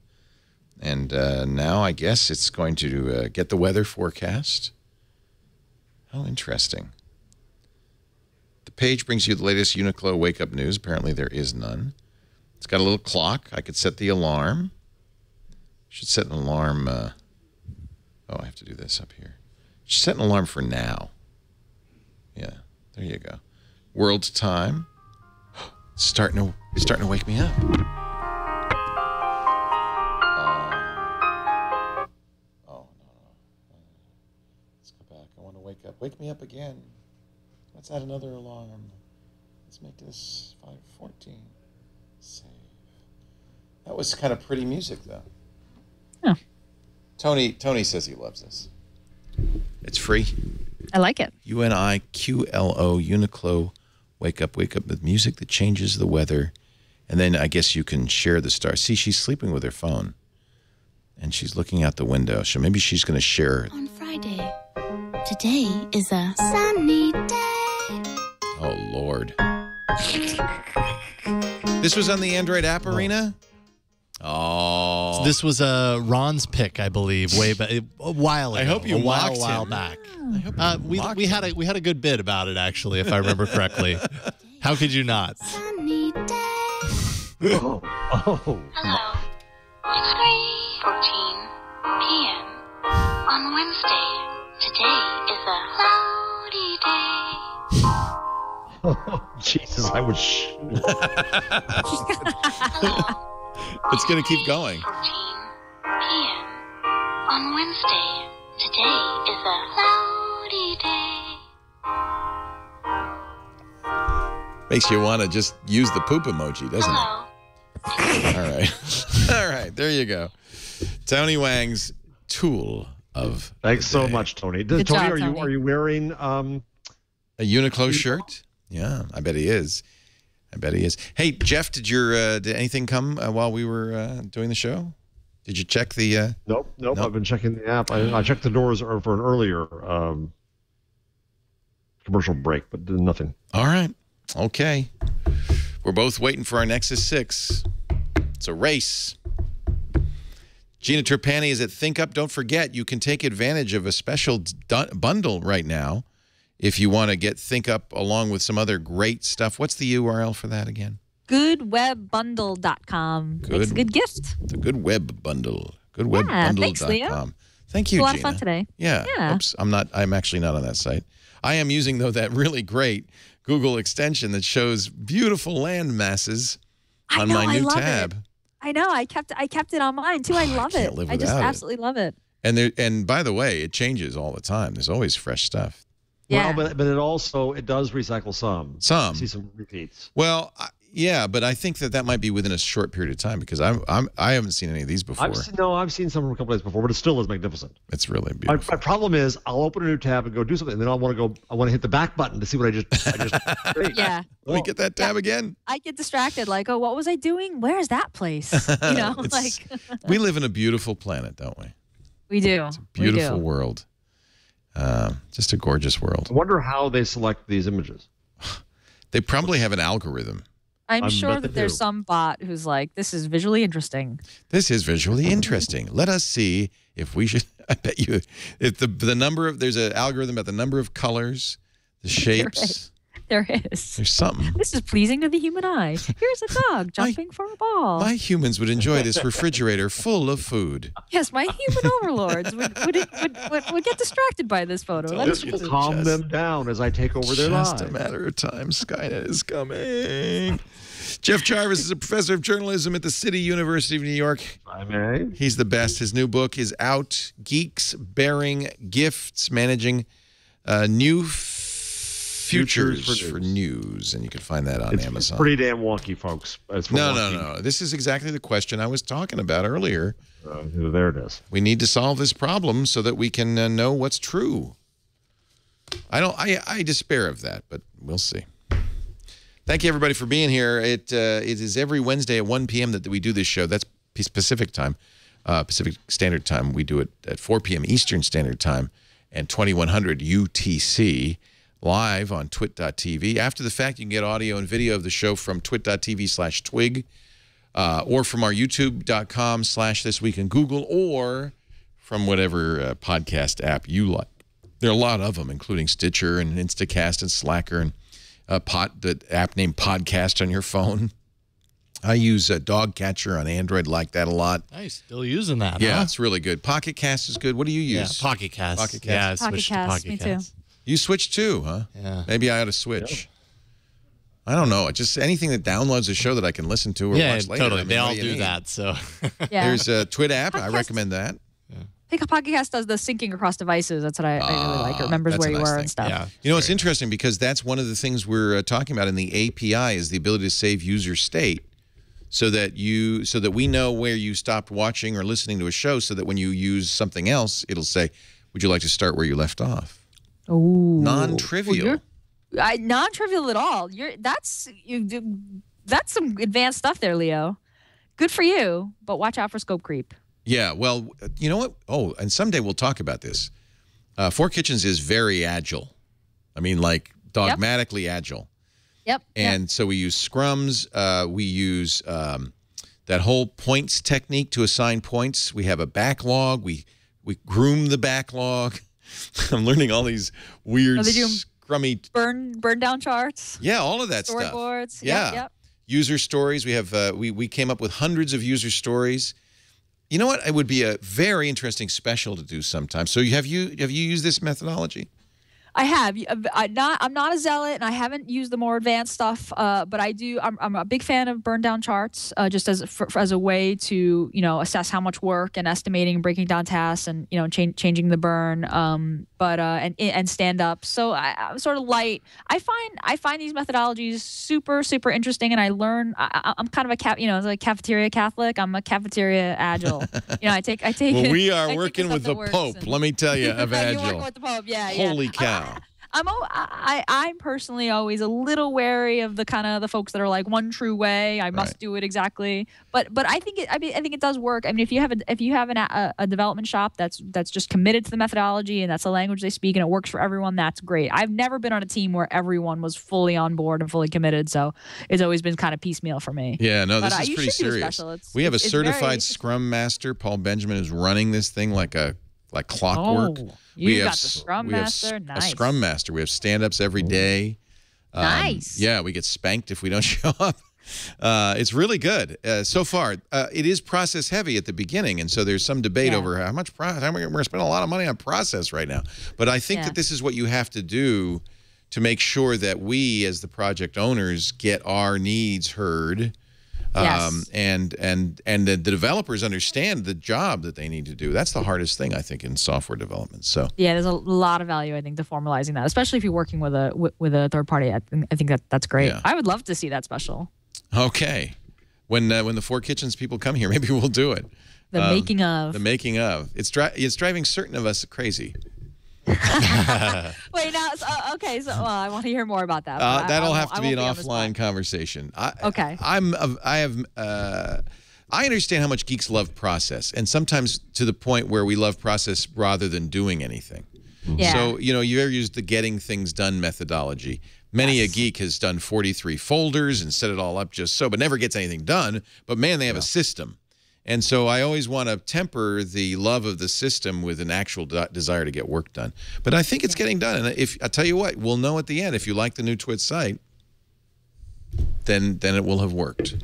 And uh, now I guess it's going to uh, get the weather forecast. How interesting. The page brings you the latest Uniqlo wake up news. Apparently, there is none. It's got a little clock. I could set the alarm. Should set an alarm. Uh, oh, I have to do this up here. Set an alarm for now. Yeah, there you go. World time. It's starting to it's starting to wake me up. Uh, oh no, no. Let's go back. I want to wake up. Wake me up again. Let's add another alarm. Let's make this 514. Save. That was kind of pretty music, though.
Yeah.
Tony Tony says he loves this. It's free.
I like it.
U N I Q L O Uniqlo. Wake up, wake up with music that changes the weather, and then I guess you can share the stars. See, she's sleeping with her phone, and she's looking out the window. So maybe she's going to share.
On Friday, today is a sunny day.
Oh Lord. This was on the Android app arena. Oh,
This was uh, Ron's pick, I believe, way back a while ago.
I hope you
a while,
mocked
while
him.
back.
I hope
Uh,
you
we we had a we had a good bit about it actually, if I remember correctly. How could you not?
Sunny day.
Oh, oh.
Hello. It's 3:14 p.m. on Wednesday. Today is a cloudy day.
Jesus, I would shoot.
Hello.
It's going to keep going.
14 p.m. on Wednesday. Today is a cloudy day.
Makes you want to just use the poop emoji, doesn't it? All right. All right. There you go. Tony Wang's tool of
Thanks
the
so much, Tony. Tony,
job,
are you are you wearing um
A Uniqlo shirt? Yeah, I bet he is. I bet he is. Hey, Jeff, did your uh, did anything come uh, while we were uh, doing the show? Did you check the? Uh,
Nope, nope.
Nope.
I've been checking the app. I, I checked the doors for an earlier um, commercial break, but nothing.
all right. Okay. We're both waiting for our Nexus Six. It's a race. Gina Trapani is at ThinkUp. Don't forget, you can take advantage of a special d- bundle right now if you want to get ThinkUp along with some other great stuff. What's the URL for that again?
Goodwebbundle.com. It's a
Good.
good gift.
The Good Web Bundle.
Yeah,
Goodwebbundle.com.
thanks, Leo.
Thank
It's
you,
a lot
Gina.
of fun today.
Yeah.
Yeah.
Oops. I'm not. I'm actually not on that site. I am using though that really great Google extension that shows beautiful land masses
I
on
know,
my
I
new
love it. I know. I kept I kept it on mine too. I oh, love
can't
it. I just
it.
absolutely love it.
And there. And by the way, it changes all the time. There's always fresh stuff.
Yeah.
Well, but but it also it does recycle some.
Some.
I see some repeats.
Well, I- yeah, but I think that that might be within a short period of time because I'm, I'm I haven't seen any of these before.
I've seen, no, I've seen some from a couple days before, but it still is magnificent.
It's really
My,
beautiful.
my problem is I'll open a new tab and go do something, and then I want to go. I want to hit the back button to see what I just. I just
Yeah.
Let me get that tab again.
I get distracted, like, oh, what was I doing? Where's that place? You know,
It's-
like
we live in a beautiful planet, don't we?
we do. we
Beautiful
do.
world. Um, just a gorgeous world.
I wonder how they select these images.
They probably have an algorithm.
I'm
I
sure that there's
do.
some bot who's like, this is visually interesting.
This is visually interesting. Let us see if we should. I bet you, if the the number of there's an algorithm about the number of colors, the shapes.
There is.
There's something.
This is pleasing to the human eye. Here's a dog jumping for a ball.
My humans would enjoy this refrigerator full of food.
yes, my human overlords would, would, would, would, would get distracted by this photo. That's
This will calm them down as I take over their lives.
Just
lives.
a matter of time. Skynet is coming. Jeff Jarvis is a professor of journalism at the City University of New York.
I may.
He's the best. His new book is out Geeks Bearing Gifts Managing uh, New F- Futures,
Futures
for,
for
news. And you can find that on
It's, it's
Amazon.
pretty damn wonky, folks. It's
no, no, no. This is exactly the question I was talking about earlier.
Uh, there it is.
We need to solve this problem so that we can uh, know what's true. I don't. I, I despair of that, but we'll see. Thank you everybody for being here. It uh, it is every Wednesday at 1 p.m. that we do this show. That's Pacific time, uh, Pacific Standard Time. We do it at 4 p.m. Eastern Standard Time and 2100 UTC live on twit.tv. After the fact, you can get audio and video of the show from twit.tv slash twig uh, or from our youtube.com slash this week in Google or from whatever uh, podcast app you like. There are a lot of them, including Stitcher and Instacast and Slacker and uh, pot, the app named Podcast on your phone. I use uh, Dogcatcher on Android, like that a lot.
Nice. Still using that.
Yeah,
huh?
it's really good. Pocket Cast is good. What do you
Yeah,
use?
Pocket Cast.
Pocket Cast.
Yeah, I
Pocket Cast,
to
me
Pocket
too.
Cast.
You switched too, huh?
Yeah.
Maybe I ought to switch. I don't know. It just anything that downloads a show that I can listen to or
Yeah,
watch later.
totally.
I mean,
they all
do
do that. So
Yeah.
There's a Twit app. I recommend that.
I think a podcast does the syncing across devices. That's what I, I really like. It remembers
Ah,
where
a
you
nice
were
thing.
and stuff.
yeah.
You know, it's interesting because that's one of the things we're uh, talking about in the API is the ability to save user state so that you so that we know where you stopped watching or listening to a show so that when you use something else, it'll say, "Would you like to start where you left off?"
Ooh.
Non-trivial.
Well, I, non-trivial at all. You're that's you that's some advanced stuff there, Leo. Good for you, but watch out for scope creep.
Yeah, well, you know what? Oh, and someday we'll talk about this. Uh, Four Kitchens is very agile. I mean, like dogmatically agile.
Yep.
And so we use scrums. Uh, we use um, that whole points technique to assign points. We have a backlog. We we groom the backlog. I'm learning all these weird,
Oh,
scrummy.
burn burn down charts.
Yeah, all of that stuff.
Storyboards.
Yeah.
Yep, yep.
User stories. We have uh, we we came up with hundreds of user stories. You know what? It would be a very interesting special to do sometime. So you have you have you used this methodology?
I have. Uh, I not. I'm not a zealot, and I haven't used the more advanced stuff. Uh, but I do. I'm, I'm a big fan of burn down charts, uh, just as for, as a way to you know assess how much work and estimating, and breaking down tasks, and you know change, changing the burn. Um, but uh, and and stand up. So I, I'm sort of light. I find I find these methodologies super super interesting, and I learn. I, I- I'm kind of a cap. You know, as a cafeteria Catholic. I'm a cafeteria agile. you know, I take I take.
Well, we are
take
working with the Pope.
and-
Let me tell you, of
You're
agile.
working with the Pope. Yeah, yeah.
Holy cow!
I'm al- I, I I'm personally always a little wary of the kind of the folks that are like one true way. I must
Right.
do it exactly. But but I think it, I mean I think it does work. I mean if you have a if you have an, a, a development shop that's that's just committed to the methodology and that's the language they speak and it works for everyone, that's great. I've never been on a team where everyone was fully on board and fully committed, so it's always been kind of piecemeal for me.
Yeah, no, this
uh,
is
you
pretty
should do a
serious. we have a
it's very
certified. Scrum Master, Paul Benjamin, is running this thing like a like clockwork.
Oh,
we
you
have
the Scrum Master. Nice.
A Scrum Master. We have stand-ups every day. Um,
Nice.
Yeah, we get spanked if we don't show up. Uh, it's really good uh, so far. Uh, it is process heavy at the beginning, and so there's some debate
Yeah.
over how much process. We're going to spend a lot of money on process right now, but I think
Yeah.
that this is what you have to do to make sure that we, as the project owners, get our needs heard
Yes.
and and and the, the developers understand the job that they need to do. That's the hardest thing I think in software development. So
Yeah, there's a lot of value I think to formalizing that, especially if you're working with a with, with a third party. I think, I think that that's great.
Yeah.
I would love to see that special.
okay, when uh, when the Four Kitchens people come here, maybe we'll do it.
The
Um,
making of.
the making of it's dri- it's driving certain of us crazy.
Wait, now, so, okay, so well, I want to hear more about that.
Uh, that'll
I
have to be an
won't on the
offline conversation. I,
Okay.
I'm I have uh, I understand how much geeks love process, and sometimes to the point where we love process rather than doing anything.
Yeah.
So you know, you ever used the getting things done methodology? Many a geek has done 43 folders and set it all up just so, but never gets anything done. But man, they have a system. And so I always want to temper the love of the system with an actual de- desire to get work done. But I think it's getting done. And if I tell you what, we'll know at the end if you like the new Twit site, then then it will have worked.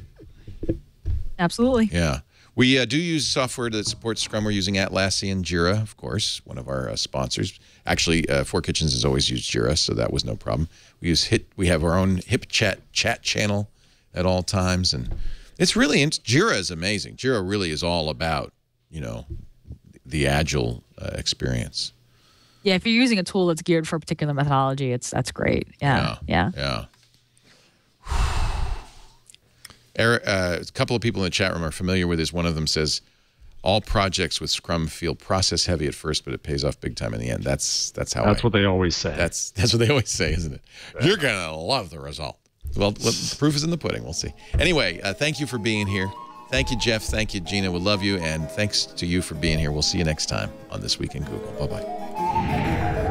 Absolutely.
Yeah. We uh, do use software that supports Scrum. We're using Atlassian Jira, of course, one of our uh, sponsors. Actually, uh, Four Kitchens has always used Jira, so that was no problem. We use Hit. We have our own HipChat chat channel at all times, and it's really int- Jira is amazing. Jira really is all about you know the agile uh, experience.
Yeah, if you're using a tool that's geared for a particular methodology, it's that's great. Yeah. Yeah.
Yeah. Eric, uh, a couple of people in the chat room are familiar with this. One of them says, "All projects with Scrum feel process heavy at first, but it pays off big time in the end." That's that's how.
That's
I,
what they always say.
That's that's what they always say, isn't it? You're gonna love the result. Well, the proof is in the pudding. We'll see. Anyway, uh, thank you for being here. Thank you, Jeff. Thank you, Gina. We love you, and thanks to you for being here. We'll see you next time on this week in Google. Bye bye.